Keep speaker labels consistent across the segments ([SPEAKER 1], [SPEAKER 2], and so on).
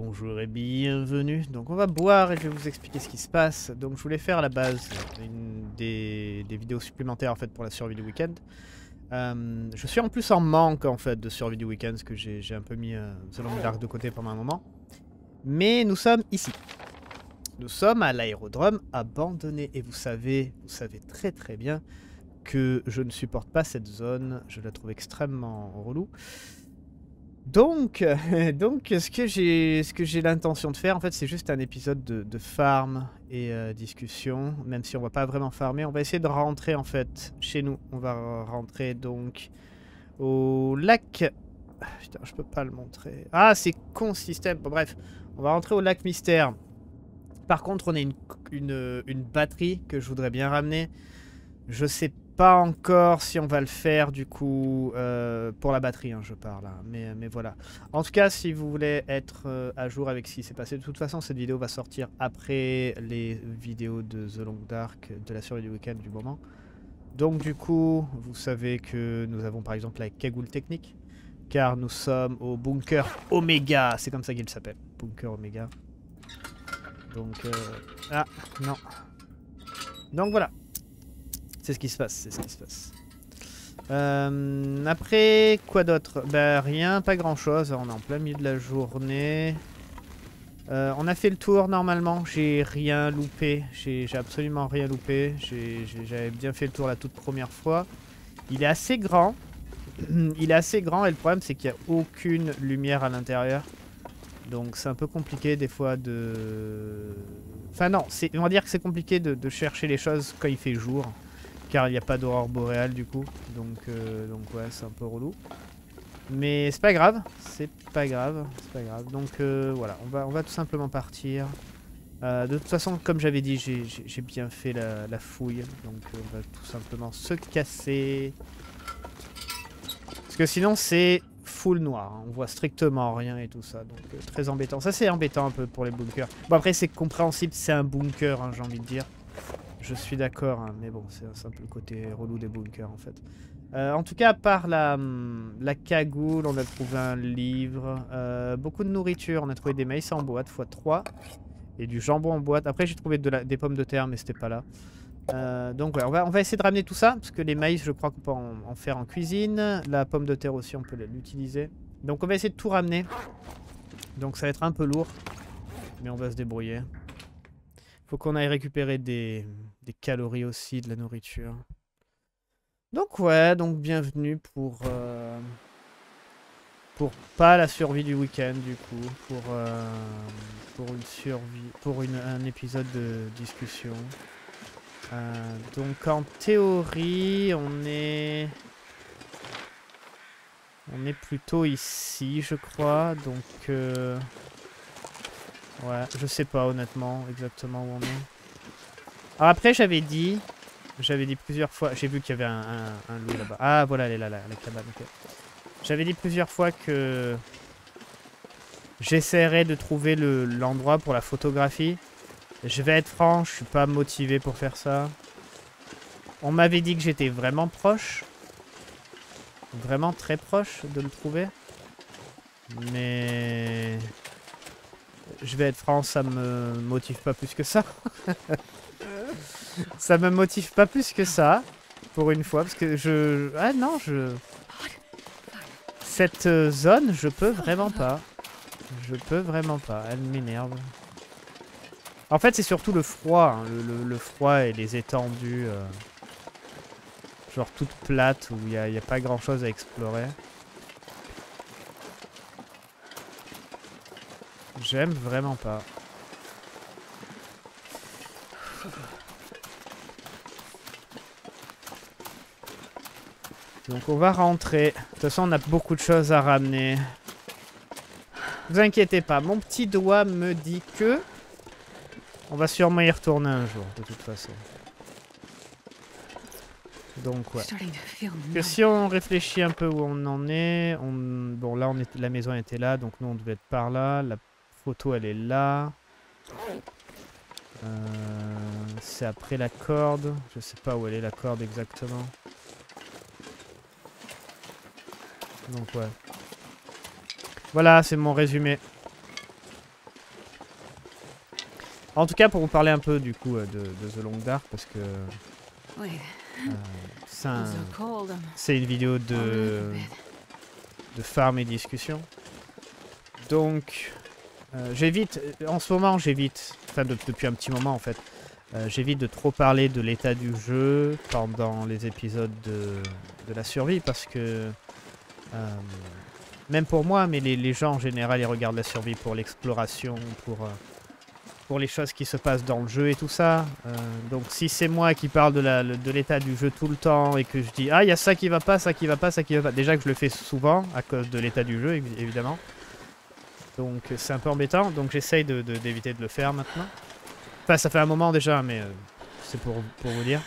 [SPEAKER 1] Bonjour et bienvenue. Donc on va boire et je vais vous expliquer ce qui se passe. Donc je voulais faire à la base des, vidéos supplémentaires en fait pour la survie du week-end. Euh, je suis en plus en manque en fait de survie du week-end parce que j'ai un peu mis euh, Dark de côté pendant un moment. Mais nous sommes ici. Nous sommes à l'aérodrome abandonné et vous savez, vous savez très très bien que je ne supporte pas cette zone. Je la trouve extrêmement relou. Donc, donc ce que j'ai ce que j'ai l'intention de faire, en fait, c'est juste un épisode de, farm et euh, discussion. Même si on va pas vraiment farmer, on va essayer de rentrer en fait chez nous. On va rentrer donc au lac. Putain, je peux pas le montrer. Ah, c'est con système. Bon, bref, on va rentrer au lac mystère. Par contre, on a une, une, une batterie que je voudrais bien ramener. Je sais pas encore si on va le faire du coup euh, pour la batterie, hein, je parle. Hein. mais, mais voilà. En tout cas, si vous voulez être euh, à jour avec ce qui s'est passé, de toute façon, cette vidéo va sortir après les vidéos de The Long Dark, de la survie du week-end du moment. Donc du coup, vous savez que nous avons par exemple la cagoule technique, car nous sommes au bunker Omega, c'est comme ça qu'il s'appelle, bunker Omega. Donc, euh... ah, non. Donc voilà, c'est ce qui se passe, c'est ce qui se passe. Euh, après, quoi d'autre? Bah rien, pas grand chose. On est en plein milieu de la journée. Euh, on a fait le tour normalement, j'ai rien loupé, j'ai absolument rien loupé, j'avais bien fait le tour la toute première fois. Il est assez grand, il est assez grand et le problème c'est qu'il n'y a aucune lumière à l'intérieur. Donc c'est un peu compliqué des fois de... Enfin non, on va dire que c'est compliqué de chercher les choses quand il fait jour. Car il n'y a pas d'aurore boréale du coup. Donc, euh, donc ouais, c'est un peu relou. Mais c'est pas grave. C'est pas grave. C'est pas grave. Donc euh, voilà, on va, on va tout simplement partir. Euh, de toute façon, comme j'avais dit, j'ai bien fait la, fouille. Donc on va tout simplement se casser. Parce que sinon c'est full noir. On voit strictement rien et tout ça. Donc très embêtant. Ça c'est embêtant un peu pour les bunkers. Bon après c'est compréhensible, c'est un bunker, hein, j'ai envie de dire. Je suis d'accord, hein, mais bon, c'est un peu le côté relou des bunkers en fait. Euh, en tout cas, par la, hum, la cagoule, on a trouvé un livre, euh, beaucoup de nourriture, on a trouvé des maïs en boîte x3 et du jambon en boîte. Après, j'ai trouvé des pommes de terre, mais c'était pas là. Euh, donc ouais, on va, on va essayer de ramener tout ça, parce que les maïs, je crois qu'on peut en, en, faire en cuisine. La pomme de terre aussi, on peut l'utiliser. Donc on va essayer de tout ramener. Donc ça va être un peu lourd, mais on va se débrouiller. Faut qu'on aille récupérer des, calories aussi, de la nourriture. Donc ouais, donc bienvenue pour... Euh, pour pas la survie du week-end du coup, pour, euh, pour une survie, pour une, un épisode de discussion. Euh, donc en théorie, on est... On est plutôt ici, je crois, donc... Ouais, je sais pas honnêtement exactement où on est. Alors après j'avais dit, j'avais dit plusieurs fois, j'ai vu qu'il y avait un, loup là-bas. Ah voilà, elle est là, la cabane, J'avais dit plusieurs fois que j'essaierais de trouver l'endroit pour la photographie. Je vais être franc, je suis pas motivé pour faire ça. On m'avait dit que j'étais vraiment proche. Vraiment très proche de le trouver. Mais je vais être franc, ça me motive pas plus que ça. ça me motive pas plus que ça, pour une fois, parce que je... Ah non, je... Cette zone, je peux vraiment pas. Je peux vraiment pas, elle m'énerve. En fait, c'est surtout le froid, hein. le, froid et les étendues. Euh, genre toutes plates, où il n'y a, a pas grand chose à explorer. J'aime vraiment pas. Donc on va rentrer. De toute façon, on a beaucoup de choses à ramener. Vous inquiétez pas, mon petit doigt me dit que... On va sûrement y retourner un jour, de toute façon. Donc ouais. Que si on réfléchit un peu où on en est, on... bon là on est... la maison était là, donc nous on devait être par là. La photo elle est là. Euh, c'est après la corde. Je sais pas où elle est la corde exactement. Donc ouais. Voilà, c'est mon résumé. En tout cas, pour vous parler un peu du coup euh, de, de The Long Dark, parce que euh, c'est un- une vidéo de, de farm et discussion. Donc, euh, j'évite, en ce moment, j'évite, de- depuis un petit moment en fait, euh, j'évite de trop parler de l'état du jeu pendant les épisodes de, de la survie parce que, euh, même pour moi, mais les, les gens en général, ils regardent la survie pour l'exploration, pour, euh, pour les choses qui se passent dans le jeu et tout ça. Donc si c'est moi qui parle de la- de l'état du jeu tout le temps et que je dis ah il y a ça qui va pas, ça qui va pas, ça qui va pas, déjà que je le fais souvent à cause de l'état du jeu évi- évidemment. Donc c'est un peu embêtant, donc j'essaye de- de- d'éviter de, le faire maintenant. Enfin ça fait un moment déjà mais euh, c'est pour, pour vous dire.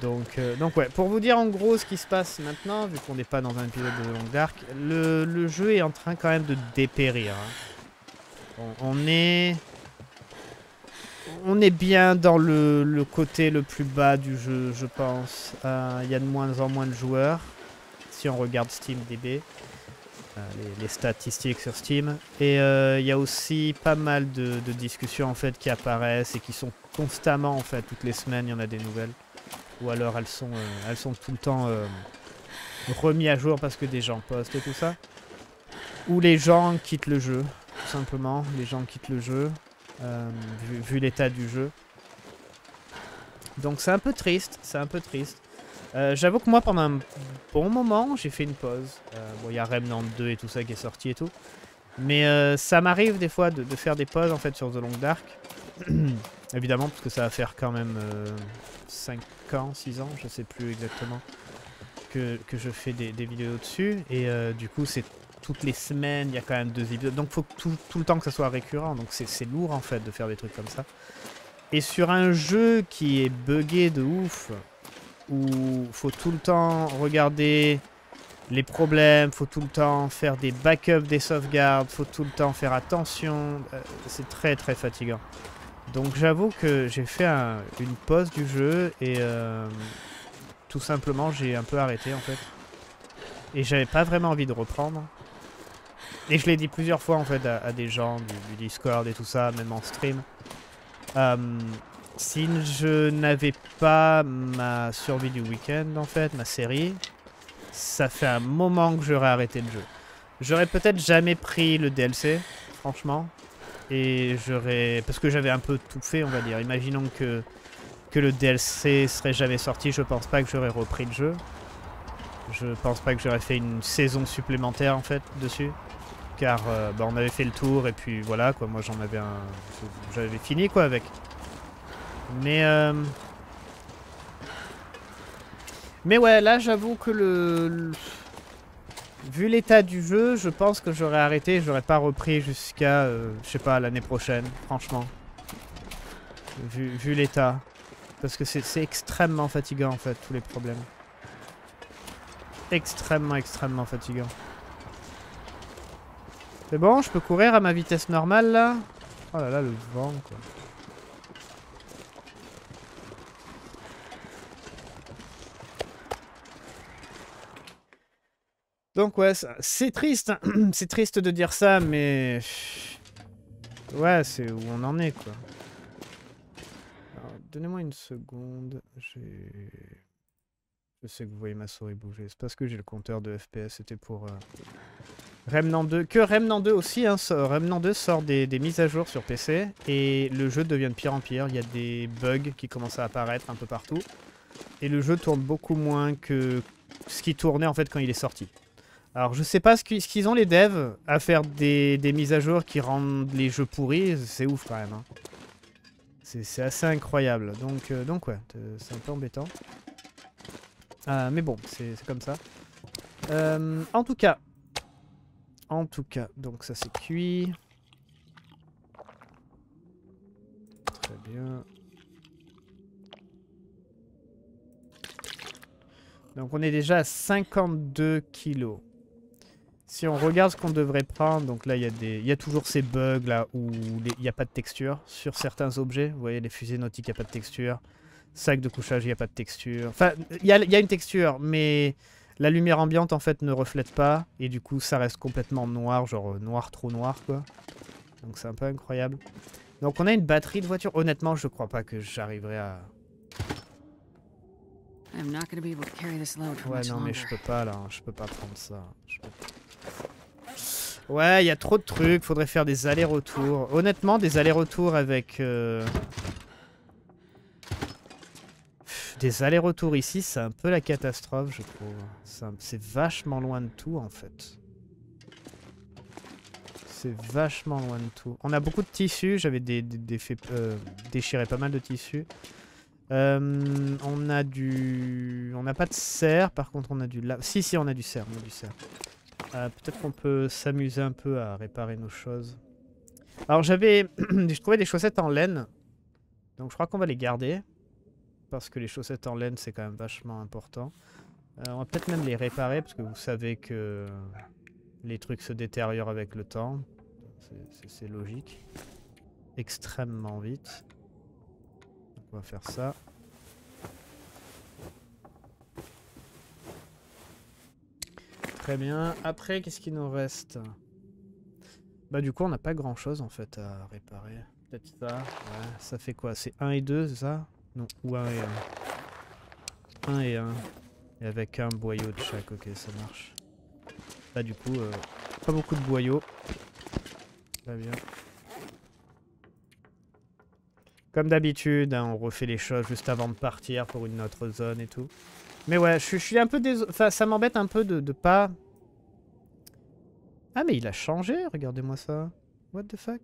[SPEAKER 1] Donc, euh, donc ouais, pour vous dire en gros ce qui se passe maintenant, vu qu'on n'est pas dans un épisode de Long Dark, le, le jeu est en train quand même de dépérir. hein. On, est... On est bien dans le, le côté le plus bas du jeu, je pense. Euh, Il y a de moins en moins de joueurs, si on regarde SteamDB, euh, les, les statistiques sur Steam. Et euh, il y a aussi pas mal de, discussions en fait qui apparaissent et qui sont constamment en fait, toutes les semaines il y en a des nouvelles. Ou alors elles sont, euh, elles sont tout le temps euh, remis à jour parce que des gens postent et tout ça. Ou les gens quittent le jeu, tout simplement. Les gens quittent le jeu, euh, vu l'état du jeu. Donc c'est un peu triste, c'est un peu triste. Euh, J'avoue que moi, pendant un bon moment, j'ai fait une pause. Euh, bon, il y a Remnant 2 et tout ça qui est sorti et tout. Mais euh, ça m'arrive des fois de, faire des pauses en fait sur The Long Dark. Évidemment, parce que ça va faire quand même 5 ans, 6 ans, je sais plus exactement, que, je fais des, vidéos dessus. Et du coup, c'est toutes les semaines, il y a quand même deux épisodes. Donc, faut tout, tout le temps que ça soit récurrent. Donc, c'est c'est lourd en fait de faire des trucs comme ça. Et sur un jeu qui est buggé de ouf, où faut tout le temps regarder les problèmes, faut tout le temps faire des backups des sauvegardes, faut tout le temps faire attention, euh, c'est très très fatigant. Donc j'avoue que j'ai fait un- une pause du jeu et euh, tout simplement j'ai un peu arrêté en fait. Et j'avais pas vraiment envie de reprendre. Et je l'ai dit plusieurs fois en fait à, des gens du, du Discord et tout ça, même en stream. Euh, si je n'avais pas ma survie du week-end en fait, ma série, ça fait un moment que j'aurais arrêté le jeu. J'aurais peut-être jamais pris le DLC, franchement. Et j'aurais... Parce que j'avais un peu tout fait, on va dire. Imaginons que, que le DLC serait jamais sorti, je pense pas que j'aurais repris le jeu. Je pense pas que j'aurais fait une saison supplémentaire en fait dessus. Car euh, bah, on avait fait le tour et puis voilà quoi, moi j'en avais un... J'avais fini quoi avec. Mais euh... Mais ouais, là j'avoue que le... Vu l'état du jeu, je pense que j'aurais arrêté, j'aurais pas repris jusqu'à, euh, je sais pas, l'année prochaine, franchement. Vu, vu l'état. Parce que c'est extrêmement fatigant en fait, tous les problèmes. Extrêmement, extrêmement fatigant. C'est bon, je peux courir à ma vitesse normale là? Oh là là, le vent quoi. Donc ouais, c'est triste, c'est triste de dire ça, mais ouais, c'est où on en est quoi. Donnez-moi une seconde, j'ai, je sais que vous voyez ma souris bouger, c'est parce que j'ai le compteur de FPS, c'était pour euh, Remnant 2, que Remnant 2 aussi, hein, Remnant 2 sort des mises à jour sur PC et le jeu devient de pire en pire, il y a des bugs qui commencent à apparaître un peu partout et le jeu tourne beaucoup moins que ce qui tournait en fait quand il est sorti. Alors je sais pas ce qu'ils ont les devs à faire des, mises à jour qui rendent les jeux pourris, c'est ouf quand même. hein. C'est assez incroyable. Donc, euh, donc ouais, c'est un peu embêtant. Euh, mais bon, c'est c'est comme ça. Euh, en tout cas, en tout cas, donc ça c'est cuit. Très bien. Donc on est déjà à 52 kilos. Si on regarde ce qu'on devrait prendre, donc là il y, a des- y a toujours ces bugs là où il n'y a pas de texture sur certains objets. Vous voyez les fusées nautiques, il n'y a pas de texture. Sac de couchage, il n'y a pas de texture. Enfin, il y a, il y a une texture, mais la lumière ambiante en fait ne reflète pas. Et du coup ça reste complètement noir, genre euh, noir trop noir quoi. Donc c'est un peu incroyable. Donc on a une batterie de voiture. Honnêtement, je crois pas que j'arriverai à...
[SPEAKER 2] I'm not gonna be able to carry this load for
[SPEAKER 1] Ouais, non, mais je peux pas là, hein, je peux pas prendre ça. je peux pas. Ouais, il y a trop de trucs, faudrait faire des allers-retours. Honnêtement, des allers-retours avec... euh, Des allers-retours ici, c'est un peu la catastrophe, je trouve. C'est vachement loin de tout, en fait. C'est vachement loin de tout. On a beaucoup de tissus, j'avais des, des- euh, déchiré pas mal de tissus. Euh, on a du... On n'a pas de serre, par contre on a du... la- Si, si, on a du serre, on a du serre. Euh, Peut-être qu'on peut s'amuser un peu à réparer nos choses. Alors j'avais... je trouvais des chaussettes en laine. Donc je crois qu'on va les garder. Parce que les chaussettes en laine, c'est quand même vachement important. Euh, on va peut-être même les réparer, parce que vous savez que les trucs se détériorent avec le temps. C'est- logique. Extrêmement vite. On va faire ça. Très bien. Après, qu'est-ce qu'il nous reste? Bah du coup, on n'a pas grand-chose en fait à réparer. Peut-être ça. Ouais, ça fait quoi? C'est 1 et 2, c'est ça? Non, ou 1 et 1. 1 et 1. Et avec un boyau de chaque, ok, ça marche. Là du coup, euh, pas beaucoup de boyaux. Très bien. Comme d'habitude, hein, on refait les choses juste avant de partir pour une autre zone et tout. Mais ouais, je, suis- un peu désolé. Enfin, ça m'embête un peu de, pas. Ah, mais il a changé, regardez-moi ça. What the fuck?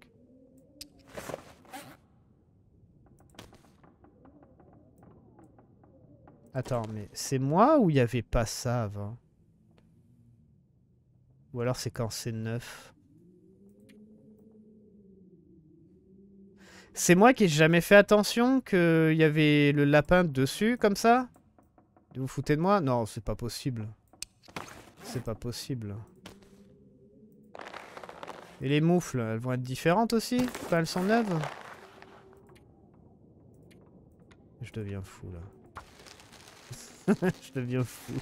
[SPEAKER 1] Attends, mais c'est moi ou il avait pas ça avant? Ou alors c'est quand c'est neuf? C'est moi qui ai jamais fait attention qu'il y avait le lapin dessus comme ça? Vous vous foutez de moi? Non, c'est pas possible. C'est pas possible. Et les moufles, elles vont être différentes aussi? Enfin, elles sont neuves? Je deviens fou là. Je deviens fou.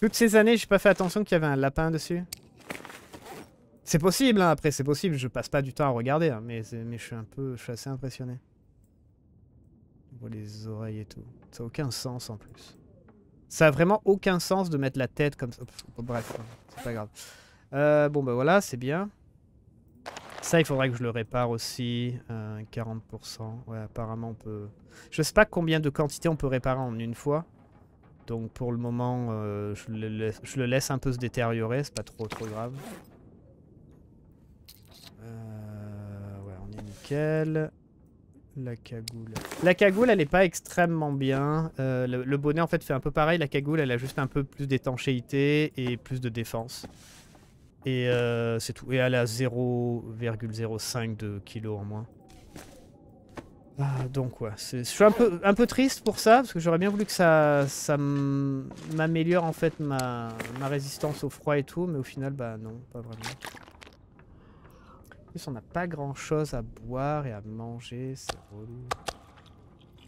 [SPEAKER 1] Toutes ces années, j'ai pas fait attention qu'il y avait un lapin dessus. C'est possible, hein, après c'est possible, je passe pas du temps à regarder, hein, mais je suis un peu, je suis assez impressionné. Les oreilles et tout. Ça a aucun sens en plus. Ça a vraiment aucun sens de mettre la tête comme ça. Bref, hein, c'est pas grave. Euh, bon bah voilà, c'est bien. Ça, il faudrait que je le répare aussi. euh, 40%. Ouais, apparemment on peut... Je sais pas combien de quantité on peut réparer en une fois. Donc pour le moment, euh, je, le laisse, je le laisse un peu se détériorer, c'est pas trop trop grave. Euh, ouais, on est nickel. La cagoule. La cagoule, elle est pas extrêmement bien. Euh, le, bonnet, en fait, fait un peu pareil. La cagoule, elle a juste un peu plus d'étanchéité et plus de défense. Et euh, c'est tout. Et elle a 0,05 de kilo en moins. Ah, donc ouais, je suis un peu, un triste pour ça, parce que j'aurais bien voulu que ça, m'améliore en fait ma, ma résistance au froid et tout, mais au final, bah non, pas vraiment. En plus, on n'a pas grand chose à boire et à manger, c'est relou.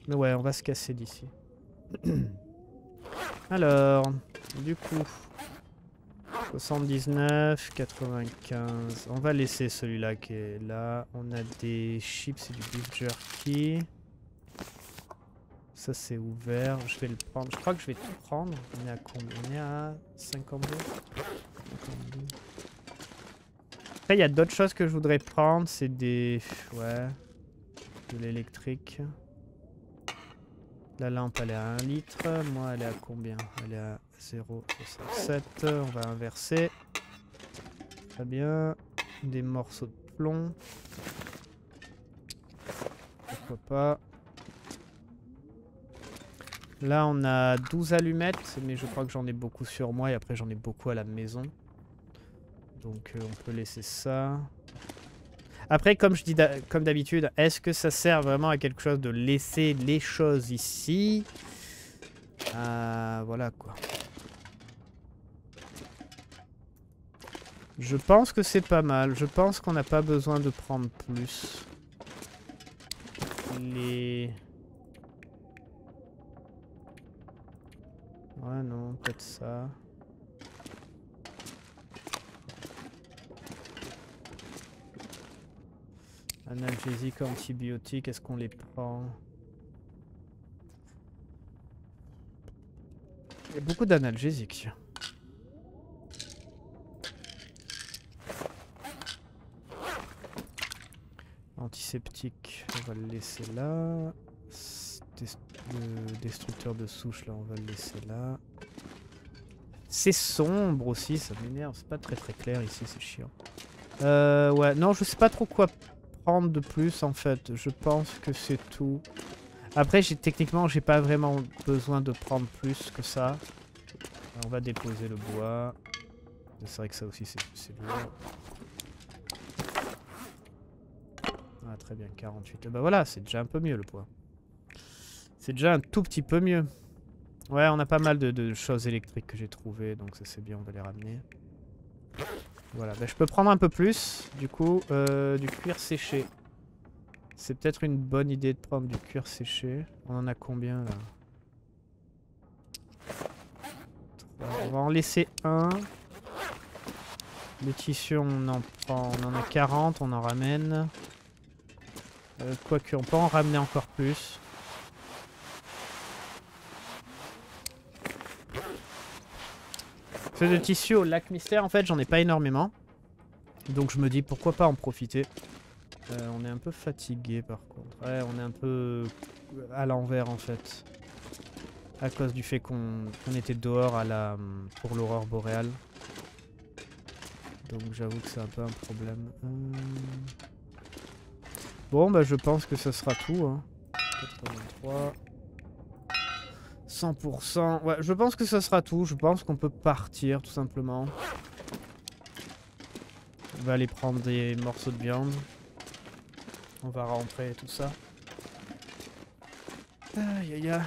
[SPEAKER 1] Mais ouais, on va se casser d'ici. Alors, du coup, 79, 95. On va laisser celui-là qui est là. On a des chips et du beef jerky. Ça c'est ouvert. Je vais le prendre. Je crois que je vais tout prendre. On est à combien? On est à 52. 52. Après, il y a d'autres choses que je voudrais prendre. C'est des. Ouais. De l'électrique. La lampe, elle est à 1 litre. Moi, elle est à combien? Elle est à 0,67. On va inverser. Très bien. Des morceaux de plomb. Pourquoi pas? Là, on a 12 allumettes, mais je crois que j'en ai beaucoup sur moi et après j'en ai beaucoup à la maison. Donc euh, on peut laisser ça. Après, comme je dis comme d'habitude, est-ce que ça sert vraiment à quelque chose de laisser les choses ici? Euh, Voilà quoi. Je pense que c'est pas mal. Je pense qu'on n'a pas besoin de prendre plus. Les... Ouais, non, peut-être ça. Analgésique, antibiotiques, est-ce qu'on les prend? Il y a beaucoup d'analgésiques. Antiseptique, on va le laisser là. Destructeur de souches, là, on va le laisser là. C'est sombre aussi, ça m'énerve. C'est pas très très clair ici, c'est chiant. Euh, ouais, non, je sais pas trop quoi prendre de plus en fait. Je pense que c'est tout. Après, techniquement, j'ai pas vraiment besoin de prendre plus que ça. on va déposer le bois. C'est vrai que ça aussi, c'est lourd. Ah, très bien, 48. Bah voilà, c'est déjà un peu mieux le poids. C'est déjà un tout petit peu mieux. Ouais, on a pas mal de, choses électriques que j'ai trouvées, donc ça c'est bien, on va les ramener. Voilà, bah, je peux prendre un peu plus, du coup, euh, du cuir séché. C'est peut-être une bonne idée de prendre du cuir séché. On en a combien là? On va en laisser un. Les tissus, on en prend, on en a 40, on en ramène. Euh, quoique, on peut en ramener encore plus. De tissu au lac mystère, en fait, j'en ai pas énormément. Donc je me dis, pourquoi pas en profiter. Euh, on est un peu fatigué par contre. Ouais, on est un peu à l'envers en fait. À cause du fait qu'on était dehors à la, pour l'aurore boréale. Donc j'avoue que c'est un peu un problème. Hum. Bon, bah je pense que ça sera tout. Hein. 83. 100%. Ouais, je pense que ça sera tout. Je pense qu'on peut partir, tout simplement. On va aller prendre des morceaux de viande. On va rentrer tout ça. Aïe aïe aïe.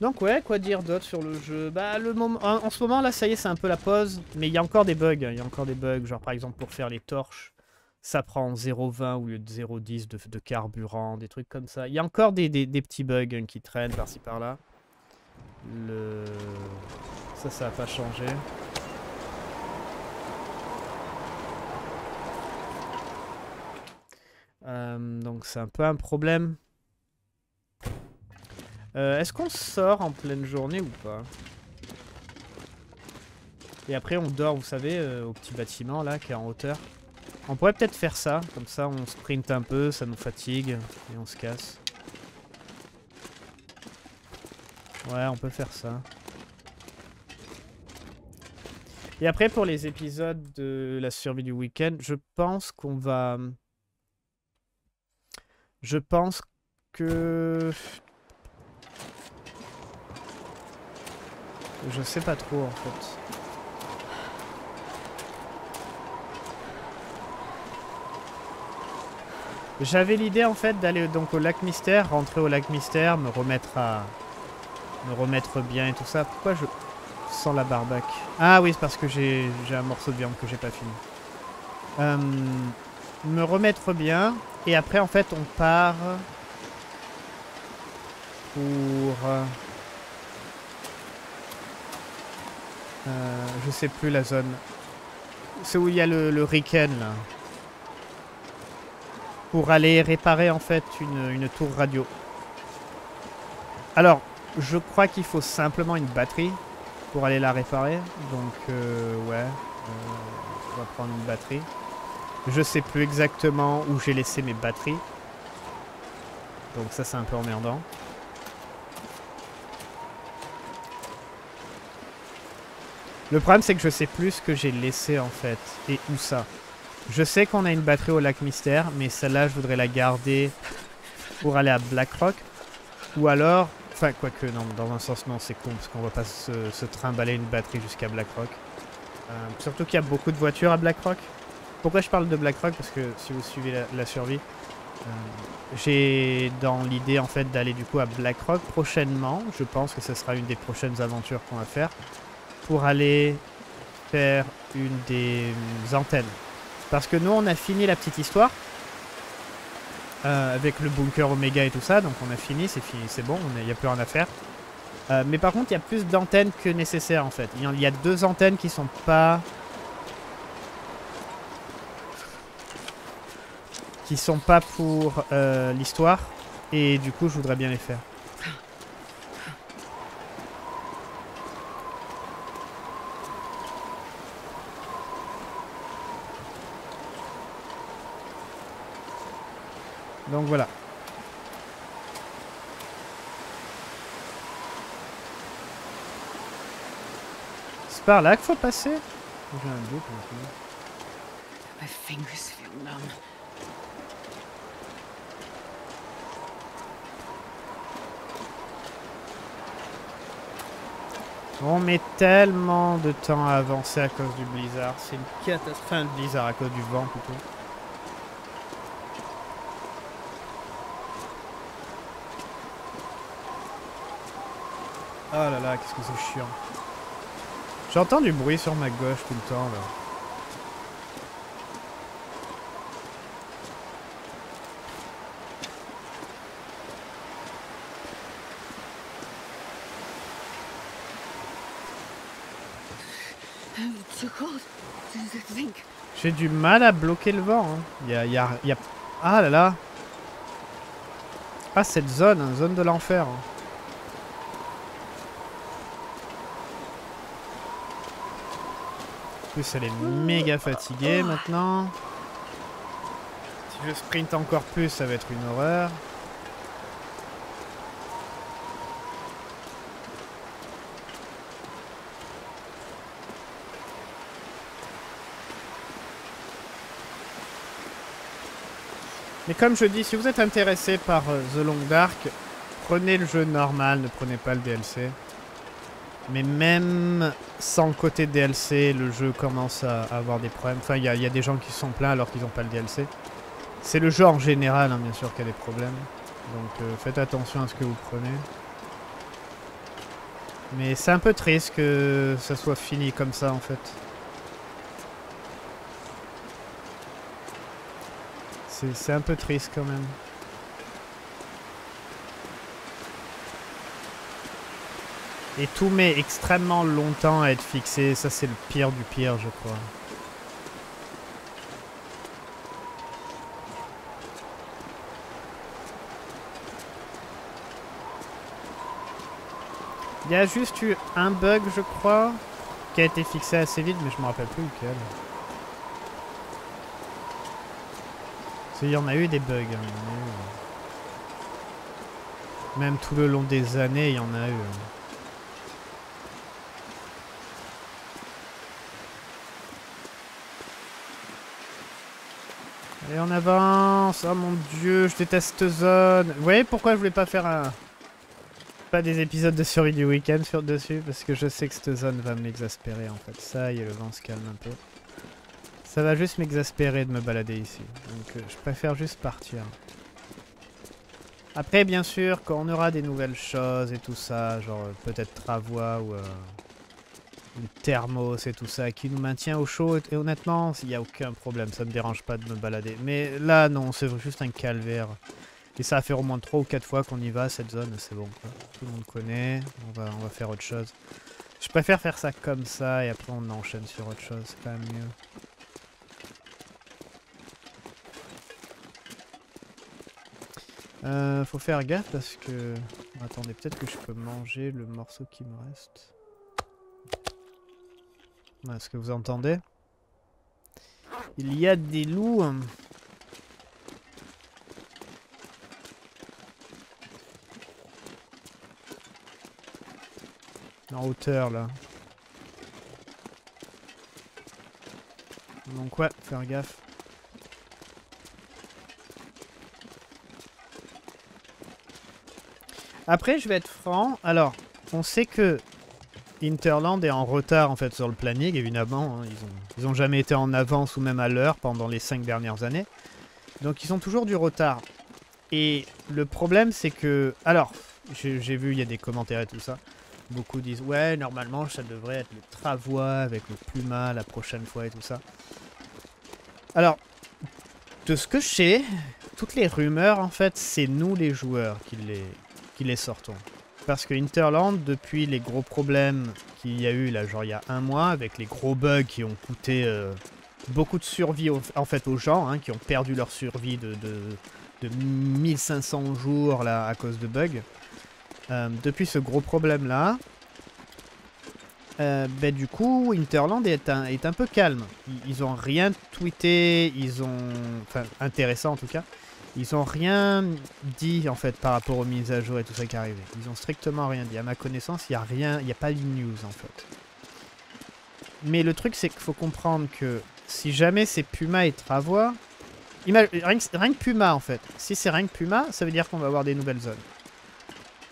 [SPEAKER 1] Donc ouais, quoi dire d'autre sur le jeu? Bah le moment, en, ce moment là, ça y est, c'est un peu la pause. Mais il y a encore des bugs. Il y a encore des bugs, genre par exemple pour faire les torches ça prend 0,20 au lieu de 0,10 de, carburant, des trucs comme ça. Il y a encore des, petits bugs hein, qui traînent par-ci par-là. Le... Ça, ça n'a pas changé. Euh, donc c'est un peu un problème. Euh, est-ce qu'on sort en pleine journée ou pas? Et après on dort, vous savez, euh, au petit bâtiment là qui est en hauteur. On pourrait peut-être faire ça, comme ça on sprint un peu, ça nous fatigue, et on se casse. Ouais, on peut faire ça. Et après, pour les épisodes de la survie du week-end, je pense qu'on va... Je pense que... Je sais pas trop, en fait. J'avais l'idée en fait d'aller donc au lac mystère, rentrer au lac mystère, me remettre à me remettre bien et tout ça. Pourquoi je sens la barbac Ah oui, c'est parce que j'ai un morceau de viande que j'ai pas fini. Euh, me remettre bien et après en fait on part pour euh, je sais plus la zone. C'est où il y a le, le Riken là pour aller réparer en fait une, tour radio. Alors, je crois qu'il faut simplement une batterie pour aller la réparer. Donc, euh, ouais, euh, on va prendre une batterie. Je sais plus exactement où j'ai laissé mes batteries. Donc ça, c'est un peu emmerdant. Le problème, c'est que je sais plus ce que j'ai laissé en fait. Et où ça. Je sais qu'on a une batterie au lac mystère, mais celle-là, je voudrais la garder pour aller à Blackrock. Ou alors, enfin, quoique, non, dans un sens, non, c'est con, parce qu'on va pas se, trimballer une batterie jusqu'à Blackrock. Euh, surtout qu'il y a beaucoup de voitures à Blackrock. Pourquoi je parle de Blackrock Parce que si vous suivez la, survie, euh, j'ai dans l'idée en fait d'aller du coup à Blackrock prochainement. Je pense que ce sera une des prochaines aventures qu'on va faire pour aller faire une des antennes parce que nous, on a fini la petite histoire. Euh, avec le bunker Omega et tout ça. Donc on a fini, c'est fini, c'est bon, il n'y a plus rien à faire. Euh, mais par contre, il y a plus d'antennes que nécessaire en fait. Il y a deux antennes qui sont pas... qui sont pas pour euh, l'histoire. Et du coup, je voudrais bien les faire. Donc voilà. C'est par là qu'il faut passer J'ai un doute maintenant.
[SPEAKER 2] My fingers feel numb.
[SPEAKER 1] On met tellement de temps à avancer à cause du blizzard. C'est une catastrophe. Enfin, le blizzard à cause du vent plutôt. Oh là là, qu'est-ce que c'est chiant. J'entends du bruit sur ma gauche tout le temps là. J'ai du mal à bloquer le vent. Hein. Y a, y. Ah là là. Ah cette zone, hein, zone de l'enfer. hein. Plus elle est méga fatiguée maintenant. Si je sprint encore plus, ça va être une horreur. Mais comme je dis, si vous êtes intéressé par euh, The Long Dark, prenez le jeu normal, ne prenez pas le DLC. Mais même sans côté DLC, le jeu commence à avoir des problèmes. Enfin, il y, a- des gens qui sont plaints alors qu'ils n'ont pas le DLC. C'est le jeu en général, hein, bien sûr, qui a des problèmes. Donc euh, faites attention à ce que vous prenez. Mais c'est un peu triste que ça soit fini comme ça, en fait. C'est un peu triste quand même. Et tout met extrêmement longtemps à être fixé. Ça, c'est le pire du pire, je crois. Il y a juste eu un bug, je crois, qui a été fixé assez vite, mais je me rappelle plus lequel. Qu'il y en a eu des bugs. hein, il eu, euh. Même tout le long des années, il y en a eu. Allez, on avance. Oh mon dieu, je déteste zone. Vous voyez pourquoi je voulais pas faire un... Pas des épisodes de survie du week-end sur dessus? Parce que je sais que cette zone va m'exaspérer en fait. Ça y est, le vent se calme un peu. Ça va juste m'exaspérer de me balader ici. Donc euh, je préfère juste partir. Après, bien sûr, quand on aura des nouvelles choses et tout ça, genre euh, peut-être Travois ou euh, ou Thermos et tout ça, qui nous maintient au chaud, et honnêtement, il n'y a aucun problème, ça me dérange pas de me balader. Mais là, non, c'est juste un calvaire. Et ça va faire au moins 3 ou 4 fois qu'on y va, cette zone, c'est bon. Tout le monde connaît, on va, faire autre chose. Je préfère faire ça comme ça, et après on enchaîne sur autre chose, c'est quand mieux. Euh, faut faire gaffe parce que... Attendez, peut-être que je peux manger le morceau qui me reste. Est-ce que vous entendez? Il y a des loups. En hauteur là. Donc ouais, faire gaffe. Après, je vais être franc. Alors, on sait que Interland est en retard en fait sur le planning, évidemment. hein. Ils, ont, ils ont jamais été en avance ou même à l'heure pendant les cinq dernières années. Donc ils ont toujours du retard. Et le problème c'est que... Alors, j'ai j'ai vu, il y a des commentaires et tout ça. Beaucoup disent, ouais, normalement ça devrait être le travois avec le pluma la prochaine fois et tout ça. Alors, de ce que je sais, toutes les rumeurs en fait, c'est nous les joueurs qui les, qui les sortons. Parce que Interland, depuis les gros problèmes qu'il y a eu là, genre il y a un mois, avec les gros bugs qui ont coûté euh, beaucoup de survie en fait aux gens hein, qui ont perdu leur survie de 1500 jours là à cause de bugs. Euh, depuis ce gros problème là, euh, ben, du coup Interland est un, est un peu calme. Ils, ils ont rien tweeté, ils ont... Enfin intéressant en tout cas. Ils ont rien dit en fait par rapport aux mises à jour et tout ça qui arrivait. Ils ont strictement rien dit. À ma connaissance, il n'y a rien, il n'y a pas de news en fait. Mais le truc c'est qu'il faut comprendre que si jamais c'est Puma et Travois, rien que Puma en fait. Si c'est rien que Puma, ça veut dire qu'on va avoir des nouvelles zones.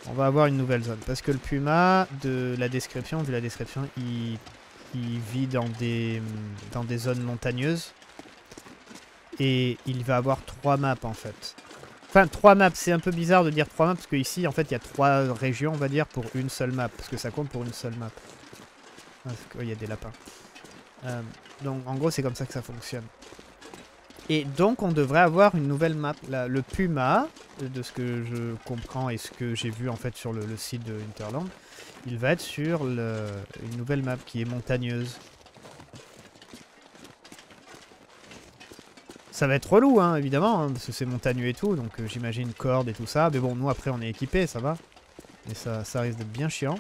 [SPEAKER 1] On va avoir une nouvelle zone. Parce que le Puma, de la description, vu la description, il, il vit dans des, dans des zones montagneuses. Et il va avoir trois maps en fait. Enfin, trois maps, c'est un peu bizarre de dire trois maps parce qu'ici, en fait, il y a trois régions, on va dire, pour une seule map. Parce que ça compte pour une seule map. Ah, parce que- oui, il y a des lapins. Euh, donc, en gros, c'est comme ça que ça fonctionne. Et donc, on devrait avoir une nouvelle map. Le Puma, de- ce que je comprends et ce que j'ai vu en fait sur le, site de Interland, il va être sur une nouvelle map qui est montagneuse. Ça va être relou, hein, évidemment, hein, parce que c'est montagneux et tout, donc euh, j'imagine corde et tout ça. Mais bon, nous après on est équipés, ça va. Mais ça, ça risque d'être bien chiant.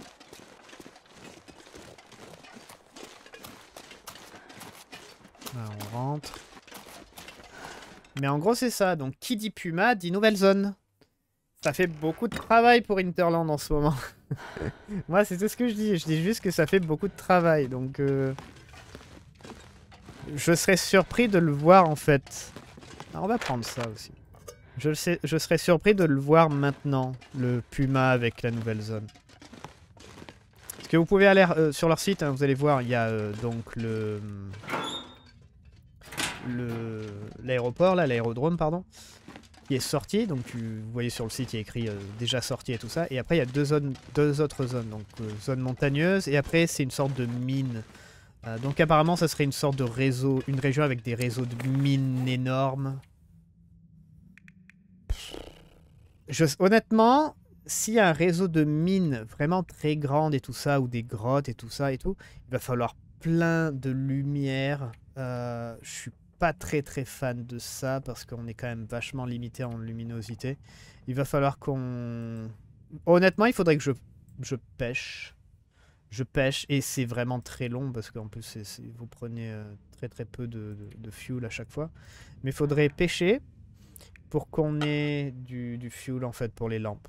[SPEAKER 1] On rentre. Mais en gros, c'est ça. Donc, qui dit Puma dit nouvelle zone. Ça fait beaucoup de travail pour Interland en ce moment. Moi, c'est tout ce que je dis. Je dis juste que ça fait beaucoup de travail. Donc, euh, je serais surpris de le voir en fait. Ah, on va prendre ça aussi. Je, sais, je serais surpris de le voir maintenant, le Puma avec la nouvelle zone. Parce que vous pouvez aller euh, sur leur site, hein, vous allez voir, il y a euh, donc le l'aéroport là, l'aérodrome pardon, qui est sorti. Donc vous voyez sur le site, il y a écrit euh, déjà sorti et tout ça. Et après il y a deux zones, deux autres zones, donc zone montagneuse et après c'est une sorte de mine. Euh, donc apparemment ça serait une sorte de réseau, une région avec des réseaux de mines énormes. Honnêtement, s'il y a un réseau de mines vraiment très grande et tout ça, ou des grottes et tout ça et tout, il va falloir plein de lumière. Euh, je suis pas très très fan de ça parce qu'on est quand même vachement limité en luminosité. Il va falloir qu'on... Honnêtement, il faudrait que je, je pêche. Je pêche et c'est vraiment très long parce qu'en plus c'est- c'est- vous prenez euh, très très peu de, fuel à chaque fois. Mais il faudrait pêcher pour qu'on ait du, fuel en fait pour les lampes.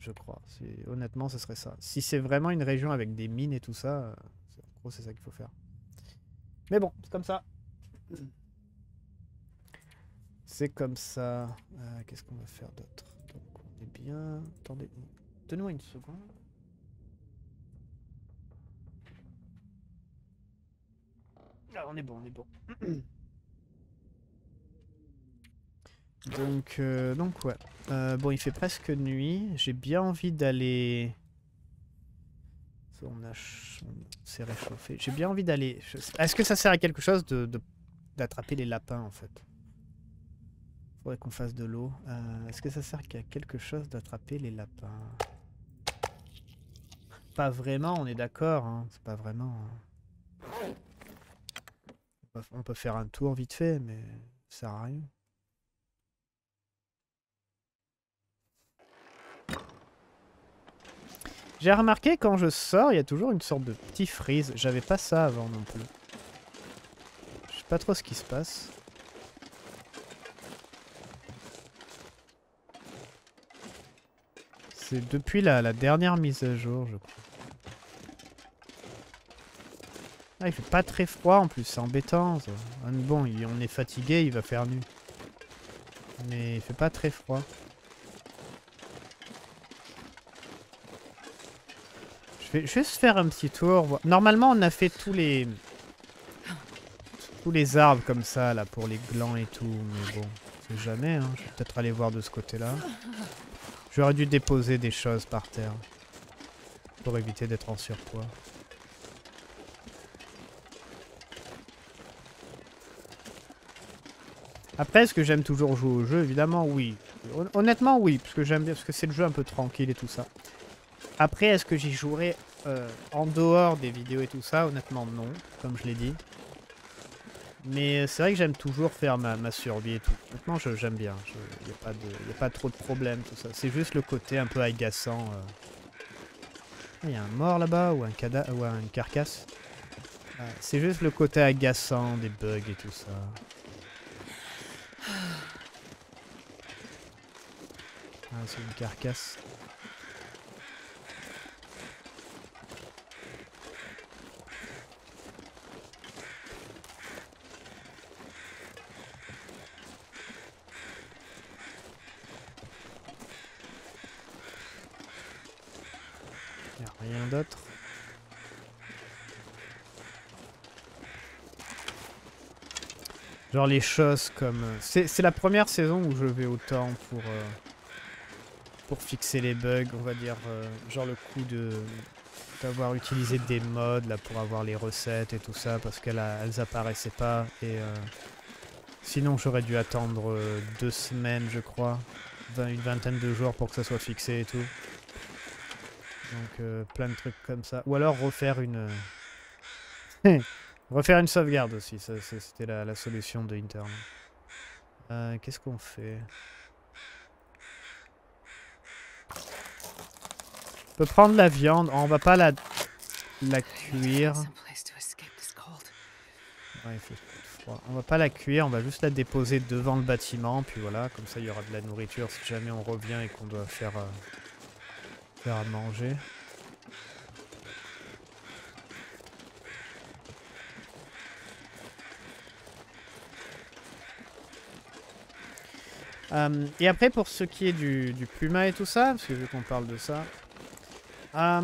[SPEAKER 1] Je crois. Honnêtement, ce serait ça. Si c'est vraiment une région avec des mines et tout ça, euh, gros, c'est ça qu'il faut faire. Mais bon, c'est comme ça. C'est comme ça. Euh, Qu'est-ce qu'on va faire d'autre? Donc, on est bien. Attendez, donnez-moi une seconde. On est bon, on est bon. donc, euh, donc ouais. Euh, bon, il fait presque nuit. J'ai bien envie d'aller. On, s'est réchauffé. J'ai bien envie d'aller. Est-ce que ça sert à quelque chose de de- d'attraper les lapins en fait? Faudrait qu'on fasse de l'eau. Euh, Est-ce que ça sert à quelque chose d'attraper les lapins? Pas vraiment, on est d'accord. hein, C'est pas vraiment. hein. On peut- faire un tour vite fait, mais ça sert à rien. J'ai remarqué quand je sors, il y a toujours une sorte de petit freeze. J'avais pas ça avant non plus. Je sais pas trop ce qui se passe. C'est depuis la, la dernière mise à jour, je crois. Ah, il fait pas très froid en plus, c'est embêtant. ça. Ah, bon, on est fatigué, il va faire nu. Mais il fait pas très froid. Je vais juste faire un petit tour. Normalement, on a fait tous les tous les arbres comme ça là pour les glands et tout, mais bon, c'est jamais. Hein. Je vais peut-être aller voir de ce côté-là. J'aurais dû déposer des choses par terre pour éviter d'être en surpoids. Après, est-ce que j'aime toujours jouer au jeu? Évidemment, oui. Hon- Honnêtement, oui, parce que j'aime bien, parce que c'est le jeu un peu tranquille et tout ça. Après, est-ce que j'y jouerai euh, en dehors des vidéos et tout ça? Honnêtement, non, comme je l'ai dit. Mais c'est vrai que j'aime toujours faire ma, survie et tout. Je- j'aime bien. Il n'y a, a pas trop de problème, tout ça. C'est juste le côté un peu agaçant. Il y a un mort là-bas ou un ou une carcasse. Ah, c'est juste le côté agaçant des bugs et tout ça. Ah, c'est une carcasse. Rien d'autre. Genre les choses comme... euh, C'est la première saison où je vais autant pour... euh, pour fixer les bugs, on va dire. euh, genre le coup de d'avoir utilisé des mods là pour avoir les recettes et tout ça parce qu'elles elles apparaissaient pas. Et euh, sinon j'aurais dû attendre euh, deux semaines je crois une vingtaine de jours pour que ça soit fixé et tout. Donc euh, plein de trucs comme ça. Ou alors refaire une euh, refaire une sauvegarde aussi. C'était la, la solution de interne Euh, qu'est-ce qu'on fait? On peut prendre la viande, on va pas la, la cuire. Ouais, il fait froid. On va pas la cuire, on va juste la déposer devant le bâtiment, puis voilà, comme ça il y aura de la nourriture si jamais on revient et qu'on doit faire, euh, faire à manger. Euh, et après pour ce qui est du, du Puma et tout ça, parce que vu qu'on parle de ça, euh,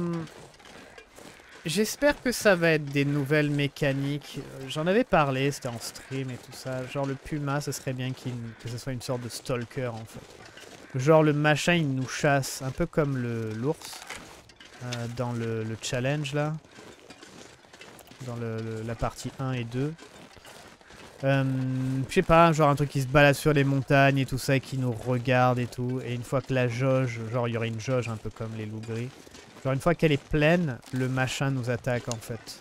[SPEAKER 1] J'espère que ça va être des nouvelles mécaniques. J'en avais parlé, c'était en stream et tout ça. Genre le Puma, ce serait bien que ce soit une sorte de stalker en fait. Genre le machin, il nous chasse, un peu comme l'ours euh, dans le, le challenge là. Dans le, la partie 1 et 2. Euh, je sais pas, genre un truc qui se balade sur les montagnes et tout ça et qui nous regarde et tout. Et une fois que la jauge, genre il y aurait une jauge un peu comme les loups gris. Genre une fois qu'elle est pleine, le machin nous attaque en fait.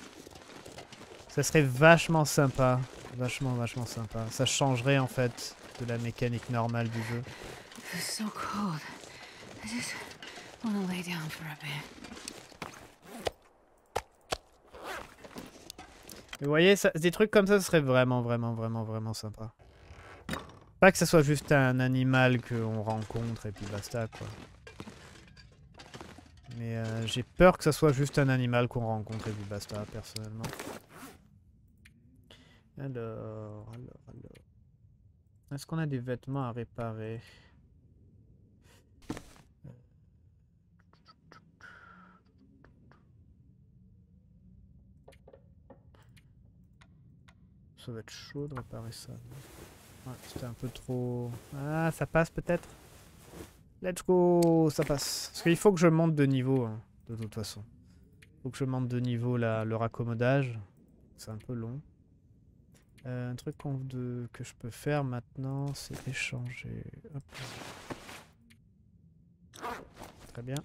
[SPEAKER 1] Ça serait vachement sympa. Vachement, vachement sympa. Ça changerait en fait de la mécanique normale du jeu.
[SPEAKER 2] It's so cold. I just want to lay down for a bit.
[SPEAKER 1] Mais vous voyez, ça- des trucs comme ça, ce serait vraiment, vraiment, vraiment, vraiment sympa. Pas que ça soit juste un animal qu'on rencontre et puis basta quoi. Mais euh, j'ai peur que ça soit juste un animal qu'on rencontre et puis basta, personnellement. Alors, alors, alors. Est-ce qu'on a des vêtements à réparer? Ça va être chaud de réparer ça. c'était un peu trop... Ah, ça passe peut-être? Let's go, ça passe. Parce qu'il faut que je monte de niveau, hein, de toute façon. faut que je monte de niveau le raccommodage. C'est un peu long. Euh, un truc que je peux faire maintenant, c'est échanger. Très bien.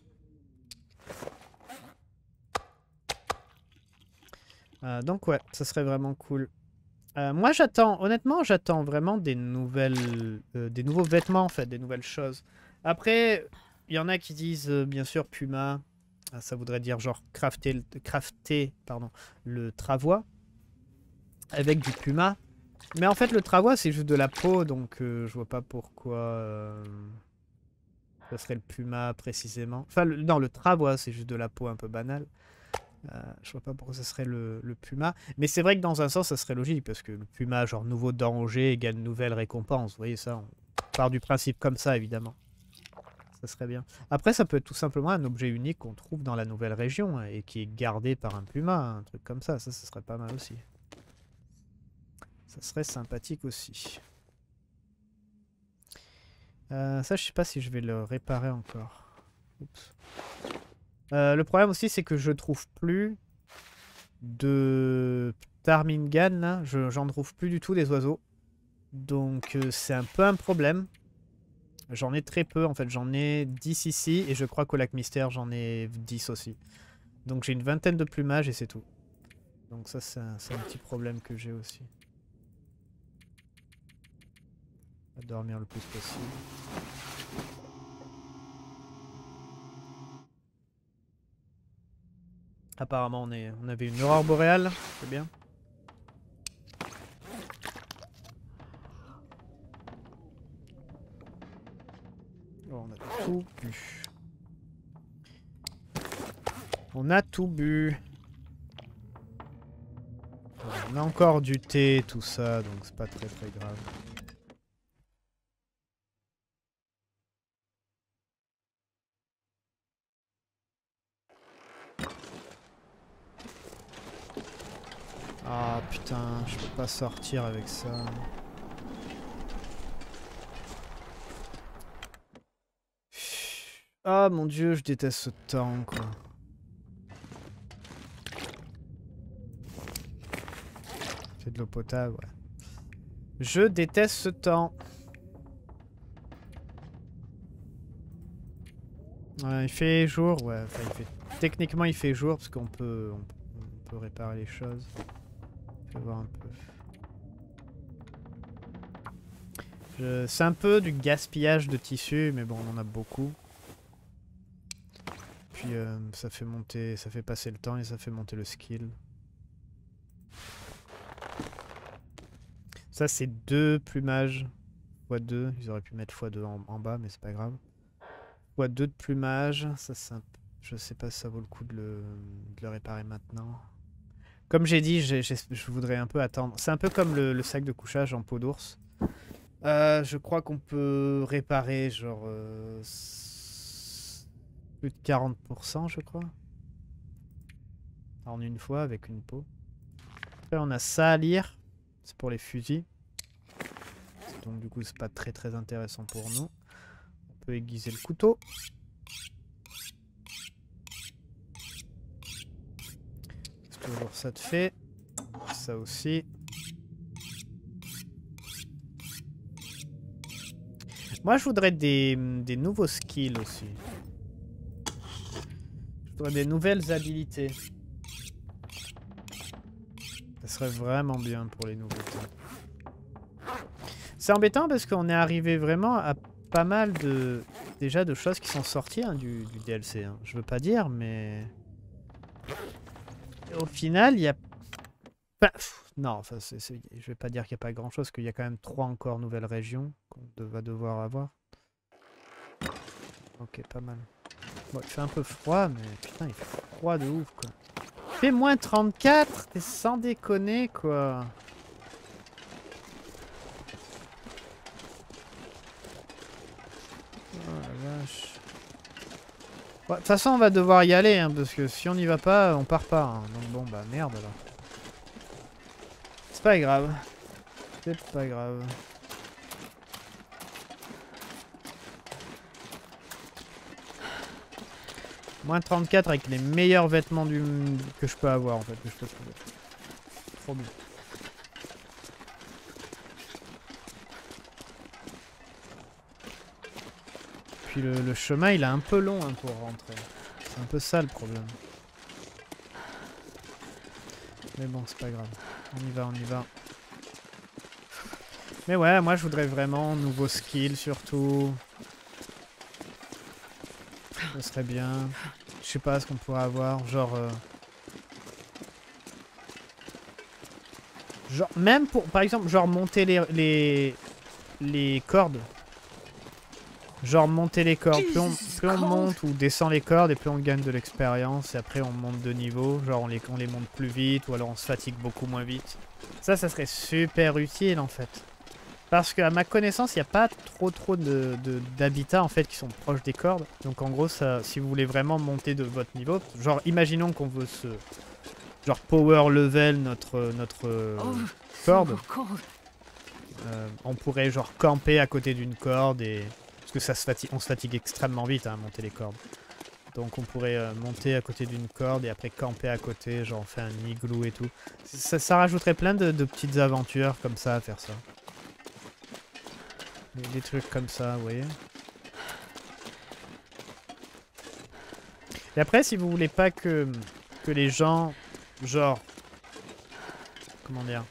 [SPEAKER 1] Euh, donc ouais, ça serait vraiment cool. Euh, moi j'attends, honnêtement j'attends vraiment des nouvelles, des nouveaux vêtements en fait, des nouvelles choses. Après, il y en a qui disent euh, bien sûr Puma, ah, ça voudrait dire genre crafter, pardon, le travois avec du Puma. Mais en fait le travois c'est juste de la peau donc euh, je vois pas pourquoi euh, ça serait le Puma précisément. Enfin le- non le travois c'est juste de la peau un peu banale. Euh, je vois pas pourquoi ça serait le, le Puma. Mais c'est vrai que dans un sens, ça serait logique, parce que le Puma, genre nouveau danger, égale nouvelle récompense. Vous voyez ça On part du principe comme ça, évidemment. Ça serait bien. Après, ça peut être tout simplement un objet unique qu'on trouve dans la nouvelle région, hein, et qui est gardé par un Puma, un truc comme ça. Ça, ça serait pas mal aussi. Ça serait sympathique aussi. Euh, ça, je sais pas si je vais le réparer encore. Euh, le problème aussi, c'est que je trouve plus de Tarmingan. Là. Je, j'en trouve plus du tout des oiseaux. Donc, euh, c'est un peu un problème. J'en ai très peu en fait, j'en ai 10 ici et je crois qu'au lac mystère j'en ai 10 aussi. Donc j'ai une vingtaine de plumages et c'est tout. Donc ça c'est un, petit problème que j'ai aussi. À dormir le plus possible. Apparemment on, est, on avait une aurore boréale, c'est bien. Tout bu. On a tout bu. On a encore du thé, tout ça, donc c'est pas très très grave. Ah putain, je peux pas sortir avec ça. Ah mon dieu, je déteste ce temps quoi. C'est de l'eau potable, ouais. Je déteste ce temps. Ouais, il fait jour, ouais. Enfin. Techniquement, il fait jour parce qu'on peut, on, peut réparer les choses. Je vais voir un peu. C'est un peu du gaspillage de tissu, mais bon, on en a beaucoup. Euh, ça fait monter, ça fait passer le temps et ça fait monter le skill. Ça, c'est deux plumages. x2. Ils auraient pu mettre x2 en, en bas, mais c'est pas grave. x2 de plumage. Ça, c'est Je sais pas si ça vaut le coup de le, réparer maintenant. Comme j'ai dit, je voudrais un peu attendre. C'est un peu comme le, sac de couchage en peau d'ours. Euh, je crois qu'on peut réparer genre euh, plus de 40%, je crois. En une fois avec une peau. On a ça à lire. C'est pour les fusils. Donc du coup, c'est pas très très intéressant pour nous. On peut aiguiser le couteau. Ça de fait? Ça aussi. Moi, je voudrais des nouveaux skills aussi. Je voudrais des nouvelles habilités. Ça serait vraiment bien pour les nouveautés. C'est embêtant parce qu'on est arrivé vraiment à pas mal de déjà de choses qui sont sorties hein, du, DLC. hein. Je veux pas dire, mais au final, il y a non, enfin, c'est- je vais pas dire qu'il n'y a pas grand chose, qu'il y a quand même trois encore nouvelles régions qu'on va devoir avoir. Ok, pas mal. Bon, il fait un peu froid, mais putain, il fait froid de ouf, quoi. Il fait moins 34 T'es sans déconner, quoi. Oh la vache. De toute façon, on va devoir y aller, hein, parce que si on n'y va pas, on part pas. hein. Donc bon, bah merde alors. C'est pas grave. C'est pas grave. Moins 34 avec les meilleurs vêtements du... que je peux avoir en fait, que je peux trouver. Trop bien. Puis le, chemin il est un peu long hein, pour rentrer. C'est un peu ça le problème. Mais bon, c'est pas grave. On y va, on y va. Mais ouais, moi je voudrais vraiment nouveau skill surtout. Ce serait bien. Je sais pas ce qu'on pourrait avoir. Genre. euh, Genre, même pour. Par exemple, genre monter les. les, les cordes. Genre monter les cordes. Plus on, plus monte ou descend les cordes et plus on gagne de l'expérience. Et après on monte de niveau. Genre on les, on les monte plus vite ou alors on se fatigue beaucoup moins vite. Ça, ça serait super utile en fait. Parce qu'à ma connaissance, il n'y a pas trop trop de de- d'habitats en fait qui sont proches des cordes. Donc en gros, ça, si vous voulez vraiment monter de votre niveau, genre imaginons qu'on veut se genre power level notre notre
[SPEAKER 2] Oh,
[SPEAKER 1] corde,
[SPEAKER 2] so cold.
[SPEAKER 1] euh, on pourrait genre camper à côté d'une corde et parce que ça se fatigue, on se fatigue extrêmement vite hein, à monter les cordes. Donc on pourrait euh, monter à côté d'une corde et après camper à côté, genre faire un igloo et tout. Ça, ça rajouterait plein de, de petites aventures comme ça à faire ça. Des, trucs comme ça, vous voyez. Et après, si vous voulez pas que, que les gens, genre, comment dire,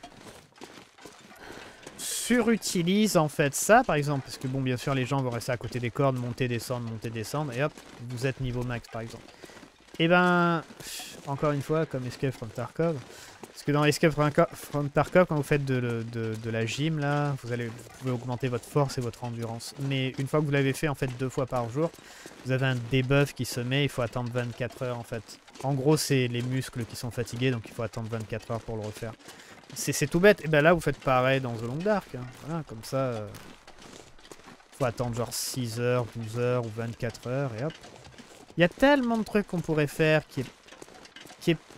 [SPEAKER 1] surutilise en fait ça, par exemple, parce que bon, bien sûr, les gens vont rester à côté des cordes, monter, descendre, monter, descendre, et hop, vous êtes niveau max, par exemple. Et ben, encore une fois, comme Escape from Tarkov, parce que dans Escape from Tarkov, quand vous faites de, la gym, là, vous, allez, vous pouvez augmenter votre force et votre endurance. Mais une fois que vous l'avez fait, en fait, deux fois par jour, vous avez un debuff qui se met, il faut attendre 24 heures, en fait. En gros, c'est les muscles qui sont fatigués, donc il faut attendre 24 heures pour le refaire. C'est tout bête. Et ben là, vous faites pareil dans The Long Dark. Hein. Voilà, comme ça, euh, faut attendre genre 6 heures, 12 heures ou 24 heures, et hop. Il y a tellement de trucs qu'on pourrait faire qui,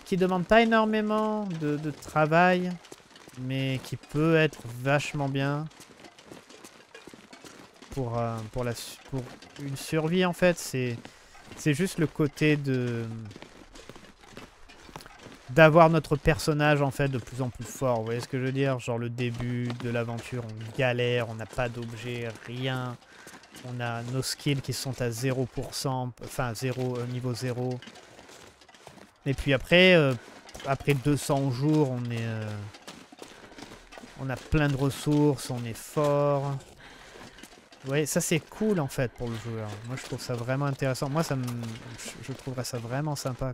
[SPEAKER 1] qui, demandent pas énormément de, travail, mais qui peut être vachement bien pour, euh, la, pour une survie en fait. C'est juste le côté de d'avoir notre personnage en fait de plus en plus fort. Vous voyez ce que je veux dire? Genre le début de l'aventure, on galère, on n'a pas d'objet, rien. On a nos skills qui sont à 0%, enfin 0, euh, niveau 0. Et puis après, euh, après 200 jours, on est... Euh, on a plein de ressources, on est fort. Voyez, ça c'est cool en fait pour le joueur. Moi je trouve ça vraiment intéressant. Moi ça me... Je trouverais ça vraiment sympa.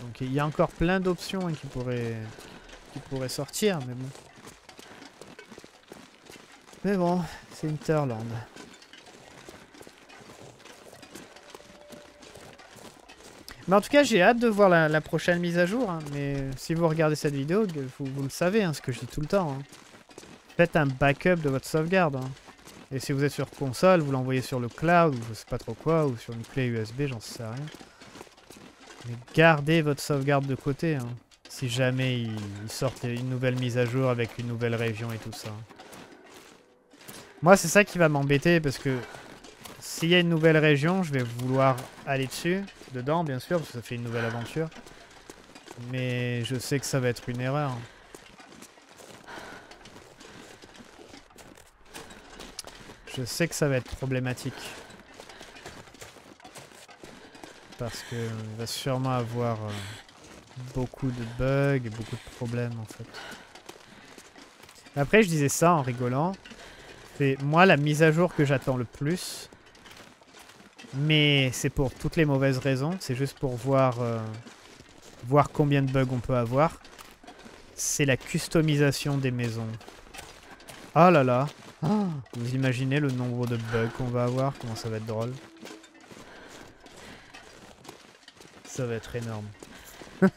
[SPEAKER 1] Donc il y a encore plein d'options hein, qui pourraient qui pourrait sortir, mais bon. Mais bon, c'est Interland. Mais en tout cas, j'ai hâte de voir la, prochaine mise à jour. Hein. Mais si vous regardez cette vidéo, vous, le savez, hein, ce que je dis tout le temps. Hein. Faites un backup de votre sauvegarde. Et si vous êtes sur console, vous l'envoyez sur le cloud, ou je sais pas trop quoi, ou sur une clé USB, j'en sais rien. Mais gardez votre sauvegarde de côté. Si jamais ils, sortent une nouvelle mise à jour avec une nouvelle région et tout ça. Moi, c'est ça qui va m'embêter parce que s'il y a une nouvelle région, je vais vouloir aller dessus, dedans bien sûr, parce que ça fait une nouvelle aventure. Mais je sais que ça va être une erreur. Je sais que ça va être problématique. Parce que va sûrement avoir... Euh, beaucoup de bugs et beaucoup de problèmes en fait. Après, je disais ça en rigolant. C'est moi la mise à jour que j'attends le plus. Mais c'est pour toutes les mauvaises raisons. C'est juste pour voir, euh, voir combien de bugs on peut avoir. C'est la customisation des maisons. Oh là là. Ah, vous imaginez le nombre de bugs qu'on va avoir Comment ça va être drôle. Ça va être énorme.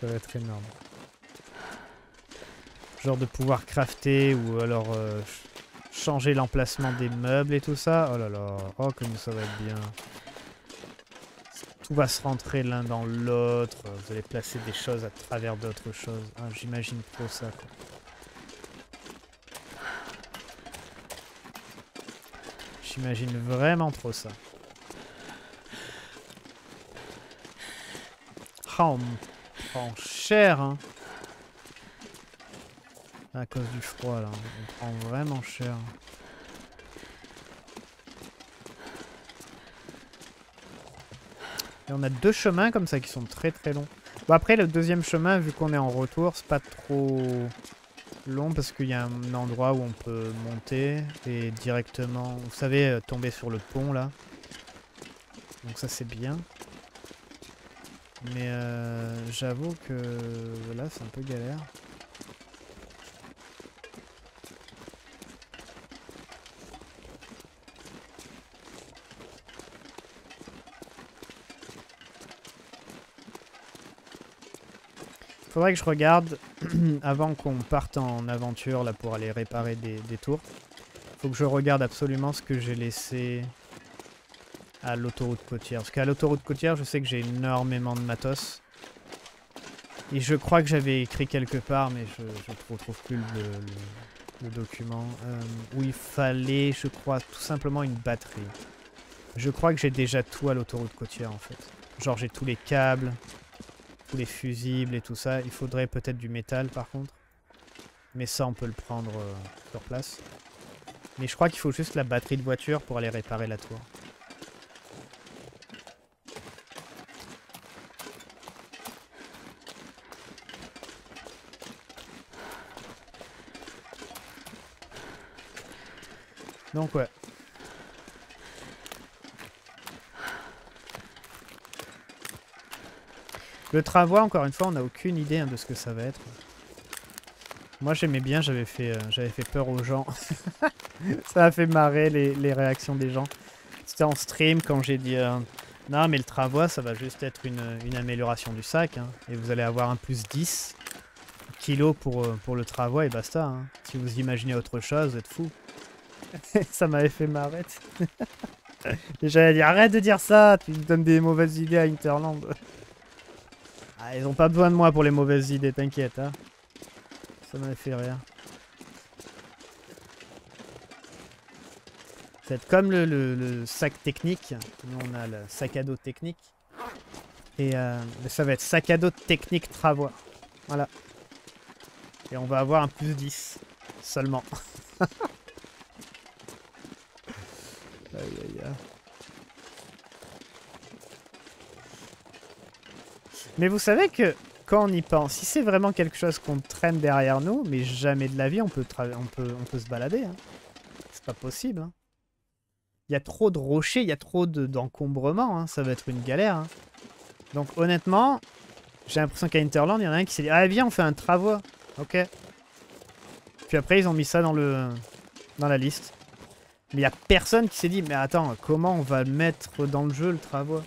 [SPEAKER 1] Ça va être énorme. Genre de pouvoir crafter ou alors euh, changer l'emplacement des meubles et tout ça. Oh là là, oh comme ça va être bien. Tout va se rentrer l'un dans l'autre. Vous allez placer des choses à travers d'autres choses. Ah, j'imagine trop ça. J'imagine vraiment trop ça. On prend cher, hein. À cause du froid, là. On prend vraiment cher. Et on a deux chemins comme ça qui sont très très longs. Bon après le deuxième chemin, vu qu'on est en retour, c'est pas trop long parce qu'il y a un endroit où on peut monter et directement, vous savez, euh, tomber sur le pont là. Donc ça c'est bien. Mais euh, j'avoue que là c'est un peu galère. Faudrait que je regarde avant qu'on parte en aventure là pour aller réparer des, des tours. Faut que je regarde absolument ce que j'ai laissé à l'autoroute côtière. Parce qu'à l'autoroute côtière, je sais que j'ai énormément de matos. Et je crois que j'avais écrit quelque part, mais je ne retrouve plus le, document, euh, où il fallait, je crois, tout simplement une batterie. Je crois que j'ai déjà tout à l'autoroute côtière, en fait. Genre, j'ai tous les câbles, tous les fusibles et tout ça. Il faudrait peut-être du métal, par contre. Mais ça, on peut le prendre euh, sur place. Mais je crois qu'il faut juste la batterie de voiture pour aller réparer la tour. Donc ouais. Le travois, encore une fois, on n'a aucune idée hein, de ce que ça va être. Moi j'aimais bien, j'avais fait, euh, fait peur aux gens. ça a fait marrer les, réactions des gens. C'était en stream quand j'ai dit euh, non mais le travois ça va juste être une, amélioration du sac hein, et vous allez avoir un plus 10 kilos pour, euh, le travois et basta. hein. Si vous imaginez autre chose, vous êtes fou. ça m'avait fait marrer. j'allais dire arrête de dire ça, tu me donnes des mauvaises idées à Interland. ah, ils ont pas besoin de moi pour les mauvaises idées, t'inquiète. Hein. Ça m'avait fait rire. C'est comme le, le- le sac technique. Nous, on a le sac à dos technique. Et euh, ça va être sac à dos technique travois. Voilà. Et on va avoir un plus 10 seulement. aïe aïe aïe. Mais vous savez que quand on y pense, si c'est vraiment quelque chose qu'on traîne derrière nous, mais jamais de la vie on peut, on peut, on peut se balader. hein. C'est pas possible. hein. Il y a trop de rochers, il y a trop de- d'encombrements. hein. Ça va être une galère. Donc honnêtement, j'ai l'impression qu'à Interland, il y en a un qui s'est dit Ah viens, on fait un travois. Ok. Puis après, ils ont mis ça dans, le, dans la liste. Mais il n'y a personne qui s'est dit Mais attends, comment on va mettre dans le jeu, le travois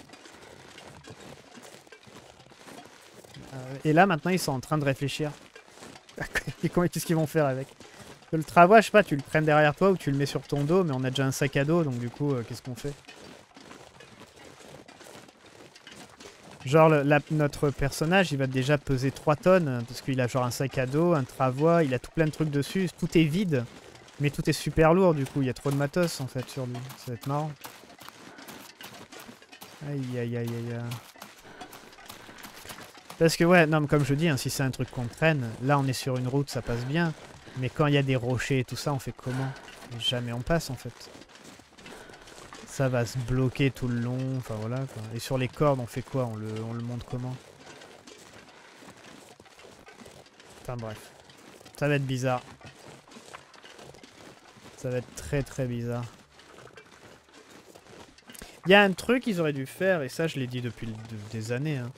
[SPEAKER 1] Euh, Et là, maintenant, ils sont en train de réfléchir. Qu'est-ce qu'ils vont faire avec? Le travois, je sais pas, tu le prennes derrière toi ou tu le mets sur ton dos, mais on a déjà un sac à dos, donc du coup, euh, qu'est-ce qu'on fait? Genre, notre personnage, il va déjà peser 3 tonnes, parce qu'il a genre un sac à dos, un travois, il a tout plein de trucs dessus, tout est vide, mais tout est super lourd, du coup, il y a trop de matos, en fait, sur lui. Ça va être marrant. Aïe, aïe, aïe, aïe, aïe. Parce que ouais, non, mais comme je dis, hein, si c'est un truc qu'on traîne, là on est sur une route, ça passe bien. Mais quand il y a des rochers et tout ça, on fait comment? Jamais on passe en fait. Ça va se bloquer tout le long, enfin voilà quoi. Et sur les cordes, on fait quoi? On le, on le monte comment? Enfin bref. Ça va être bizarre. Ça va être très très bizarre. Il y a un truc qu'ils auraient dû faire, et ça je l'ai dit depuis des années, hein.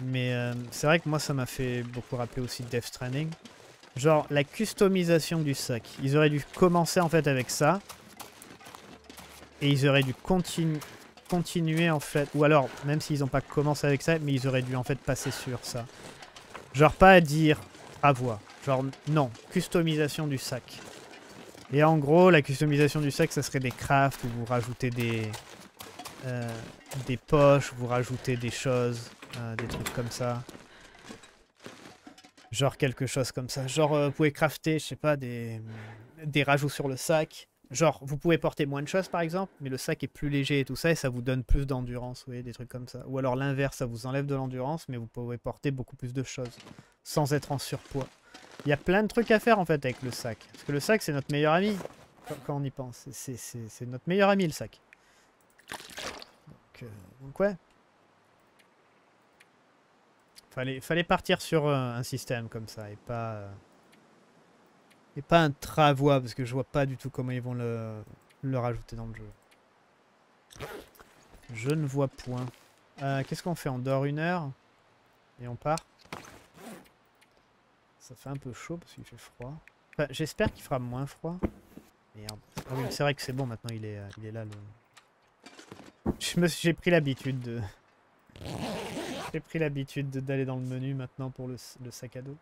[SPEAKER 1] mais euh, c'est vrai que moi ça m'a fait beaucoup rappeler aussi Death Stranding. Genre la customisation du sac. Ils auraient dû commencer en fait avec ça, et ils auraient dû continu- continuer en fait, ou alors même s'ils n'ont pas commencé avec ça, mais ils auraient dû en fait passer sur ça. Genre pas à dire à voix, genre non, customisation du sac. Et en gros, la customisation du sac, ça serait des crafts où vous rajoutez des, euh, des poches, vous rajoutez des choses, euh, des trucs comme ça. Genre quelque chose comme ça. Genre, euh, vous pouvez crafter, je sais pas, des, des rajouts sur le sac. Genre, vous pouvez porter moins de choses par exemple, mais le sac est plus léger et tout ça, et ça vous donne plus d'endurance, vous voyez, des trucs comme ça. Ou alors l'inverse, ça vous enlève de l'endurance, mais vous pouvez porter beaucoup plus de choses, sans être en surpoids. Il y a plein de trucs à faire en fait avec le sac. Parce que le sac, c'est notre meilleur ami, quand, on y pense. C'est- notre meilleur ami le sac. Donc, euh, donc ouais. Fallait, partir sur euh, un système comme ça et pas euh, et pas un travois parce que je vois pas du tout comment ils vont le, le rajouter dans le jeu. Je ne vois point. Euh, Qu'est-ce qu'on fait? On dort une heure et on part? Ça fait un peu chaud parce qu'il fait froid. Enfin, J'espère qu'il fera moins froid. Merde. Ah oui, c'est vrai que c'est bon maintenant. Il est, euh, il est là le. J'ai pris l'habitude de. J'ai pris l'habitude de- d'aller dans le menu maintenant pour le, sac à dos.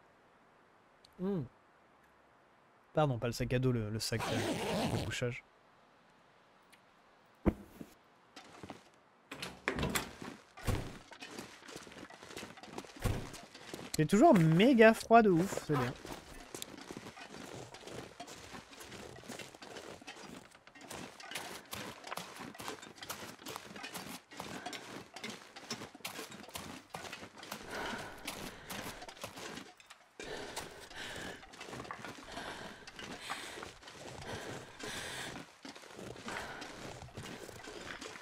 [SPEAKER 1] Hmm. Pardon, pas le sac à dos, le, le sac de couchage. C'est toujours méga froid de ouf, c'est bien.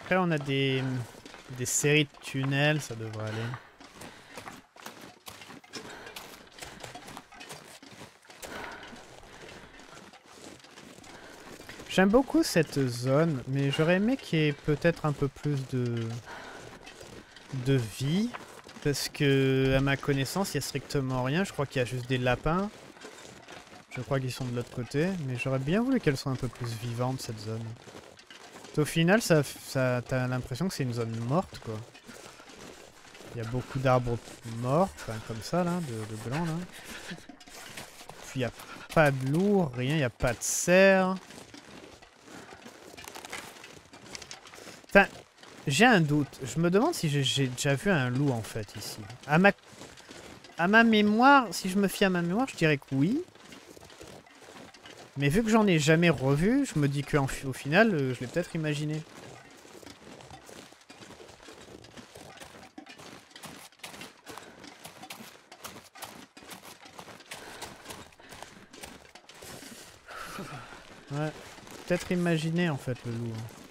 [SPEAKER 1] Après, on a des, des séries de tunnels, ça devrait aller. J'aime beaucoup cette zone, mais j'aurais aimé qu'il y ait peut-être un peu plus de... de vie. Parce que, à ma connaissance, il y a strictement rien. Je crois qu'il y a juste des lapins. Je crois qu'ils sont de l'autre côté. Mais j'aurais bien voulu qu'elle soit un peu plus vivante, cette zone. Au final, ça, t'as l'impression que c'est une zone morte, quoi. Il y a beaucoup d'arbres morts, enfin comme ça, là, de, blanc, là. Puis il n'y a pas de loup, rien, il n'y a pas de cerf. Enfin, j'ai un doute. Je me demande si j'ai déjà vu un loup, en fait, ici. À ma... à ma mémoire, si je me fie à ma mémoire, je dirais que oui. Mais vu que j'en ai jamais revu, je me dis qu'au final, euh, je l'ai peut-être imaginé. Ouais, peut-être imaginé en fait le loup. Hein.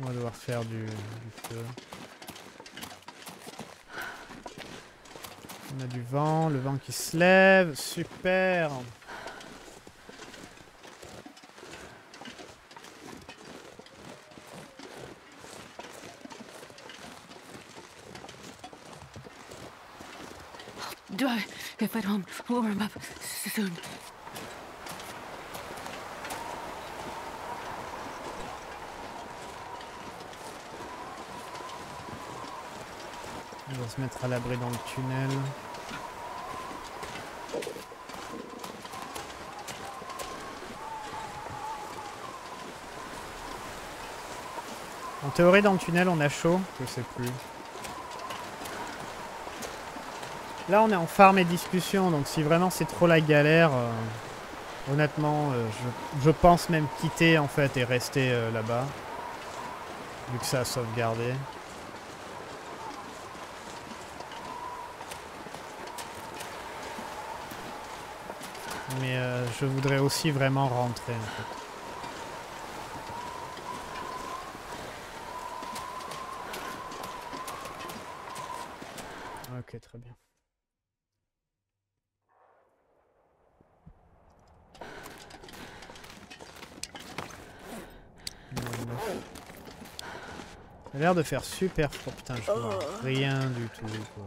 [SPEAKER 1] On va devoir faire du, feu. On a du vent, le vent qui se lève, super
[SPEAKER 2] Do I, if I don't warm up soon?
[SPEAKER 1] Se mettre à l'abri dans le tunnel. En théorie, dans le tunnel, on a chaud. Je sais plus. Là, on est en farm et discussion, donc si vraiment c'est trop la galère, euh, honnêtement, euh, je, pense même quitter en fait et rester euh, là-bas. Vu que ça a sauvegardé. Mais euh, je voudrais aussi vraiment rentrer en fait. Ok, très bien. Ça a l'air de faire super froid. Putain, je vois rien du tout. Quoi.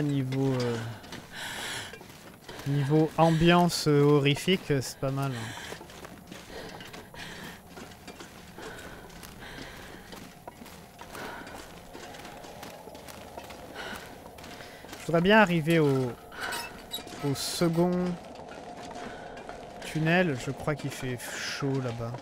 [SPEAKER 1] Niveau... Euh, niveau ambiance euh, horrifique, c'est pas mal. Hein. Je voudrais bien arriver au, au second tunnel. Je crois qu'il fait chaud là-bas.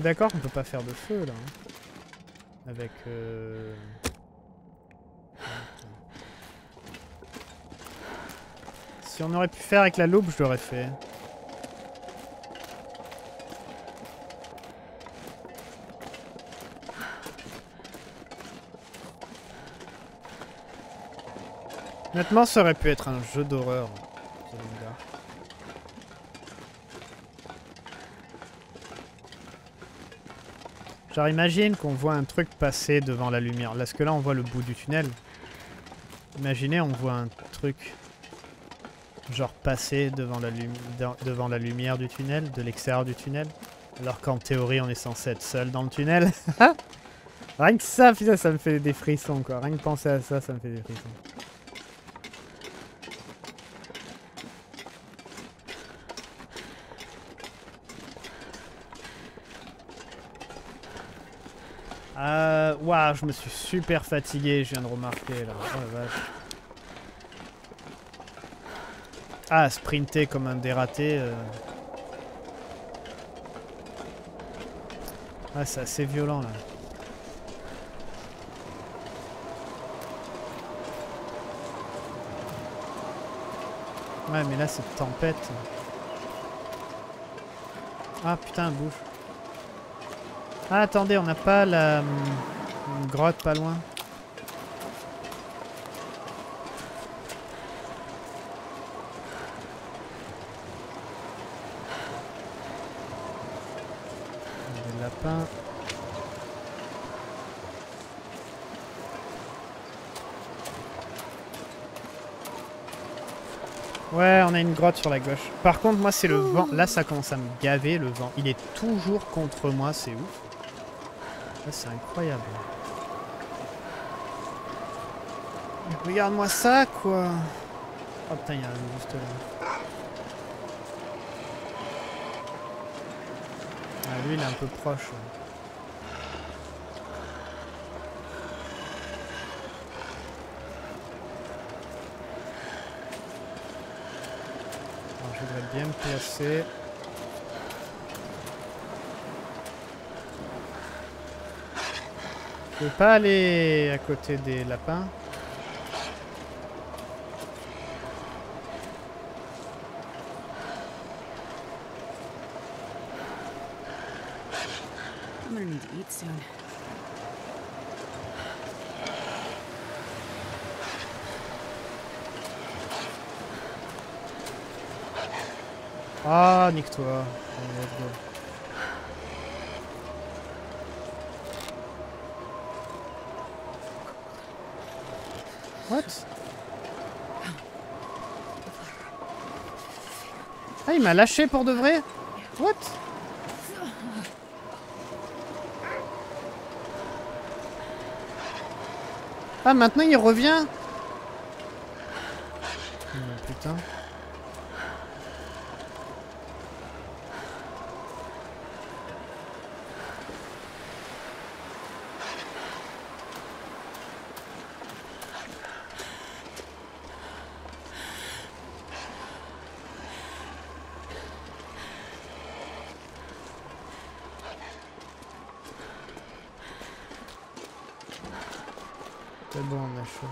[SPEAKER 1] D'accord qu'on peut pas faire de feu là. Hein. Avec... Euh... Si on aurait pu faire avec la loupe, je l'aurais fait. Honnêtement, ça aurait pu être un jeu d'horreur. Genre imagine qu'on voit un truc passer devant la lumière. Parce que là on voit le bout du tunnel. Imaginez on voit un truc genre passer devant la, lumière du tunnel, de l'extérieur du tunnel. Alors qu'en théorie on est censé être seul dans le tunnel. Rien que ça, ça me fait des frissons quoi. Rien que penser à ça, ça me fait des frissons. Waouh, je me suis super fatigué, je viens de remarquer là. Oh vache. Ah, sprinter comme un dératé. Euh. Ah, c'est assez violent là. Ouais, mais là, c'est tempête. Ah putain, bouge. Ah, attendez, on n'a pas la hum, une grotte pas loin. Des lapins. Ouais, on a une grotte sur la gauche. Par contre, moi, c'est le vent. Là, ça commence à me gaver, le vent. Il est toujours contre moi, c'est ouf. C'est incroyable. Regarde-moi ça, quoi. Oh putain, il y a un juste là. Ah, lui, il est un peu proche. je voudrais bien me placer. Je peux pas aller à côté des lapins. Ah, nique-toi. What? Ah, il m'a lâché pour de vrai? What? Ah, maintenant il revient Oh, putain. C'est bon, on a chaud.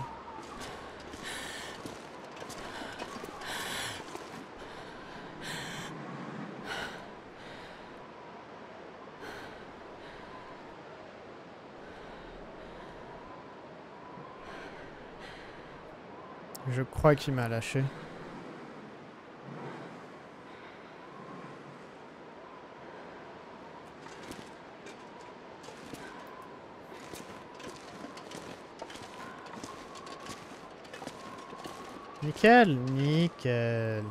[SPEAKER 1] Je crois m'a lâché. Nickel, nickel.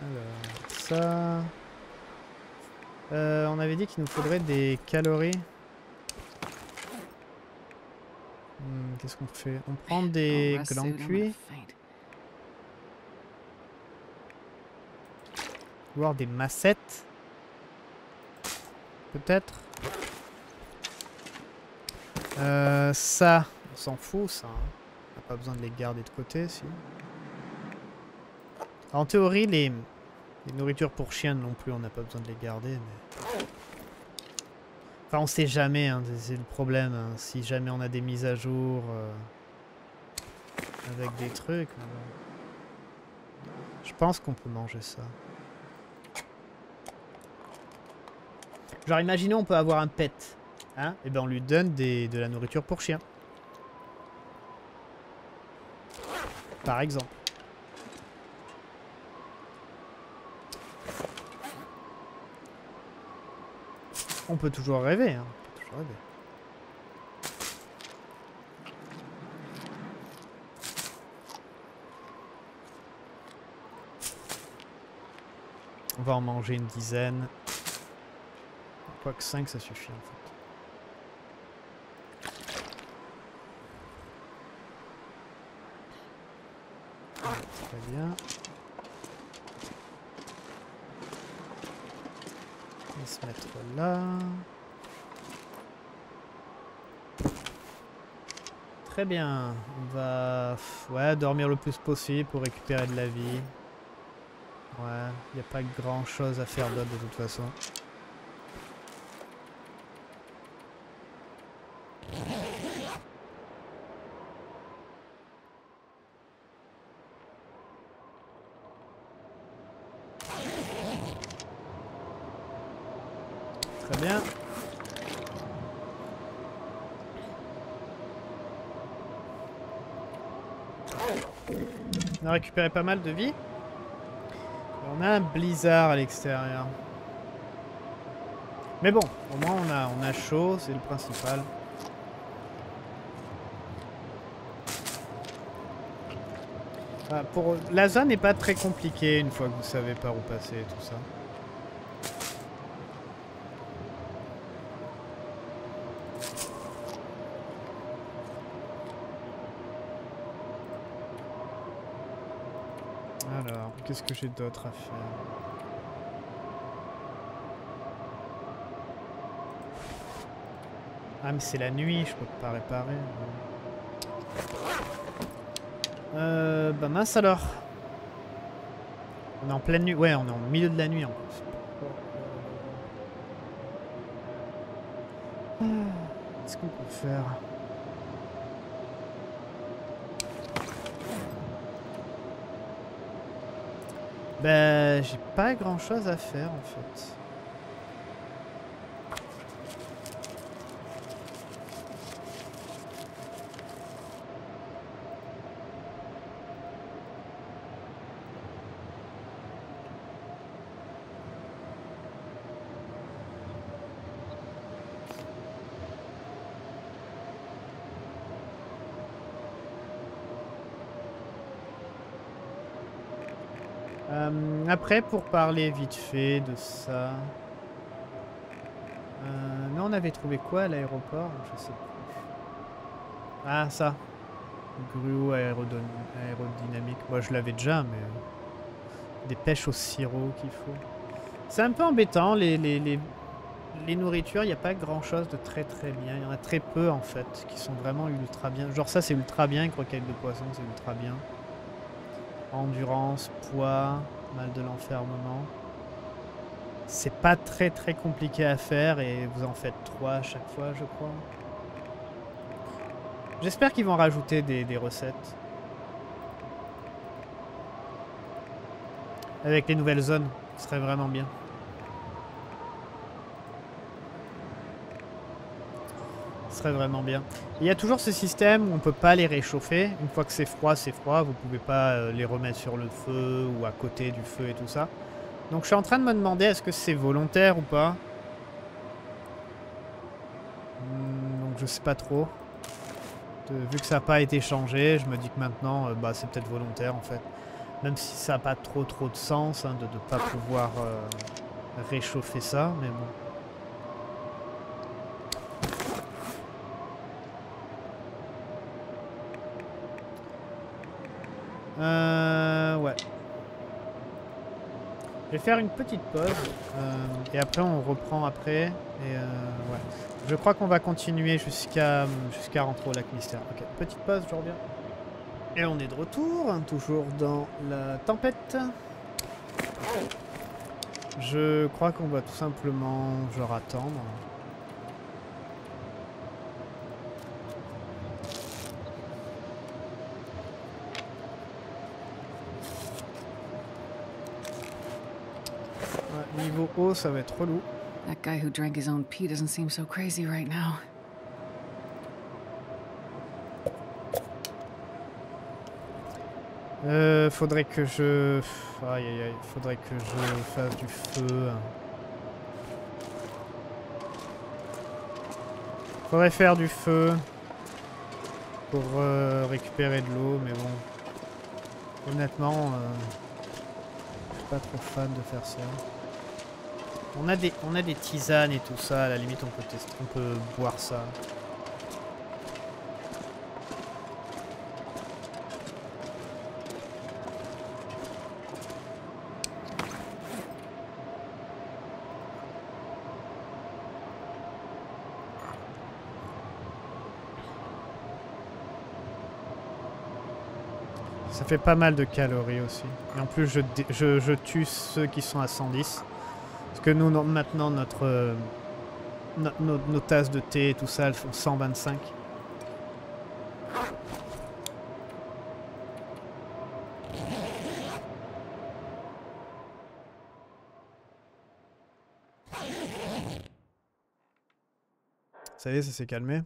[SPEAKER 1] Alors, ça... Euh, on avait dit qu'il nous faudrait des calories. Qu'est-ce qu'on fait On prend des glands cuits, voire des massettes. Peut-être. Euh, ça, on s'en fout ça. hein. On n'a pas besoin de les garder de côté, si. En théorie, les, les nourritures pour chiens non plus, on n'a pas besoin de les garder. Mais... Enfin, on sait jamais, hein, c'est- le problème. hein, Si jamais on a des mises à jour euh, avec des trucs. bon. Je pense qu'on peut manger ça. Genre, imaginons, on peut avoir un pet. Hein Et ben, on lui donne des, de la nourriture pour chien. Par exemple. On peut toujours rêver, hein? On peut toujours rêver. On va en manger une dizaine. Quoique 5 ça suffit en fait. Très bien. Va se mettre là. Très bien. On va ouais, dormir le plus possible pour récupérer de la vie. Ouais, il n'y a pas grand chose à faire d'autre de toute façon. Très bien. On a récupéré pas mal de vie. On a un blizzard à l'extérieur. Mais bon, au moins on a, on a chaud, c'est le principal. Pour... La zone n'est pas très compliquée une fois que vous savez par où passer et tout ça. Alors, qu'est-ce que j'ai d'autre à faire Ah mais c'est la nuit, je peux pas réparer. Euh, bah mince alors. On est en pleine nuit. Ouais, on est en milieu de la nuit en plus. Qu'est-ce qu'on peut faire? Bah, j'ai pas grand chose à faire en fait. Euh, pour parler vite fait de ça... Euh, non, on avait trouvé quoi à l'aéroport? Je sais plus. Ah, ça. Gruau aérodynamique. Moi, je l'avais déjà, mais... euh, Des pêches au sirop qu'il faut. C'est un peu embêtant, les, les, les, les nourritures, il n'y a pas grand-chose de très très bien. Il y en a très peu, en fait, qui sont vraiment ultra bien. Genre ça, c'est ultra bien. Croquettes de poisson, c'est ultra bien. Endurance, poids, mal de l'enfermement. C'est pas très très compliqué à faire et vous en faites trois à chaque fois, je crois. J'espère qu'ils vont rajouter des, des recettes. Avec les nouvelles zones, ce serait vraiment bien. Serait vraiment bien. Il y a toujours ce système où on peut pas les réchauffer. Une fois que c'est froid, c'est froid. Vous pouvez pas euh, les remettre sur le feu ou à côté du feu et tout ça. Donc je suis en train de me demander est-ce que c'est volontaire ou pas? Hmm, donc je sais pas trop. Vu que ça n'a pas été changé, je me dis que maintenant euh, bah, c'est peut-être volontaire en fait. Même si ça n'a pas trop trop de sens hein, de ne pas pouvoir euh, réchauffer ça, mais bon. Euh, ouais. Je vais faire une petite pause. euh, et après, on reprend après. Et euh, ouais. Je crois qu'on va continuer jusqu'à jusqu'à rentrer au lac mystère. Ok, petite pause, je reviens. Et on est de retour, hein, toujours dans la tempête. Je crois qu'on va tout simplement genre attendre. Ouais, niveau eau, ça va être relou.
[SPEAKER 2] That guy who drank his own pee doesn't seem so crazy right now.
[SPEAKER 1] Euh, faudrait que je... Aïe aïe aïe, faudrait que je fasse du feu. Faudrait faire du feu pour euh, récupérer de l'eau, mais bon. Honnêtement, euh, je suis pas trop fan de faire ça. On a des, on a des tisanes et tout ça, à la limite on peut tester, on peut boire ça. Ça fait pas mal de calories aussi. Et en plus, je, je, je tue ceux qui sont à 110. Que nous, maintenant, notre, euh, no- nos, nos tasses de thé et tout ça, elles font 125. Ça y est, ça s'est calmé.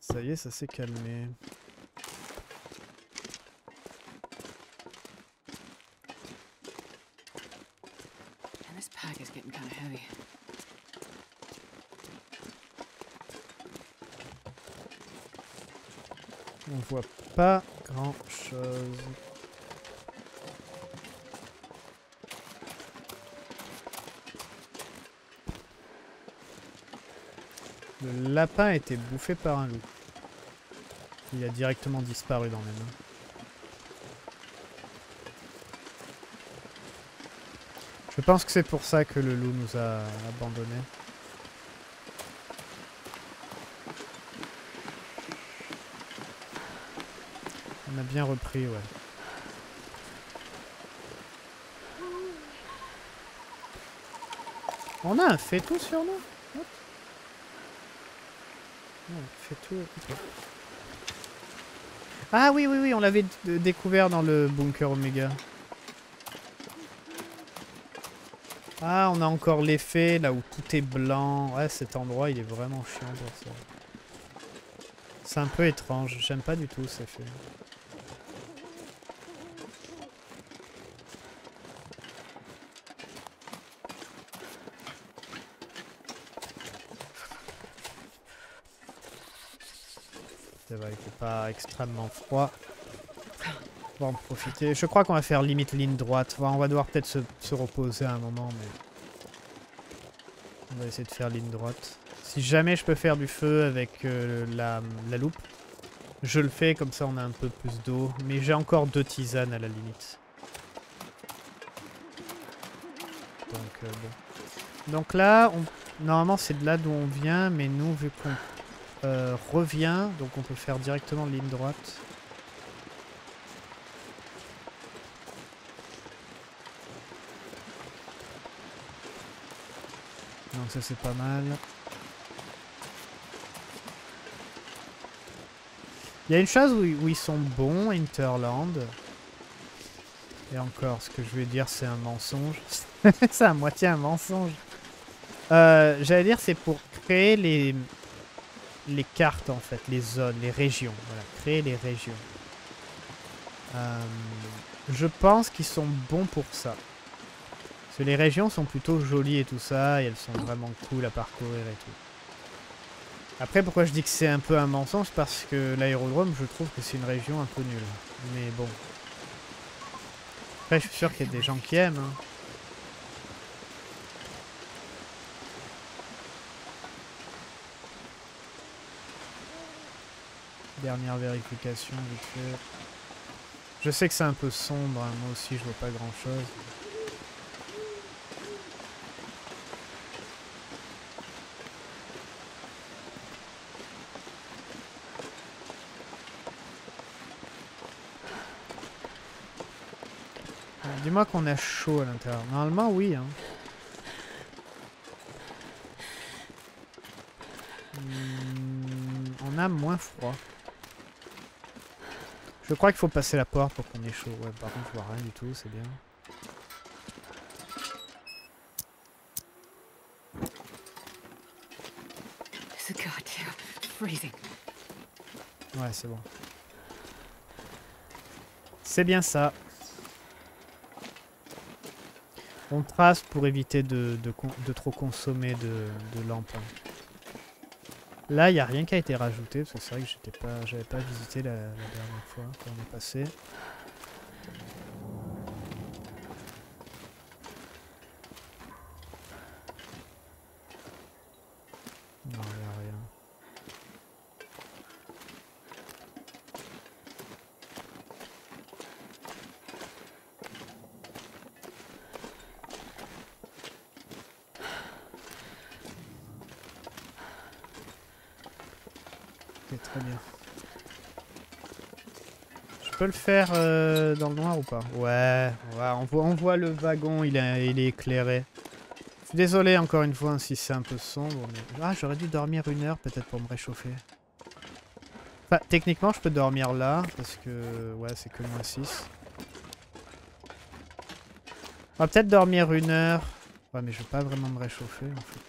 [SPEAKER 1] Ça y est, ça s'est calmé. Pas grand chose. Le lapin a été bouffé par un loup. Il a directement disparu dans les mains. Je pense que c'est pour ça que le loup nous a abandonnés. On a bien repris, ouais. On a un tout sur nous? Ok. Ah oui, oui, oui, on l'avait découvert dans le bunker Omega. Ah, on a encore l'effet là où tout est blanc. Ouais, cet endroit, il est vraiment chiant pour ça. C'est un peu étrange. J'aime pas du tout cet effet. C'est vrai qu'il pas extrêmement froid. On va en profiter. Je crois qu'on va faire limite ligne droite. On va devoir peut-être se, se reposer à un moment, mais... On va essayer de faire ligne droite. Si jamais je peux faire du feu avec euh, la, la loupe, je le fais, comme ça on a un peu plus d'eau. Mais j'ai encore deux tisanes à la limite. Donc, euh, bon. Donc là, on... normalement c'est de là d'où on vient, mais nous, vu qu'on euh, revient, donc on peut faire directement ligne droite. Donc ça c'est pas mal. Il y a une chose où, où ils sont bons, Interland. Et encore, ce que je vais dire c'est un mensonge. c'est à moitié un mensonge. Euh, J'allais dire c'est pour créer les, les cartes en fait, les zones, les régions. Voilà, créer les régions. Euh, je pense qu'ils sont bons pour ça. Parce que les régions sont plutôt jolies et tout ça, et elles sont vraiment cool à parcourir et tout. Après, pourquoi je dis que c'est un peu un mensonge? Parce que l'aérodrome, je trouve que c'est une région un peu nulle. Mais bon. Après, je suis sûr qu'il y a des gens qui aiment. hein. Dernière vérification, vite fait. Je sais que c'est un peu sombre, hein, moi aussi je vois pas grand chose. Alors, Dis-moi qu'on a chaud à l'intérieur. Normalement, oui. Hein. Hmm, on a moins froid. Je crois qu'il faut passer la porte pour qu'on ait chaud. Ouais, par contre, je vois rien du tout, c'est bien. Ouais, c'est bon. C'est bien ça. On trace pour éviter de, de trop consommer de, de lampes. hein. Là, il n'y a rien qui a été rajouté, parce que c'est vrai que j'étais pas, j'avais pas visité la, dernière fois quand on est passé. Non, il n'y a rien. Ok, très bien. Je peux le faire euh, dans le noir ou pas Ouais, on, voit, on voit le wagon, il, est- éclairé. Désolé encore une fois hein, si c'est un peu sombre. Ah, j'aurais dû dormir une heure peut-être pour me réchauffer. Enfin, techniquement, je peux dormir là parce que ouais, c'est que moins 6. On va peut-être dormir une heure. Ouais, mais je vais pas vraiment me réchauffer en fait.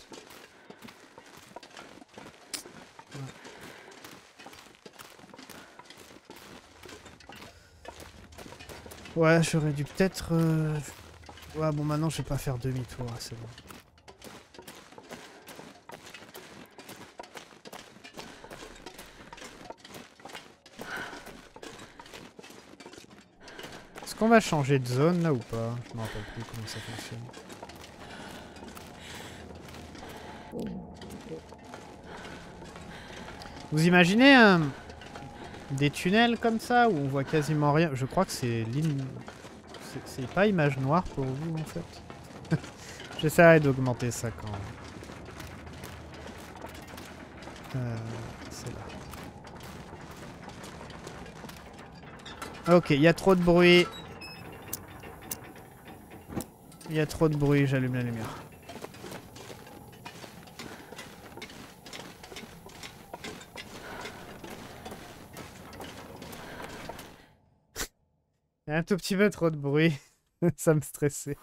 [SPEAKER 1] Ouais, j'aurais dû peut-être... euh, Ouais, bon, maintenant, je vais pas faire demi-tour, c'est bon. Est-ce qu'on va changer de zone, là, ou pas? Je me rappelle plus comment ça fonctionne. Vous imaginez un... des tunnels comme ça, où on voit quasiment rien Je crois que c'est c'est- C'est pas image noire pour vous, en fait J'essaierai d'augmenter ça quand... Euh, c'est là. Ok, il y a trop de bruit. Il y a trop de bruit, j'allume la lumière. Un tout petit peu trop de bruit. Ça me stressait.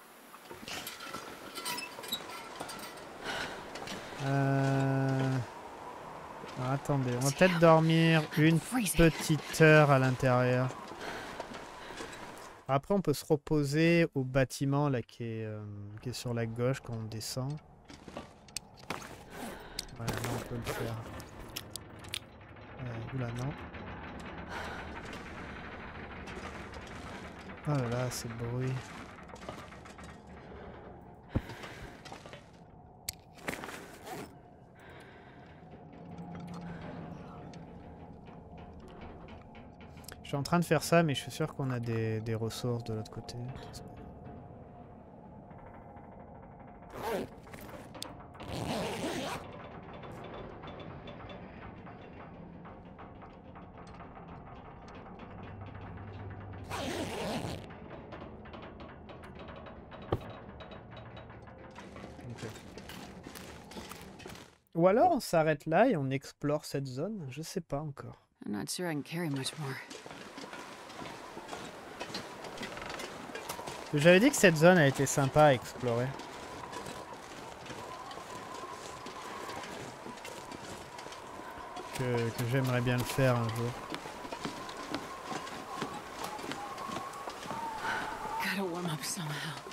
[SPEAKER 1] Euh... alors, attendez, on va peut-être dormir une petite heure à l'intérieur. Après, on peut se reposer au bâtiment là qui est, euh, qui est sur la gauche quand on descend. Ouais, là on peut le faire. Euh, oula, non. Oh là là, c'est bruit. Je suis en train de faire ça, mais je suis sûr qu'on a des, des ressources de l'autre côté. Ou alors on s'arrête là et on explore cette zone, je sais pas encore.
[SPEAKER 2] I'm not sure I can carry much more.
[SPEAKER 1] J'avais dit que cette zone a été sympa à explorer. Que, que j'aimerais bien le faire un jour.
[SPEAKER 2] Gotta warm up somehow.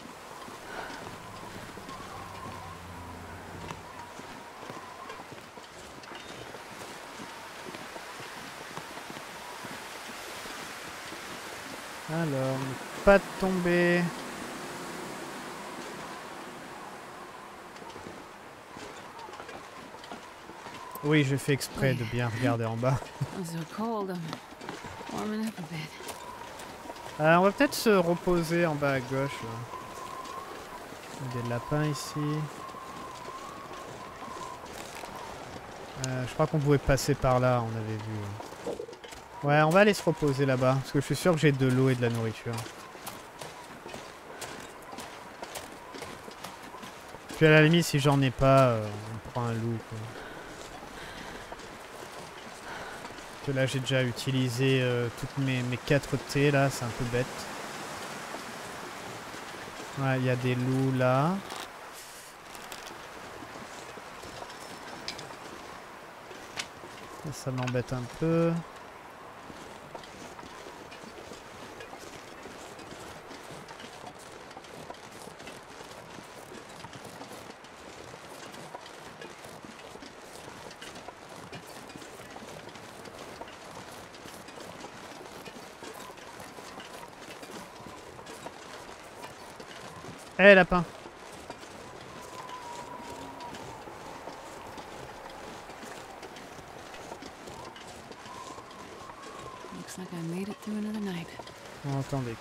[SPEAKER 1] Alors, ne pas tomber. Oui, j'ai fait exprès de bien regarder en bas. Euh, on va peut-être se reposer en bas à gauche. là. Il y a des lapins ici. Euh, je crois qu'on pouvait passer par là, on avait vu. Ouais, on va aller se reposer là-bas, parce que je suis sûr que j'ai de l'eau et de la nourriture. À la limite, si j'en ai pas, euh, on prend un loup. Que là, j'ai déjà utilisé euh, toutes mes, mes 4 T, là, c'est un peu bête. Ouais, il y a des loups là. Ça m'embête un peu. Eh lapin
[SPEAKER 2] Looks like I made it through another night.
[SPEAKER 1] Bon, attendez,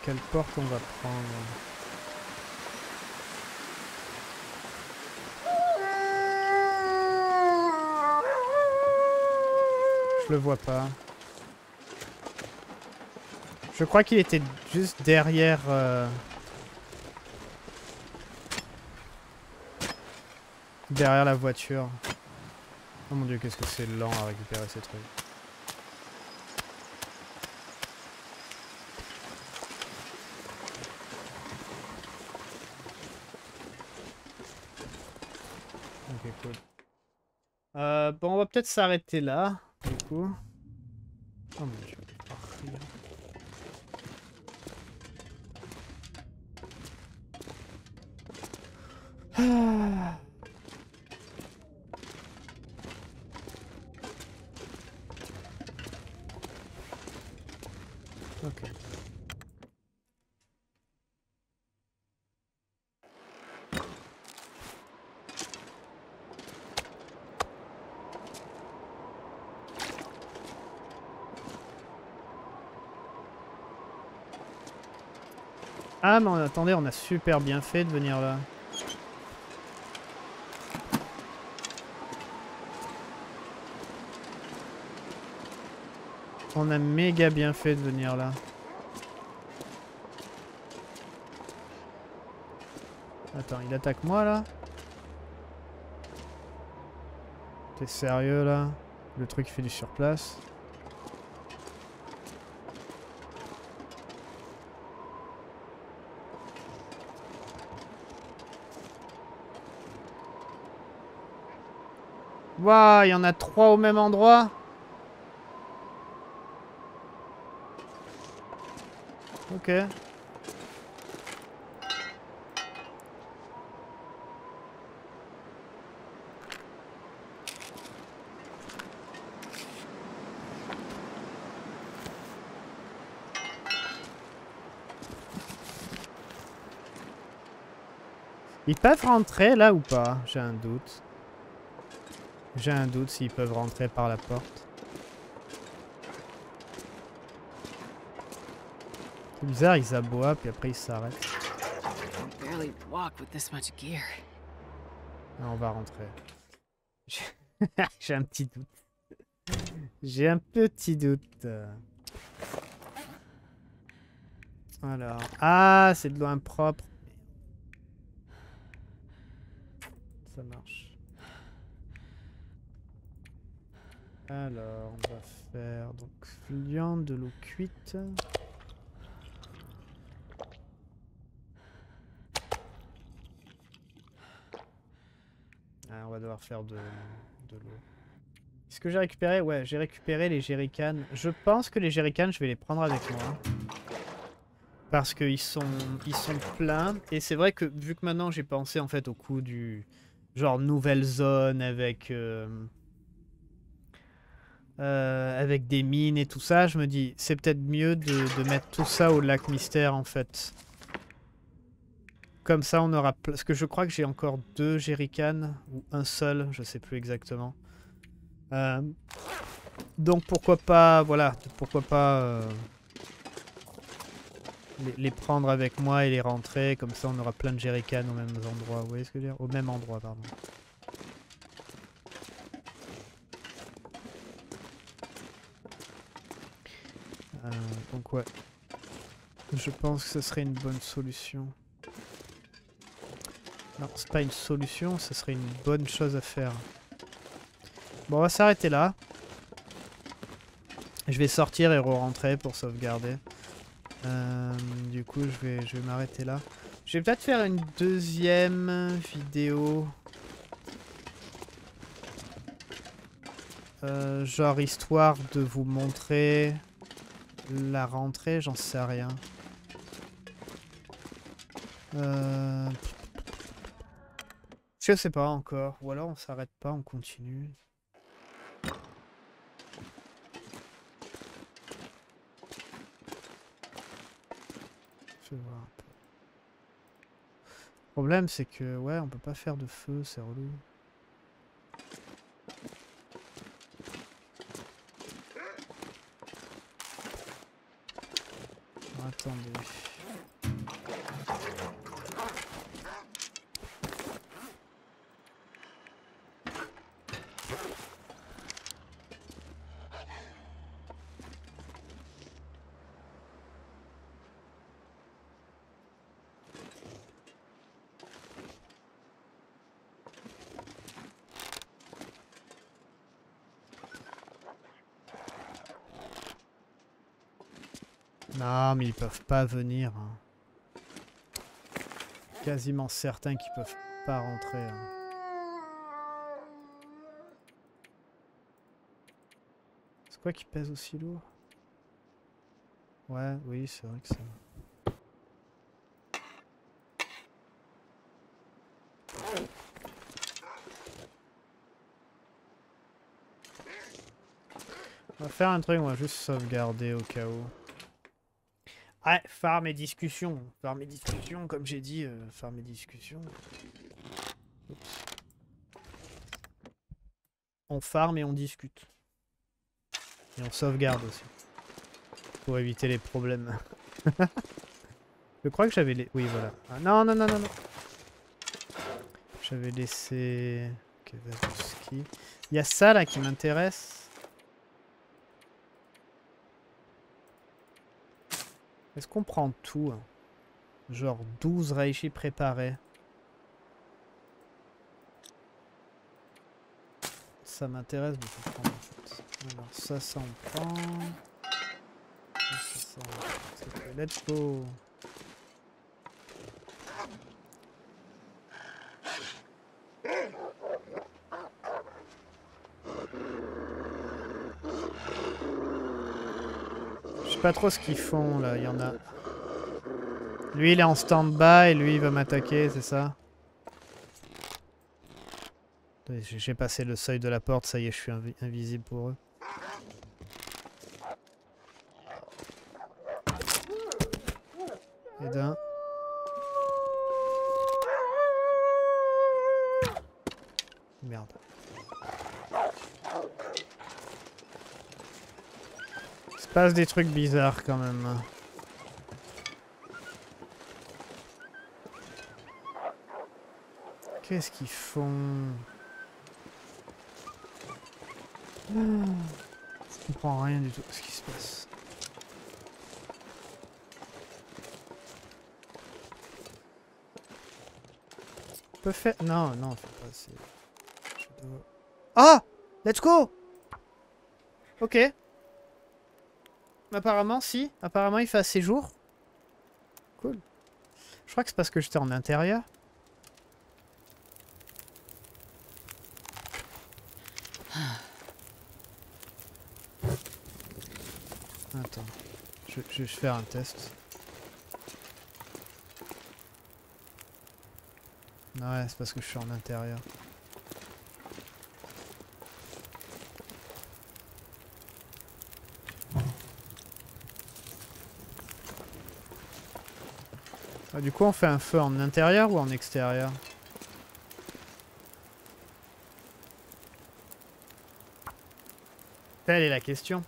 [SPEAKER 1] quelle porte on va prendre Je le vois pas. Je crois qu'il était juste derrière... euh, Derrière la voiture. Oh mon dieu, qu'est-ce que c'est lent à récupérer ces trucs. Ok, cool. Euh, bon, on va peut-être s'arrêter là, du coup dieu. Oh, rien. Ah. Ok. Ah mais attendez, on a super bien fait de venir là. On a méga bien fait de venir là. Attends, il attaque moi là T'es sérieux là? Le truc fait du surplace. Waouh, il y en a trois au même endroit Ok. Ils peuvent rentrer là ou pas? J'ai un doute. J'ai un doute s'ils peuvent rentrer par la porte. C'est bizarre, ils aboient puis après ils s'arrêtent.
[SPEAKER 2] Gear.
[SPEAKER 1] On va rentrer. J'ai un petit doute. J'ai un petit doute. Alors. Ah, c'est de l'eau impropre. Ça marche. Alors, on va faire donc de l'eau cuite. Ah, on va devoir faire de, de l'eau. Est-ce que j'ai récupéré? Ouais, j'ai récupéré les jerrycans. Je pense que les jerrycans, je vais les prendre avec moi. Parce qu'ils sont, ils sont pleins. Et c'est vrai que, vu que maintenant j'ai pensé en fait au coup du... Genre nouvelle zone avec... Euh, euh, avec des mines et tout ça, je me dis, c'est peut-être mieux de, mettre tout ça au lac mystère en fait. Comme ça, on aura... Parce que je crois que j'ai encore deux jerrycans, ou un seul, je sais plus exactement. Euh, donc pourquoi pas, voilà, pourquoi pas euh, les, les, prendre avec moi et les rentrer, comme ça on aura plein de jerrycans au même endroit, vous voyez ce que je veux dire? Au même endroit, pardon. Euh, donc ouais, je pense que ce serait une bonne solution. Non, c'est pas une solution, ce serait une bonne chose à faire. Bon, on va s'arrêter là. Je vais sortir et re-rentrer pour sauvegarder. Euh, du coup, je vais, m'arrêter là. Je vais peut-être faire une deuxième vidéo. Euh, genre histoire de vous montrer la rentrée, j'en sais rien. Euh... Je sais pas encore. Ou alors on s'arrête pas, on continue. Je vais voir un peu. Le problème c'est que ouais on peut pas faire de feu, c'est relou. Attendez. Non, comme ils peuvent pas venir. Hein. Quasiment certains qu'ils peuvent pas rentrer. Hein. C'est quoi qui pèse aussi lourd? Ouais, oui, c'est vrai que ça... On va faire un truc, on va juste sauvegarder au cas où. Ouais, farm et discussion. Farm et discussion, comme j'ai dit, euh, farm et discussion. Oups. On farm et on discute. Et on sauvegarde aussi. Pour éviter les problèmes. Je crois que j'avais les... Oui, voilà. Ah, non, non, non, non, non. J'avais laissé... Il y a ça là qui m'intéresse. Est-ce qu'on prend tout hein? Genre 12 Reishi préparés. Ça m'intéresse de prendre en fait. Alors ça, ça on prend. Ça, ça, on prend. Let's go. Sais pas trop ce qu'ils font là, il y en a. Lui il est en stand-by, lui il va m'attaquer, c'est ça J'ai passé le seuil de la porte, ça y est, je suis invi- invisible pour eux. Et d'un. Merde. Il se passe des trucs bizarres quand même. Qu'est-ce qu'ils font? Je comprends rien du tout ce qui se passe? Peut faire... Non, non, faut pas... Ah Let's go Ok. Apparemment, si. Apparemment, il fait assez jour. Cool. Je crois que c'est parce que j'étais en intérieur. Attends. Je, je vais faire un test. Ouais, c'est parce que je suis en intérieur. Ah, du coup, on fait un feu en intérieur ou en extérieur Telle est la question.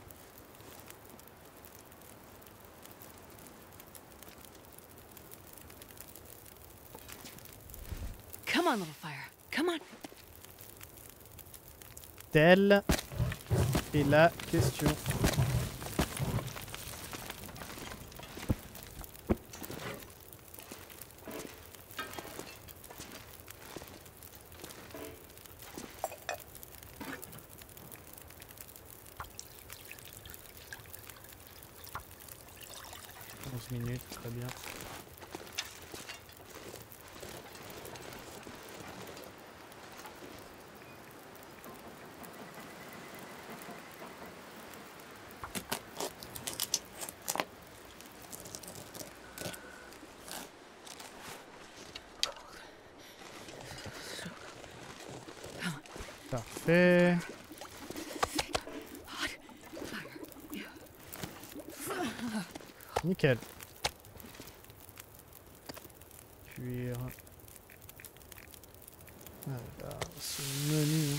[SPEAKER 2] Come on, little fire. Come on.
[SPEAKER 1] Telle est la question. Onze minutes, très bien. Parfait. Nickel. Cuire. Alors, ce menu.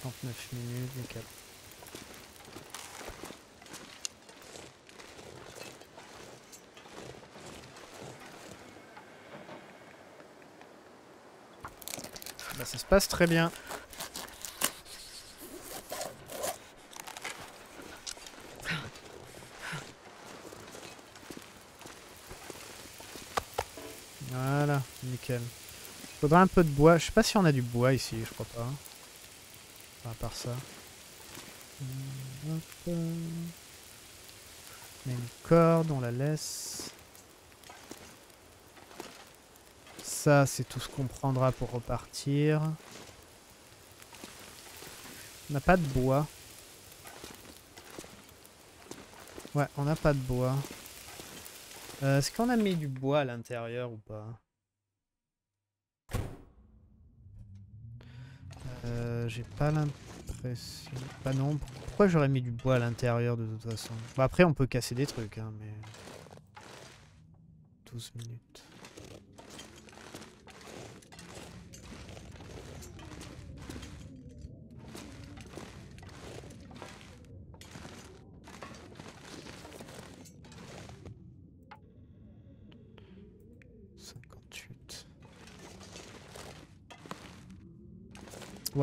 [SPEAKER 1] Trente-neuf minutes, nickel. Ça se passe très bien. Voilà, nickel. Faudra un peu de bois. Je sais pas si on a du bois ici, je crois pas. Enfin, à part ça. Hum, hop. On a une corde, on la laisse. Ça, c'est tout ce qu'on prendra pour repartir. On n'a pas de bois. Ouais, on n'a pas de bois. Euh, Est-ce qu'on a mis du bois à l'intérieur ou pas? Euh, J'ai pas l'impression... Bah non, pourquoi j'aurais mis du bois à l'intérieur de toute façon? Bah après on peut casser des trucs, hein, mais... 12 minutes.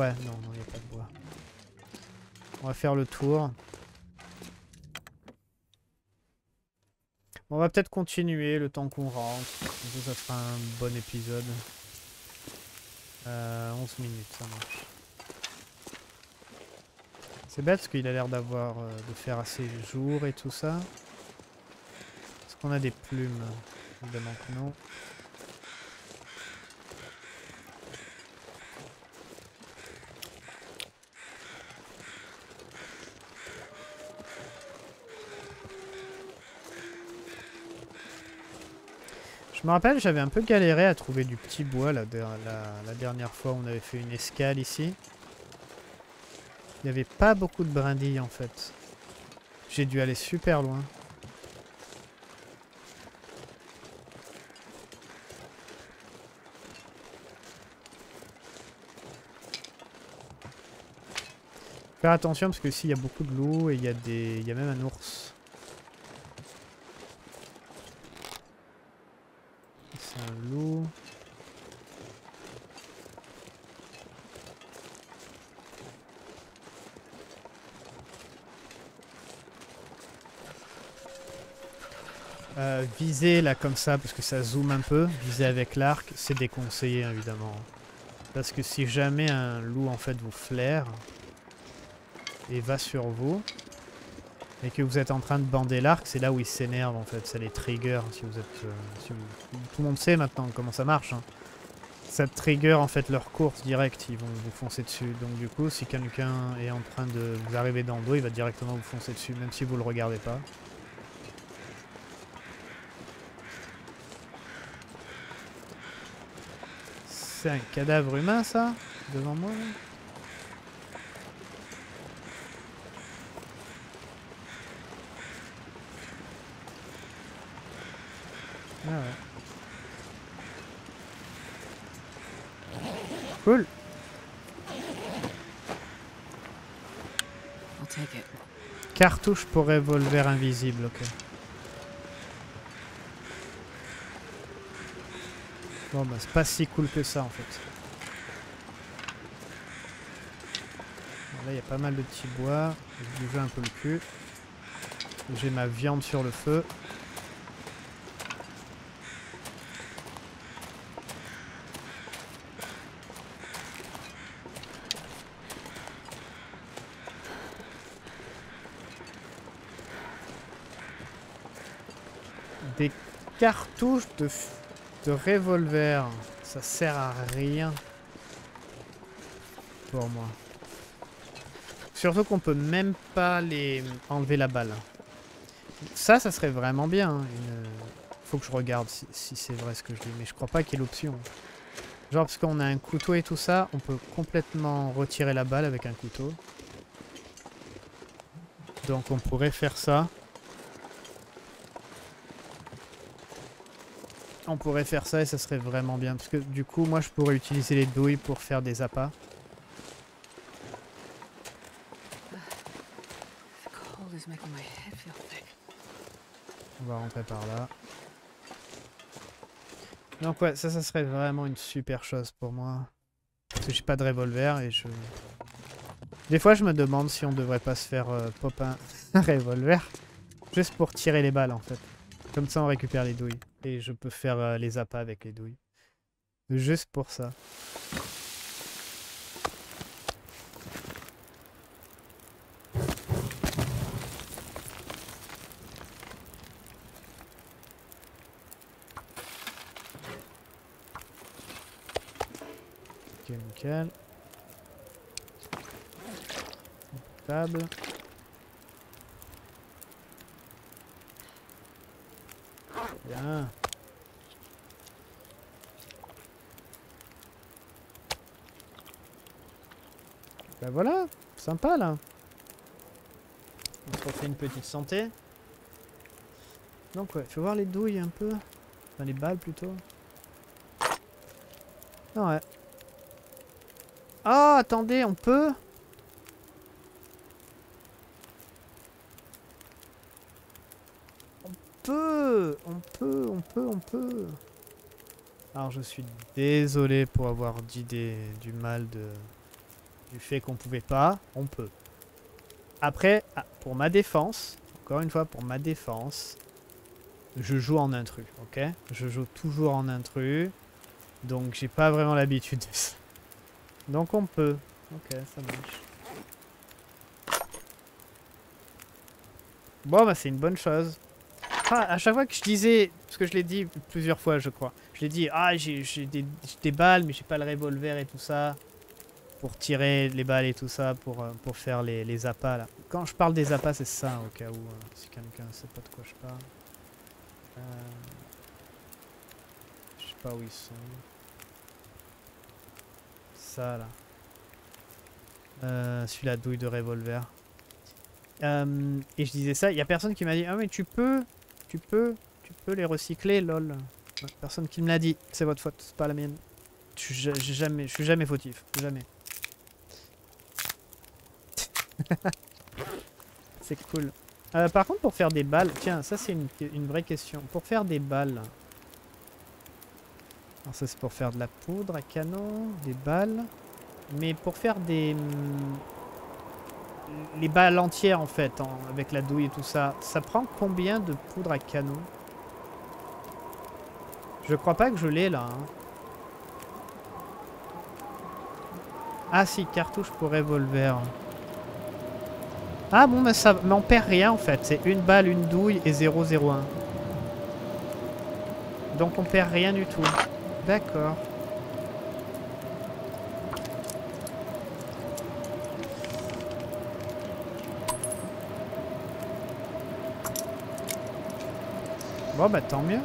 [SPEAKER 1] Ouais, non, non, il a pas de bois. On va faire le tour. On va peut-être continuer le temps qu'on rentre. Ça fera un bon épisode. Euh, 11 minutes, ça marche. C'est bête parce qu'il a l'air d'avoir euh, de faire assez jour et tout ça. Est-ce qu'on a des plumes Évidemment que non. Je me rappelle, j'avais un peu galéré à trouver du petit bois la, der- la- la dernière fois où on avait fait une escale ici. Il n'y avait pas beaucoup de brindilles en fait. J'ai dû aller super loin. Faire attention parce que ici il y a beaucoup de loups et il y a des. il y a même un ours. C'est un loup. Euh, viser là comme ça parce que ça zoome un peu, viser avec l'arc, c'est déconseillé évidemment. Parce que si jamais un loup en fait vous flaire et va sur vous et que vous êtes en train de bander l'arc, c'est là où il s'énerve en fait, ça les trigger si vous êtes... euh, Tout le monde sait maintenant comment ça marche. hein. Ça trigger en fait leur course direct, ils vont vous foncer dessus. Donc du coup, si quelqu'un est en train de vous arriver dans le dos, il va directement vous foncer dessus, même si vous le regardez pas. C'est un cadavre humain ça Devant moi là Ah ouais. Cool. Cartouche pour revolver invisible, ok. Bah c'est pas si cool que ça en fait. Là il y a pas mal de petits bois, je vais bouger un peu le cul. J'ai ma viande sur le feu. Des cartouches de, de revolver, ça sert à rien pour moi. Surtout qu'on peut même pas les enlever la balle. Ça, ça serait vraiment bien. hein, une- Faut que je regarde si, si c'est vrai ce que je dis, mais je crois pas qu'il y ait l'option. Genre parce qu'on a un couteau et tout ça, on peut complètement retirer la balle avec un couteau. Donc on pourrait faire ça. On pourrait faire ça et ça serait vraiment bien. Parce que du coup, moi, je pourrais utiliser les douilles pour faire des appâts. On va rentrer par là. Donc ouais, ça, ça serait vraiment une super chose pour moi. Parce que j'ai pas de revolver et je... Des fois, je me demande si on devrait pas se faire euh, pop un revolver. Juste pour tirer les balles, en fait. Comme ça, on récupère les douilles. Et je peux faire euh, les appâts avec les douilles. Juste pour ça. Bien. Ben voilà, sympa là. On se refait une petite santé. Donc ouais, faut voir les douilles un peu. Enfin les balles plutôt. Ah ouais. Ah, attendez, on peut On peut On peut, on peut, on peut Alors je suis désolé pour avoir dit des, du mal de, du fait qu'on pouvait pas. On peut. Après, ah, pour ma défense, encore une fois pour ma défense, je joue en intrus, ok? Je joue toujours en intrus, donc j'ai pas vraiment l'habitude de ça. Donc on peut. Ok, ça marche. Bon, bah c'est une bonne chose. À chaque fois que je disais, parce que je l'ai dit plusieurs fois, je crois. Je l'ai dit, ah, j'ai des, balles, mais j'ai pas le revolver et tout ça. Pour tirer les balles et tout ça, pour, euh, pour faire les, les appâts, là. Quand je parle des appâts, c'est ça, au cas où, euh, si quelqu'un sait pas de quoi je parle. Euh... Je sais pas où ils sont ça là. Euh, Celui-là, douille de revolver. Euh, et je disais ça, il y a personne qui m'a dit Ah mais tu peux, tu peux, tu peux les recycler, lol. Personne qui me l'a dit, c'est votre faute, c'est pas la mienne. Je suis jamais, je suis jamais fautif, jamais. c'est cool. Euh, par contre, pour faire des balles, tiens, ça c'est une, vraie question. Pour faire des balles, alors ça c'est pour faire de la poudre à canon, des balles. Mais pour faire des... Hmm, les balles entières en fait, avec la douille et tout ça, ça prend combien de poudre à canon? Je crois pas que je l'ai là. Hein. Ah si, cartouche pour revolver. Ah bon, mais ça m'en perd rien en fait. C'est une balle, une douille et 001. Donc on perd rien du tout. D'accord. Bon bah tant mieux.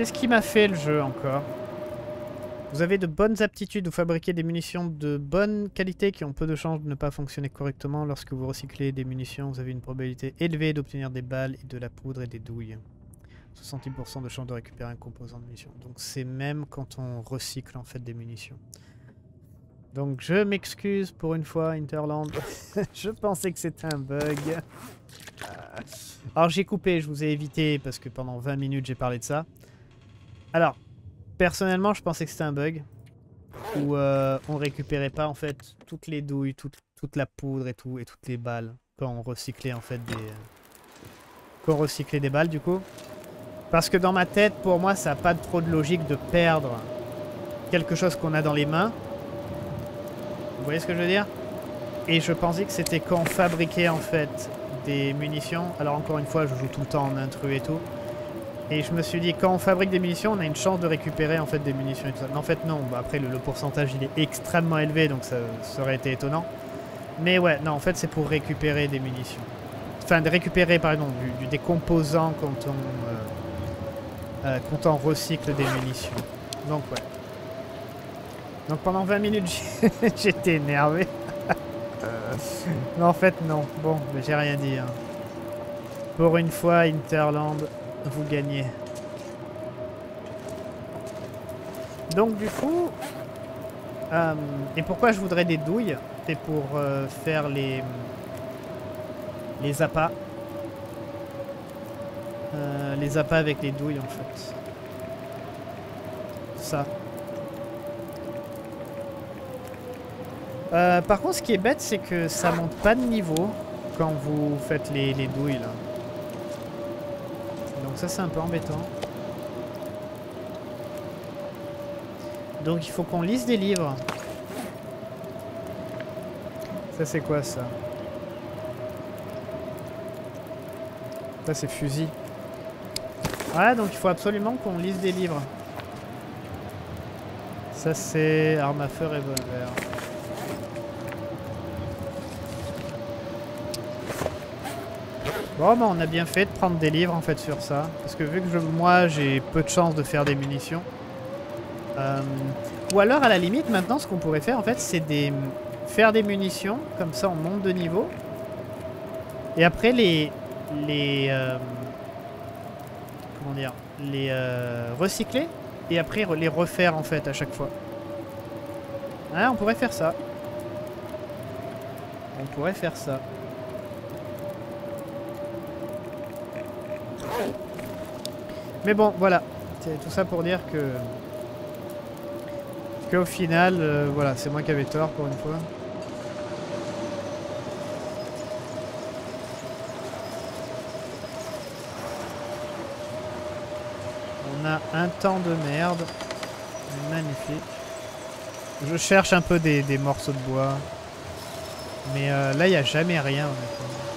[SPEAKER 1] Qu'est-ce qui m'a fait le jeu encore? Vous avez de bonnes aptitudes, vous fabriquez des munitions de bonne qualité qui ont peu de chances de ne pas fonctionner correctement. Lorsque vous recyclez des munitions, vous avez une probabilité élevée d'obtenir des balles et de la poudre et des douilles. 70% de chance de récupérer un composant de munition. Donc c'est même quand on recycle en fait des munitions. Donc je m'excuse pour une fois Interland. je pensais que c'était un bug. Alors j'ai coupé, je vous ai évité parce que pendant 20 minutes j'ai parlé de ça. Alors, personnellement, je pensais que c'était un bug. Où euh, on récupérait pas en fait toutes les douilles, toute, toute la poudre et tout, et toutes les balles. Quand on recyclait en fait des... Quand on recyclait des balles du coup. Parce que dans ma tête, pour moi, ça n'a pas trop de logique de perdre quelque chose qu'on a dans les mains. Vous voyez ce que je veux dire? Et je pensais que c'était quand on fabriquait en fait des munitions. Alors encore une fois, je joue tout le temps en intrus et tout. Et je me suis dit, quand on fabrique des munitions, on a une chance de récupérer en fait des munitions et tout ça. Mais en fait, non. Bah, après, le, pourcentage, il est extrêmement élevé, donc ça, aurait été étonnant. Mais ouais, non, en fait, c'est pour récupérer des munitions. Enfin, de récupérer, pardon, du, des composants quand on, euh, euh, quand on recycle des munitions. Donc, ouais. Donc, pendant 20 minutes, j'étais énervé. mais en fait, non. Bon, mais j'ai rien dit. Hein. Pour une fois, Interland vous gagnez. Donc du coup... Euh, et pourquoi je voudrais des douilles C'est pour euh, faire les... Les appâts. Euh, les appâts avec les douilles en fait. Ça. par contre ce qui est bête c'est que ça monte pas de niveau quand vous faites les, les douilles là. Donc ça c'est un peu embêtant. Donc il faut qu'on lise des livres. Ça c'est quoi ça? Ça c'est fusil. Ouais donc il faut absolument qu'on lise des livres. Ça c'est arme à feu revolver. Bon bah on a bien fait de prendre des livres en fait sur ça. Parce que vu que moi j'ai peu de chance de faire des munitions. euh, ou alors à la limite maintenant ce qu'on pourrait faire en fait c'est faire des munitions, comme ça on monte de niveau. Et après les euh, comment dire les euh, recycler et après les refaire en fait à chaque fois. Ouais, on pourrait faire ça. On pourrait faire ça. Mais bon, voilà. C'est tout ça pour dire que qu'au final, euh, voilà, c'est moi qui avais tort pour une fois. On a un temps de merde. Magnifique. Je cherche un peu des, morceaux de bois. Mais euh, là, il n'y a jamais rien. honnêtement.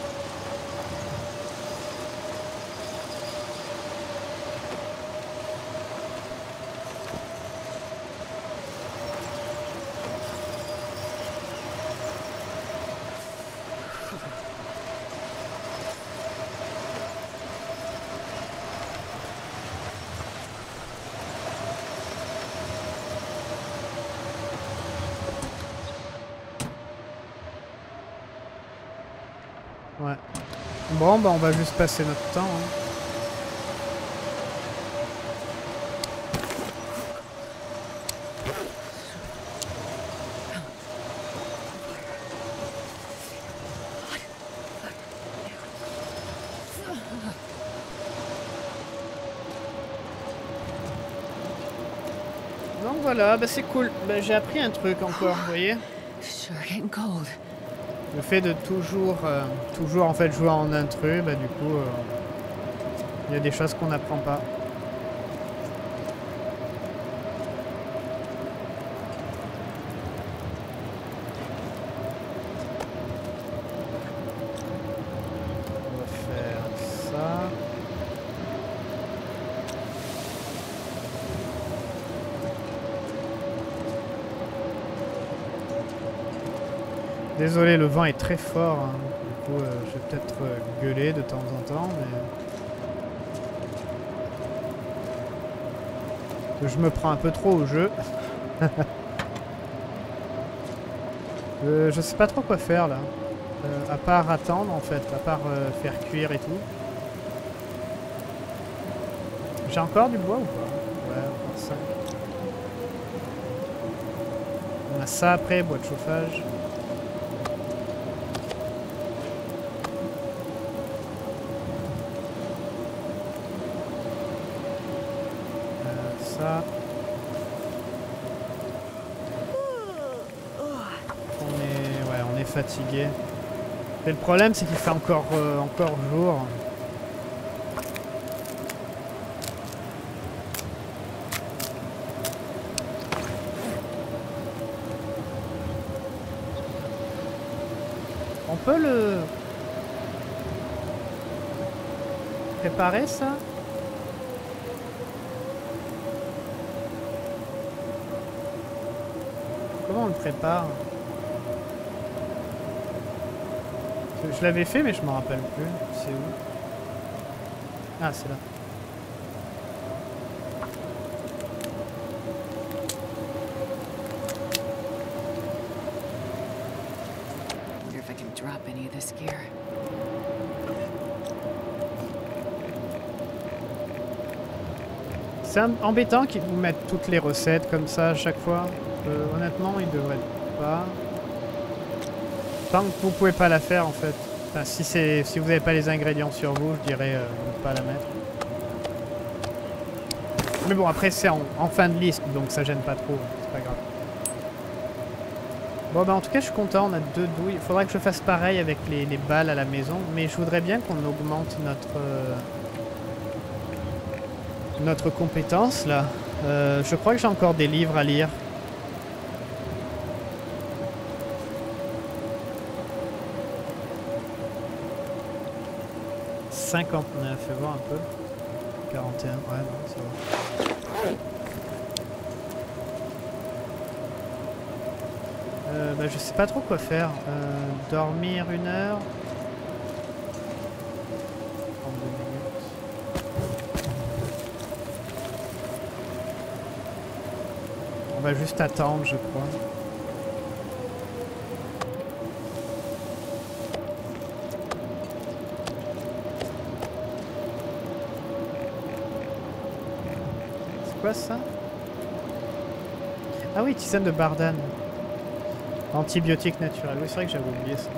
[SPEAKER 1] Bah on va juste passer notre temps. hein. Donc voilà, bah c'est cool. Bah, J'ai appris un truc encore, vous voyez
[SPEAKER 2] Sure getting cold.
[SPEAKER 1] Le fait de toujours, euh, toujours en fait jouer en intrus, bah du coup, euh, il y a des choses qu'on n'apprend pas. On va faire ça. Désolé, le vent est très fort. hein. Du coup, euh, je vais peut-être euh, gueuler de temps en temps, mais... je me prends un peu trop au jeu. Euh, je sais pas trop quoi faire là. Euh, à part attendre en fait, à part faire cuire et tout. J'ai encore du bois ou pas? Ouais, encore ça. On a ça après, bois de chauffage. Euh, ça. On est, ouais, on est fatigué. Le problème, c'est qu'il fait encore, euh, encore jour. On peut le préparer ça? Comment on le prépare? Je- Je l'avais fait mais je m'en rappelle plus. C'est où Ah c'est là.
[SPEAKER 2] Wonder if I can drop any of this gear.
[SPEAKER 1] C'est embêtant qu'ils vous mettent toutes les recettes comme ça à chaque fois. Euh, honnêtement, ils devraient pas. Tant que vous pouvez pas la faire en fait. Enfin, si, c'est- si vous n'avez pas les ingrédients sur vous, je dirais euh, pas la mettre. Mais bon, après c'est en, fin de liste, donc ça gêne pas trop, c'est pas grave. Bon bah en tout cas je suis content, on a deux douilles. Il faudrait que je fasse pareil avec les, les balles à la maison, mais je voudrais bien qu'on augmente notre... euh, notre compétence là. Euh, je crois que j'ai encore des livres à lire. « 59, fais voir un peu. 41, ouais non, ça va. Euh, bah, je sais pas trop quoi faire. Euh, dormir une heure. 32 minutes. On va juste attendre, je crois. Ah oui, tisane de bardane. Antibiotique naturel. Oui, c'est vrai que j'avais oublié ça.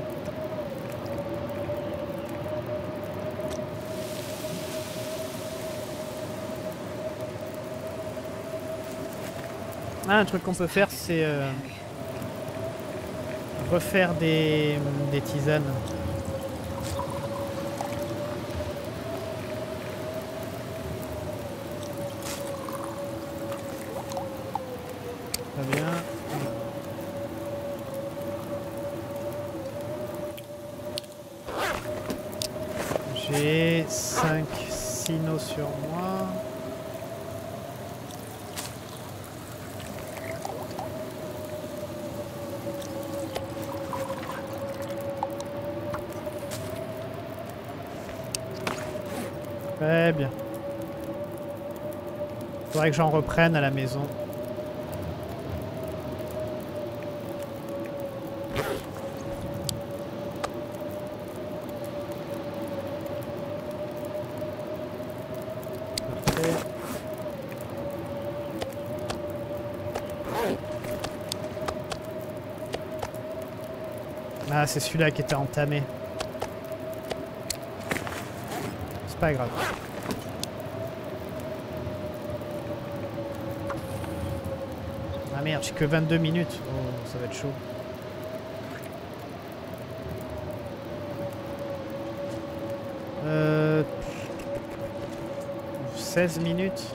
[SPEAKER 1] Ah, un truc qu'on peut faire, c'est euh, refaire des tisanes. Très bien. J'ai 5 sinos sur moi. Très bien. Que j'en reprenne à la maison. Ah, c'est celui-là qui était entamé. C'est pas grave. Ah merde, j'ai que 22 minutes. Oh, ça va être chaud. Euh... 16 minutes.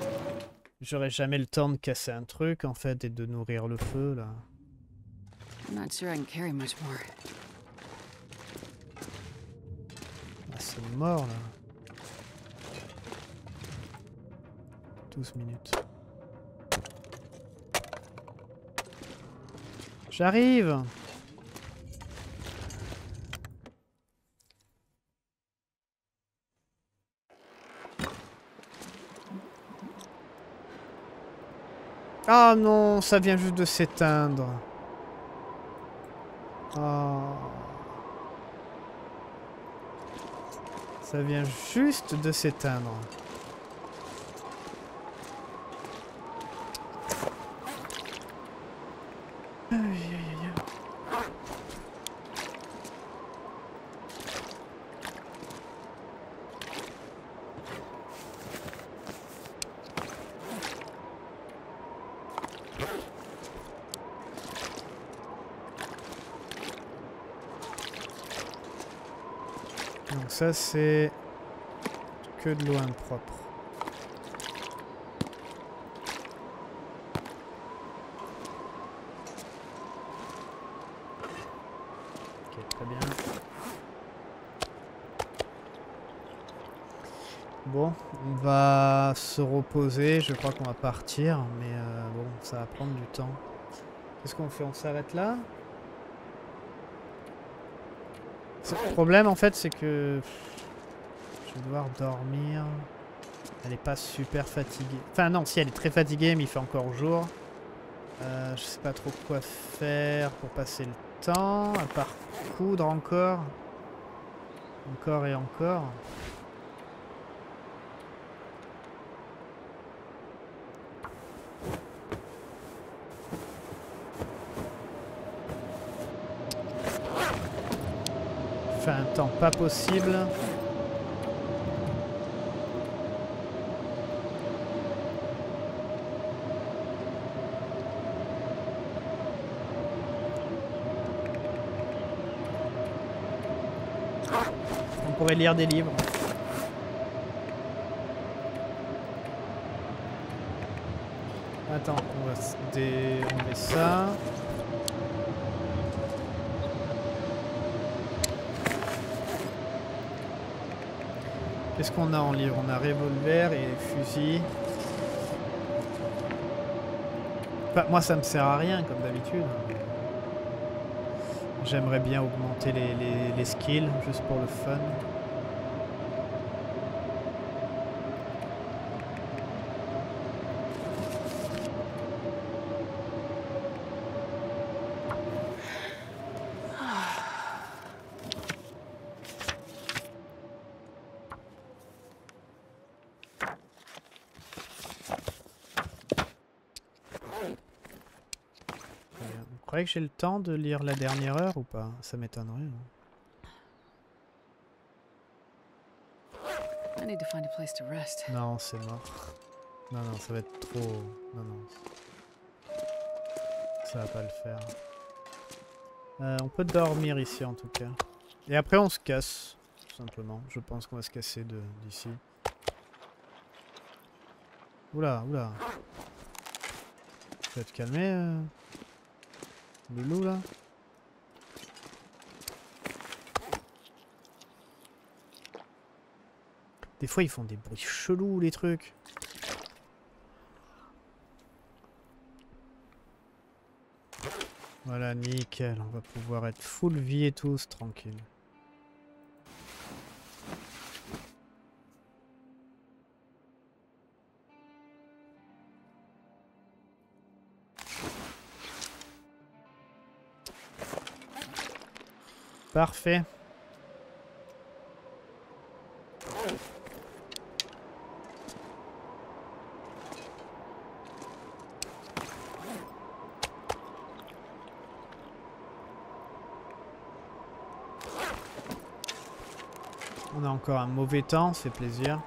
[SPEAKER 1] J'aurai jamais le temps de casser un truc en fait et de nourrir le feu là.
[SPEAKER 2] I'm not sure I can carry much more.
[SPEAKER 1] Ah, c'est mort là. 12 minutes. J'arrive Ah non, ça vient juste de s'éteindre. Oh. Ça vient juste de s'éteindre. Ça c'est que de l'eau impropre. Ok, très bien. Bon, on va se reposer, je crois qu'on va partir, mais euh, bon, ça va prendre du temps. Qu'est-ce qu'on fait? On s'arrête là? Le problème en fait c'est que je vais devoir dormir. Elle est pas super fatiguée. Enfin non, si elle est très fatiguée mais il fait encore jour. Euh, je sais pas trop quoi faire pour passer le temps, à part coudre encore. Encore et encore. Pas possible. On pourrait lire des livres. Attends, on va dé- enlever ça. Qu'est-ce qu'on a en livre? On a revolver et fusil. Moi ça me sert à rien comme d'habitude. J'aimerais bien augmenter les skills, juste pour le fun. Vous croyez que j'ai le temps de lire la dernière heure ou pas? Ça m'étonnerait. hein. Non, c'est mort. Non, non, ça va être trop... Non, non. Ça va pas le faire. Euh, on peut dormir ici en tout cas. Et après on se casse, tout simplement. Je pense qu'on va se casser d'ici. Oula, oula. Tu vas te calmer, euh... Loulou là Des fois ils font des bruits chelous les trucs. Voilà, nickel. On va pouvoir être full vie et tous, tranquille. Parfait. On a encore un mauvais temps, fait plaisir.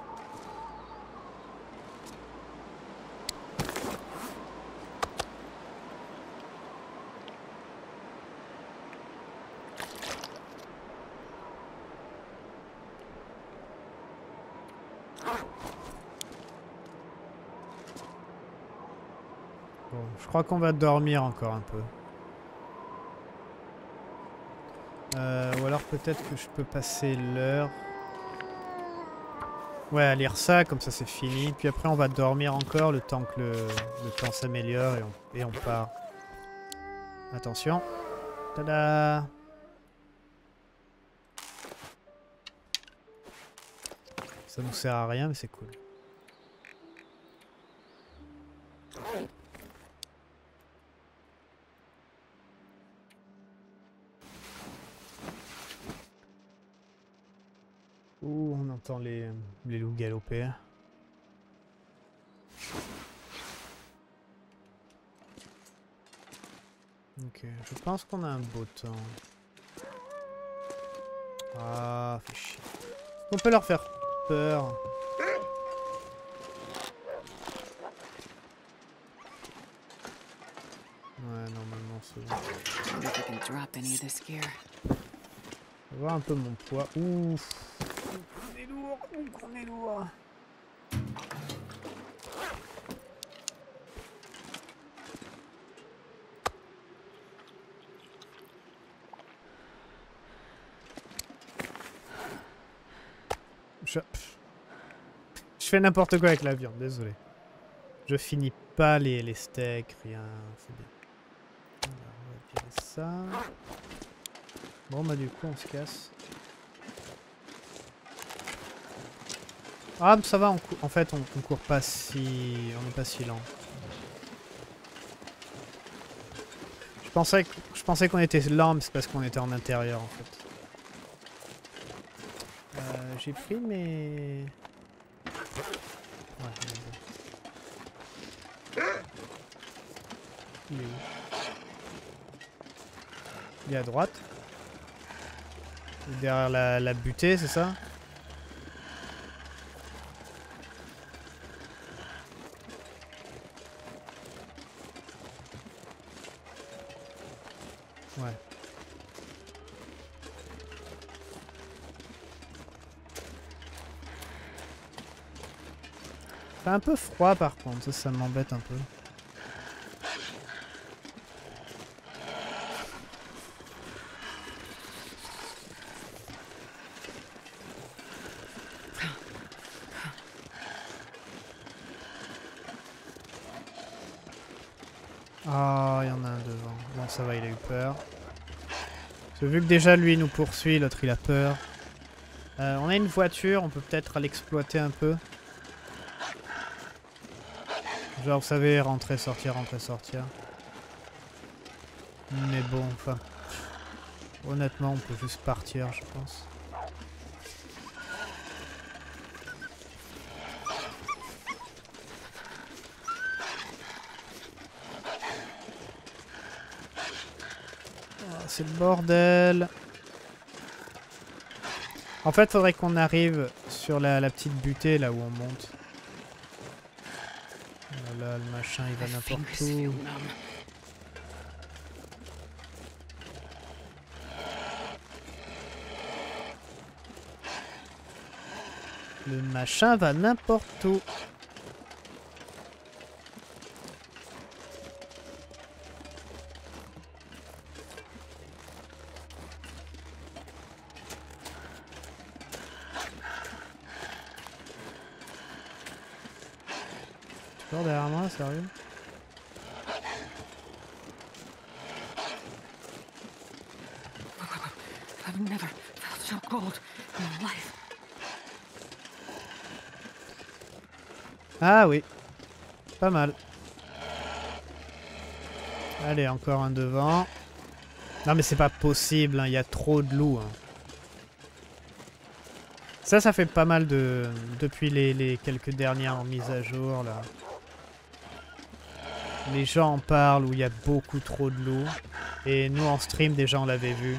[SPEAKER 1] Bon, je crois qu'on va dormir encore un peu. Euh, ou alors peut-être que je peux passer l'heure. Ouais, à lire ça, comme ça c'est fini. Puis après on va dormir encore le temps que le, temps s'améliore et et on part. Attention. Tada Ça nous sert à rien mais c'est cool. Ouh, on entend les, les loups galoper. Ok, je pense qu'on a un beau temps. Ah, fait chier. On peut leur faire peur. Ouais, normalement c'est bon.
[SPEAKER 2] Wonder if I can drop any of this gear.
[SPEAKER 1] On va voir un peu mon poids. Ouf. Fais n'importe quoi avec la viande, désolé. Je finis pas les, les steaks, rien, on va ça. Bon bah du coup on se casse. Ah ça va, on en fait on, court pas si... on est pas si lent. Je pensais, je pensais qu'on était lent mais c'est parce qu'on était en intérieur en fait. Euh, J'ai pris mes... Il est Il est à droite. Derrière la, la butée, c'est ça un peu froid par contre, ça, ça m'embête un peu. Ah, il y en a un devant. Bon, ça va, il a eu peur. vu que déjà lui nous poursuit, l'autre il a peur. Euh, on a une voiture, on peut peut-être l'exploiter un peu. Genre, vous savez, rentrer, sortir, rentrer, sortir. Mais bon, enfin... Honnêtement, on peut juste partir, je pense. Ah, C'est le bordel. En fait, faudrait qu'on arrive sur la, la petite butée là où on monte. Le machin il va n'importe où. Le machin va n'importe où. Toujours derrière moi, sérieux
[SPEAKER 2] I've never felt so cold in my life.
[SPEAKER 1] Ah oui. Pas mal. Allez, encore un devant. Non mais c'est pas possible, hein, il y a trop de loups. hein. Ça, ça fait pas mal de... Depuis les, les quelques dernières mises à jour, là. Les gens en parlent où il y a beaucoup trop de loups. Et nous, en stream, déjà, on l'avait vu.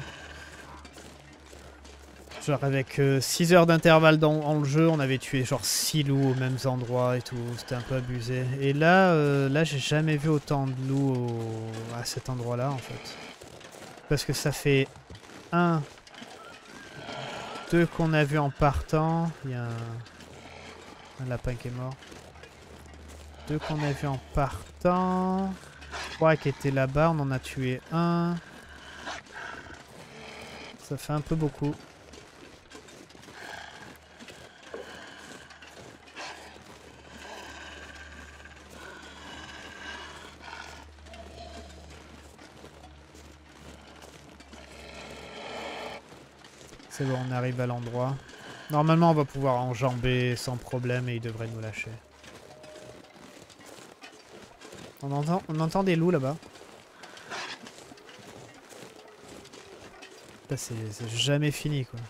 [SPEAKER 1] Genre avec 6 heures d'intervalle dans, le jeu, on avait tué genre 6 loups aux mêmes endroits et tout, c'était un peu abusé. Et là, euh, là j'ai jamais vu autant de loups au- à cet endroit-là en fait. Parce que ça fait 1, 2 qu'on a vu en partant, il y a un, un lapin qui est mort. 2 qu'on a vu en partant, 3 qui étaient là-bas, on en a tué un. Ça fait un peu beaucoup. C'est bon, on arrive à l'endroit. Normalement, on va pouvoir enjamber sans problème et il devrait nous lâcher. On entend, des loups là-bas. Là, c'est jamais fini, quoi.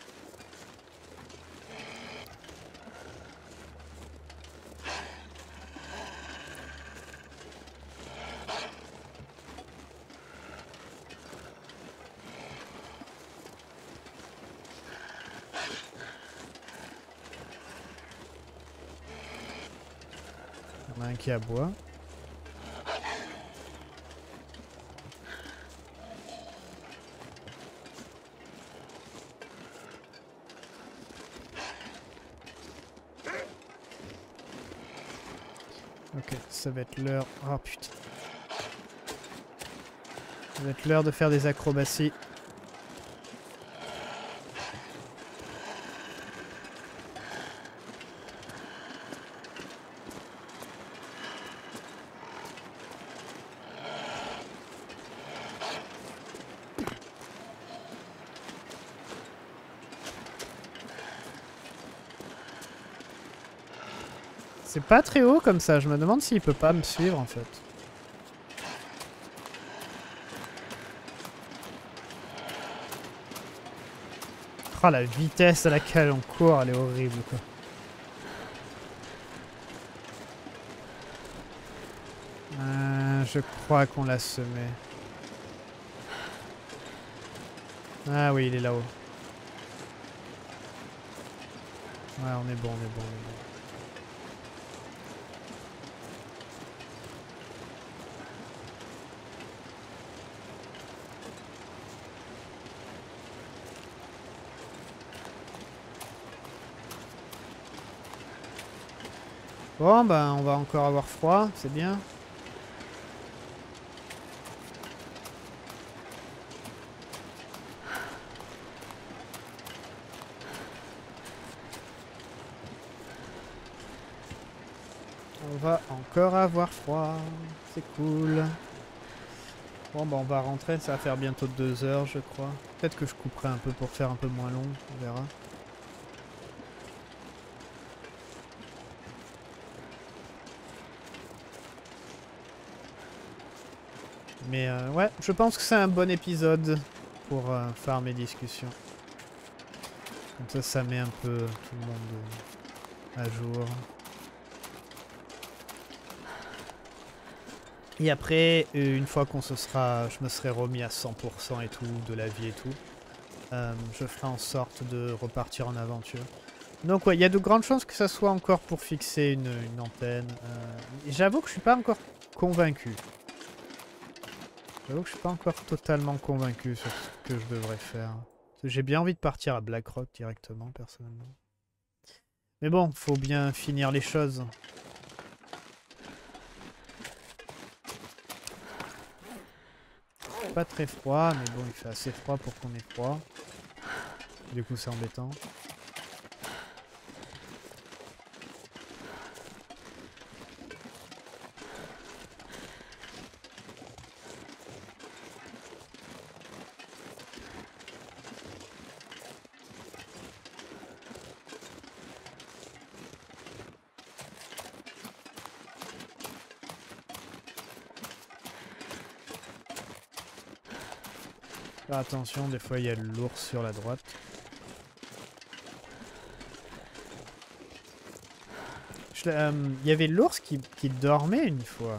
[SPEAKER 1] Ok, ça va être l'heure. Oh putain. Ça va être l'heure de faire des acrobaties. Pas très haut comme ça, je me demande s'il peut pas me suivre en fait. Oh la vitesse à laquelle on court, elle est horrible quoi. Euh, je crois qu'on l'a semé. Ah oui, il est là-haut. Ouais, on est bon, on est bon, on est bon. Bon, ben, on va encore avoir froid, c'est bien. On va encore avoir froid, c'est cool. Bon bah on va rentrer, ça va faire bientôt deux heures je crois. Peut-être que je couperai un peu pour faire un peu moins long, on verra. Mais euh, ouais, je pense que c'est un bon épisode pour euh, faire mes discussions. Comme ça, ça met un peu tout le monde euh, à jour. Et après, une fois qu'on se sera, je me serai remis à 100% et tout, de la vie et tout, je ferai en sorte de repartir en aventure. Donc ouais, il y a de grandes chances que ça soit encore pour fixer une, une antenne. J'avoue que je suis pas encore convaincu. J'avoue que je suis pas encore totalement convaincu sur ce que je devrais faire. J'ai bien envie de partir à Blackrock directement, personnellement. Mais bon, faut bien finir les choses. Pas très froid, mais bon, il fait assez froid pour qu'on ait froid. Du coup, c'est embêtant. Attention, des fois il y a l'ours sur la droite. Euh, Il y avait l'ours qui, dormait une fois.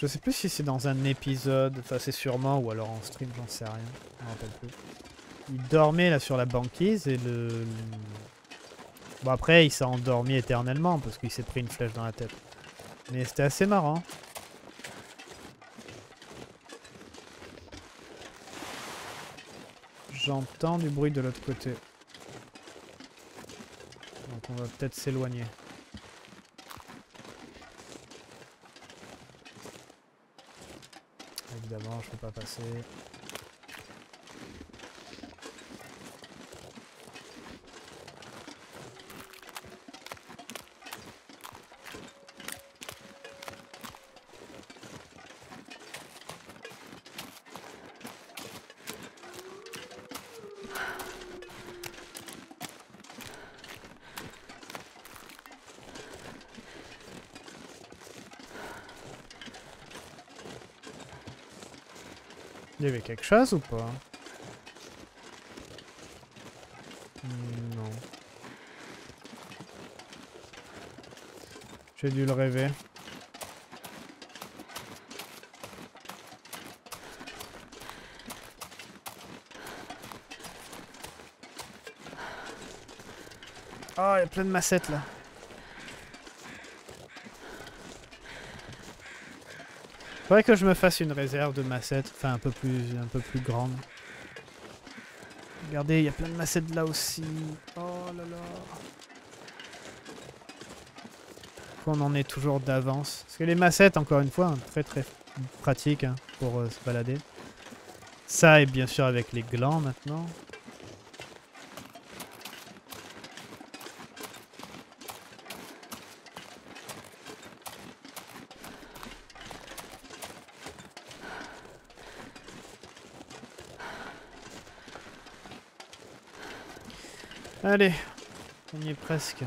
[SPEAKER 1] Je sais plus si c'est dans un épisode, enfin c'est sûrement, ou alors en stream, j'en sais rien. Il dormait là sur la banquise et le- Bon après il s'est endormi éternellement parce qu'il s'est pris une flèche dans la tête. Mais c'était assez marrant. J'entends du bruit de l'autre côté. Donc on va peut-être s'éloigner. Évidemment, je peux pas passer. Quelque chose ou pas? Non. J'ai dû le rêver. Oh, il y a plein de massettes là. Faudrait que je me fasse une réserve de massettes, enfin un peu plus, un peu plus grande. Regardez, il y a plein de massettes là aussi. Oh là là. Qu'on en est toujours d'avance? Parce que les massettes, encore une fois, hein, très très pratique hein, pour euh, se balader. Ça et bien sûr avec les glands maintenant. Allez, on y est presque.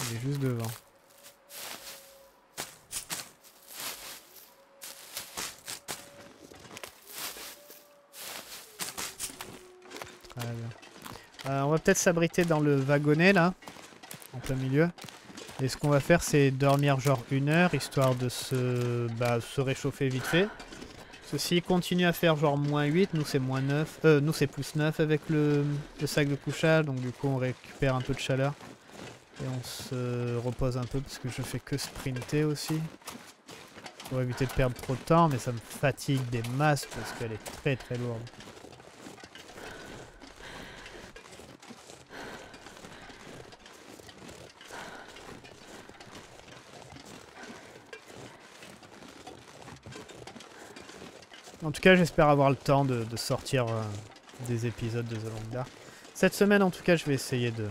[SPEAKER 1] Il est juste devant. Très bien. Euh, on va peut-être s'abriter dans le wagonnet là, en plein milieu. Et ce qu'on va faire, c'est dormir genre une heure, histoire de se, bah, se réchauffer vite fait. Ceci continue à faire genre moins 8, nous c'est moins 9, euh, nous c'est plus 9 avec le, le sac de couchage, donc du coup on récupère un peu de chaleur. Et on se repose un peu parce que je fais que sprinter aussi. Pour éviter de perdre trop de temps, mais ça me fatigue des masses parce qu'elle est très très lourde. En tout cas, j'espère avoir le temps de, sortir euh, des épisodes de The Long Dark. Cette semaine, en tout cas, je vais essayer de,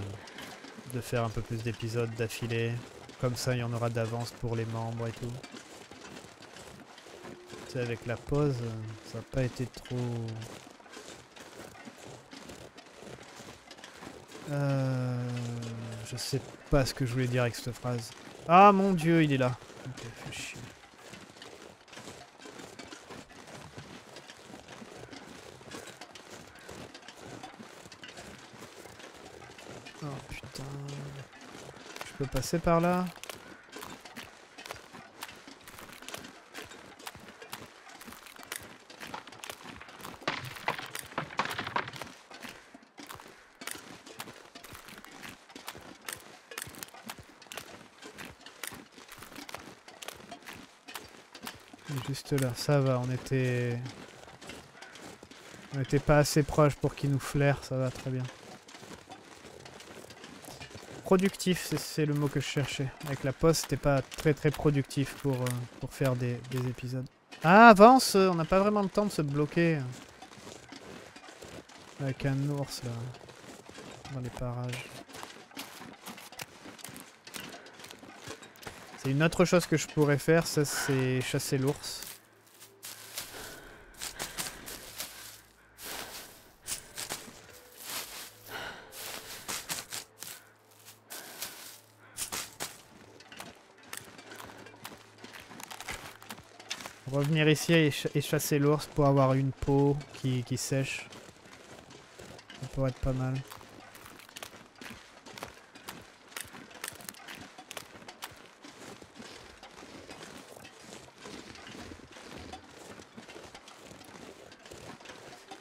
[SPEAKER 1] faire un peu plus d'épisodes d'affilée. Comme ça, il y en aura d'avance pour les membres et tout. Tu sais, avec la pause, euh, ça n'a pas été trop... Euh, je sais pas ce que je voulais dire avec cette phrase. Ah mon dieu, il est là. Ok, fait chier. Oh putain. Je peux passer par là? Juste là, ça va, on était... On était pas assez proche pour qu'il nous flaire, ça va très bien. Productif, c'est- le mot que je cherchais. Avec la poste, c'était pas très très productif pour, euh, pour faire des, des épisodes. Ah, avance On n'a pas vraiment le temps de se bloquer. Avec un ours là. Dans les parages. C'est une autre chose que je pourrais faire, ça c'est chasser l'ours. Revenir ici et chasser l'ours pour avoir une peau qui, qui sèche. Ça pourrait être pas mal.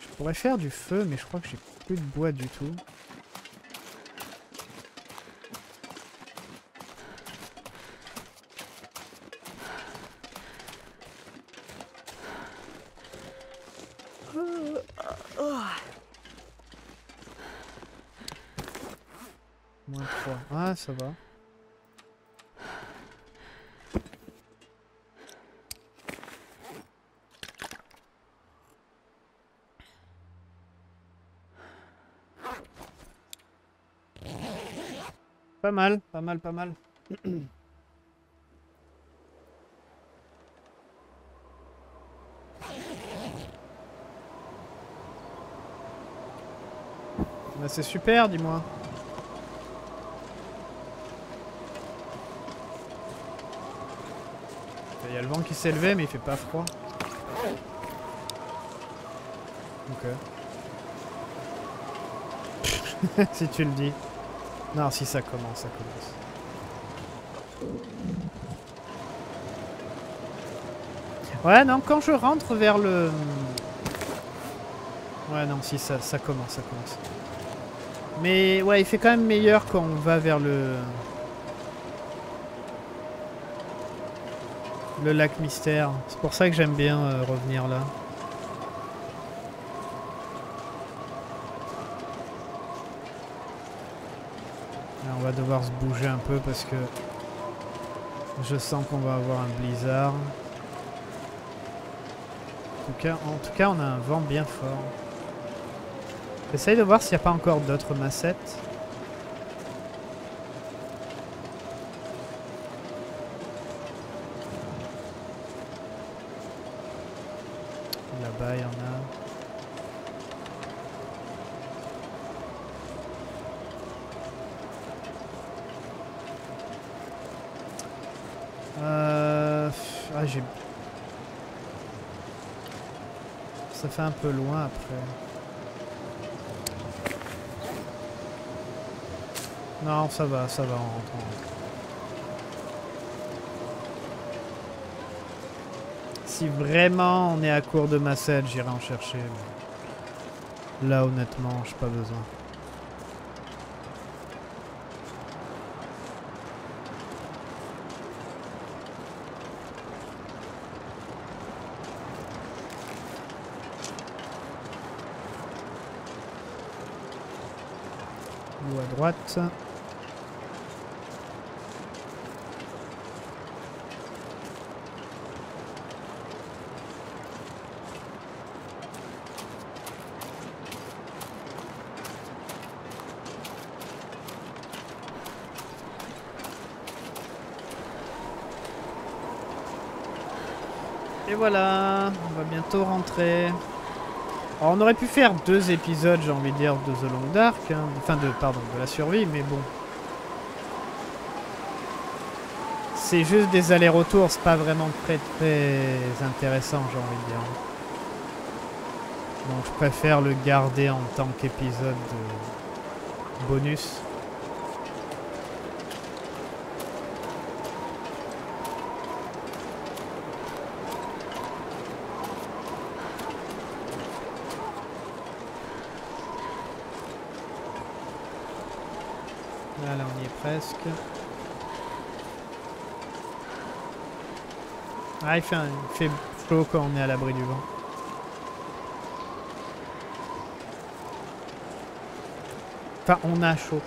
[SPEAKER 1] Je pourrais faire du feu, mais je crois que j'ai plus de bois du tout. Moins 3. Ah, Pas mal, pas mal, pas mal. Bah c'est super, dis-moi. Y a le vent qui s'est levé, mais il fait pas froid. Ok. si tu le dis. Non, si ça commence, ça commence. Ouais, non, quand je rentre vers le... Ouais, non, si, ça, ça commence, ça commence. Mais ouais, il fait quand même meilleur quand on va vers le... Le lac mystère. C'est pour ça que j'aime bien euh, revenir là. On va devoir se bouger un peu parce que je sens qu'on va avoir un blizzard. En tout, cas, en tout cas, on a un vent bien fort. J'essaye de voir s'il n'y a pas encore d'autres massettes. Là-bas, il y en a. Euh... pff, Ah, j'ai... Ça un peu loin après. Non, ça va, ça va en rentrant. Si vraiment on est à court de massette, j'irai en chercher. Là, honnêtement, j'ai pas besoin. à droite. Et voilà, on va bientôt rentrer. On aurait pu faire deux épisodes, j'ai envie de dire, de The Long Dark. hein. Enfin, de, pardon, de la survie, mais bon. C'est juste des allers-retours, c'est pas vraiment très très intéressant, j'ai envie de dire. Donc je préfère le garder en tant qu'épisode euh, bonus. Voilà, Ah, il fait, un- il fait chaud quand on est à l'abri du vent. Enfin, on a chaud.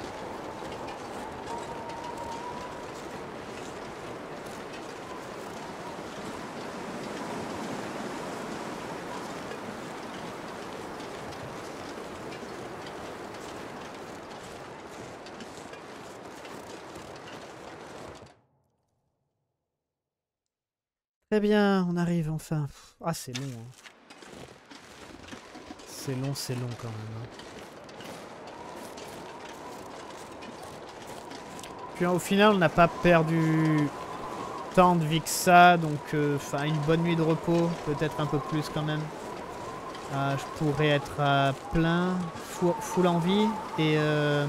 [SPEAKER 1] Très bien, on arrive enfin. Ah, c'est long. hein. C'est long, c'est long quand même. hein. Puis au final, on n'a pas perdu tant de vie que ça, donc euh, une bonne nuit de repos, peut-être un peu plus quand même. Euh, je pourrais être plein, fou- full envie, et euh,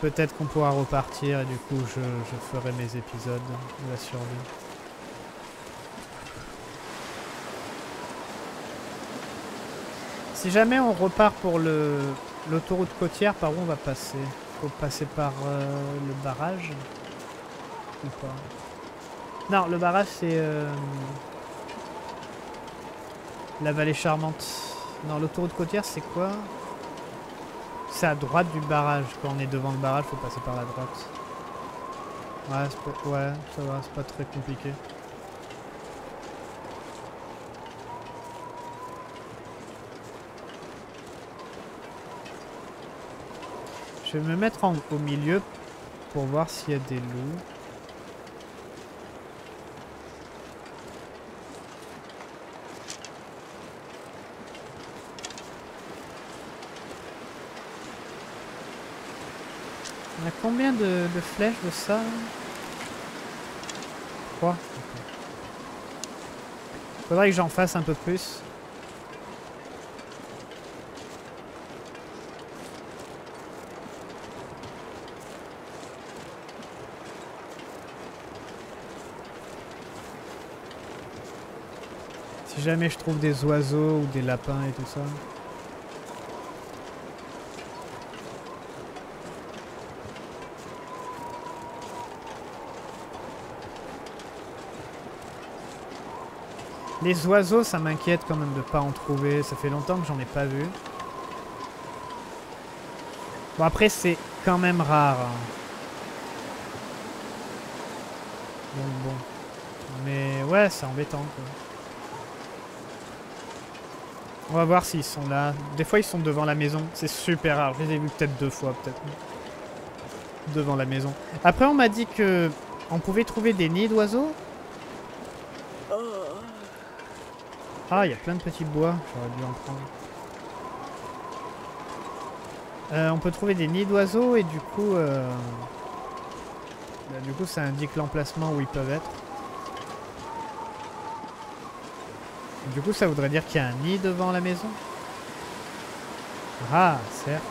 [SPEAKER 1] peut-être qu'on pourra repartir, et du coup je, je ferai mes épisodes de la survie. Si jamais on repart pour le l'autoroute côtière, par où on va passer? Faut passer par euh, le barrage? Ou pas? Non, le barrage c'est euh, la vallée charmante. Non, l'autoroute côtière c'est quoi? C'est à droite du barrage. Quand on est devant le barrage, faut passer par la droite. Ouais, ouais, ça va, c'est pas très compliqué. Je vais me mettre au milieu pour voir s'il y a des loups. On a combien de, flèches de ça là Trois. Faudrait que j'en fasse un peu plus. Jamais je trouve des oiseaux ou des lapins et tout ça. Les oiseaux, ça m'inquiète quand même de pas en trouver. Ça fait longtemps que j'en ai pas vu. Bon après c'est quand même rare. hein. Donc bon. Mais ouais, c'est embêtant quoi. On va voir s'ils sont là. Des fois ils sont devant la maison. C'est super rare. Je les ai vus peut-être deux fois peut-être. Devant la maison. Après on m'a dit que on pouvait trouver des nids d'oiseaux. Ah, il y a plein de petits bois. J'aurais dû en prendre. Euh, on peut trouver des nids d'oiseaux et du coup, euh, bah, du coup, ça indique l'emplacement où ils peuvent être. Du coup, ça voudrait dire qu'il y a un nid devant la maison? Ah, certes.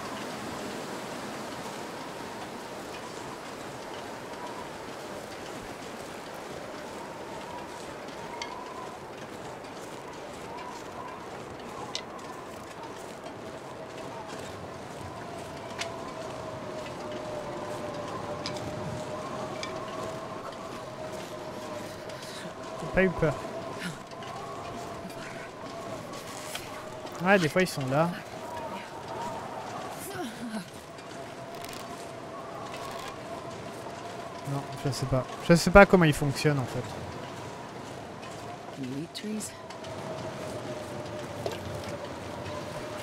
[SPEAKER 1] Pas eu peur. Ouais, des fois ils sont là. Non, je sais pas. Je sais pas comment ils fonctionnent en fait.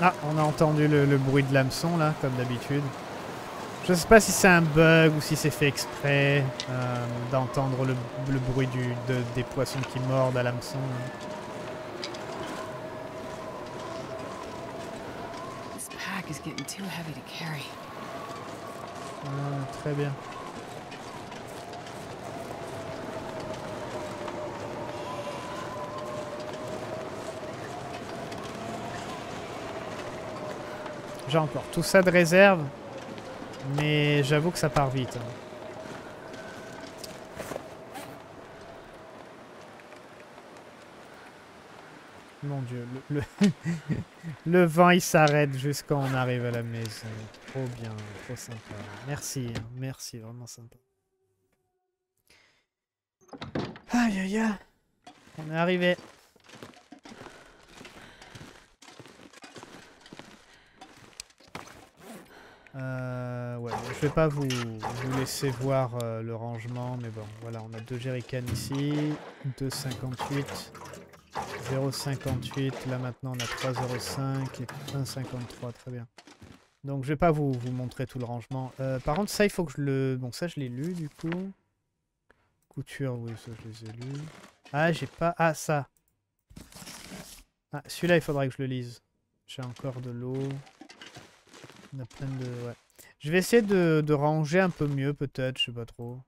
[SPEAKER 1] Ah, on a entendu le, bruit de l'hameçon là, comme d'habitude. Je sais pas si c'est un bug ou si c'est fait exprès euh, d'entendre le, bruit des poissons qui mordent à l'hameçon.
[SPEAKER 2] This
[SPEAKER 1] Ah, très bien. J'ai encore tout ça de réserve, mais j'avoue que ça part vite. hein. le, vent il s'arrête juste quand on arrive à la maison. Trop bien, trop sympa. Merci, hein, merci, vraiment sympa. Aïe aïe aïe. On est arrivé. Euh, ouais, je vais pas vous, vous laisser voir euh, le rangement, mais bon, voilà, on a deux jerrycans ici, 2,58, 0,58, là maintenant on a 3,05 et 1,53, très bien. Donc je vais pas vous, vous montrer tout le rangement. Euh, par contre, ça il faut que je le... Bon, ça je l'ai lu du coup. Couture, oui, ça je les ai lus. Ah, j'ai pas... Ah, ça Ah, celui-là il faudrait que je le lise. J'ai encore de l'eau. On a plein de... Ouais. Je vais essayer de, de ranger un peu mieux, peut-être, je sais pas trop.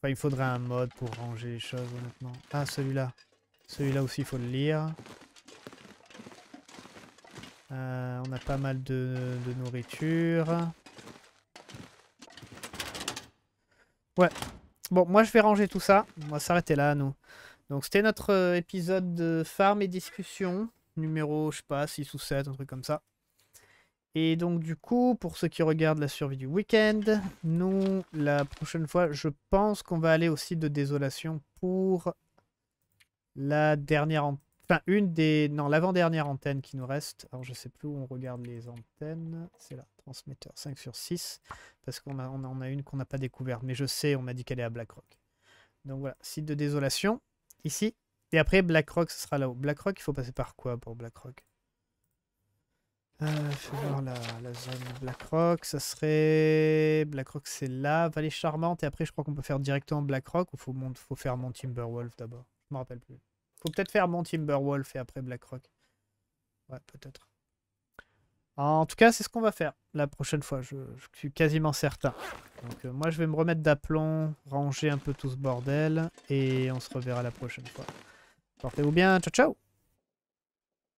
[SPEAKER 1] Enfin, il faudrait un mode pour ranger les choses, honnêtement. Ah, celui-là. Celui-là aussi, il faut le lire. Euh, on a pas mal de, nourriture. Ouais. Bon, moi, je vais ranger tout ça. On va s'arrêter là, nous. Donc, c'était notre euh, épisode de Farm et Discussion. Numéro, je sais pas, 6 ou 7, un truc comme ça. Et donc du coup, pour ceux qui regardent la survie du week-end, nous, la prochaine fois, je pense qu'on va aller au site de désolation pour la dernière... an- Enfin, une des... Non, l'avant-dernière antenne qui nous reste. Alors, je sais plus où on regarde les antennes. C'est là, transmetteur 5 sur 6. Parce qu'on en a une qu'on n'a pas découverte. Mais je sais, on m'a dit qu'elle est à Blackrock. Donc voilà, site de désolation, ici. Et après, Blackrock, ce sera là-haut. Blackrock, il faut passer par quoi pour Blackrock? Euh, fais voir la, la zone Blackrock, ça serait... Blackrock c'est là, Vallée Charmante, et après je crois qu'on peut faire directement Blackrock, ou faut, faut faire Mont Timberwolf d'abord? Je me rappelle plus. Faut peut-être faire Mont Timberwolf et après Blackrock. Ouais, peut-être. En tout cas, c'est ce qu'on va faire la prochaine fois, je, je suis quasiment certain. Donc euh, moi je vais me remettre d'aplomb, ranger un peu tout ce bordel, et on se reverra la prochaine fois. Portez-vous bien, ciao ciao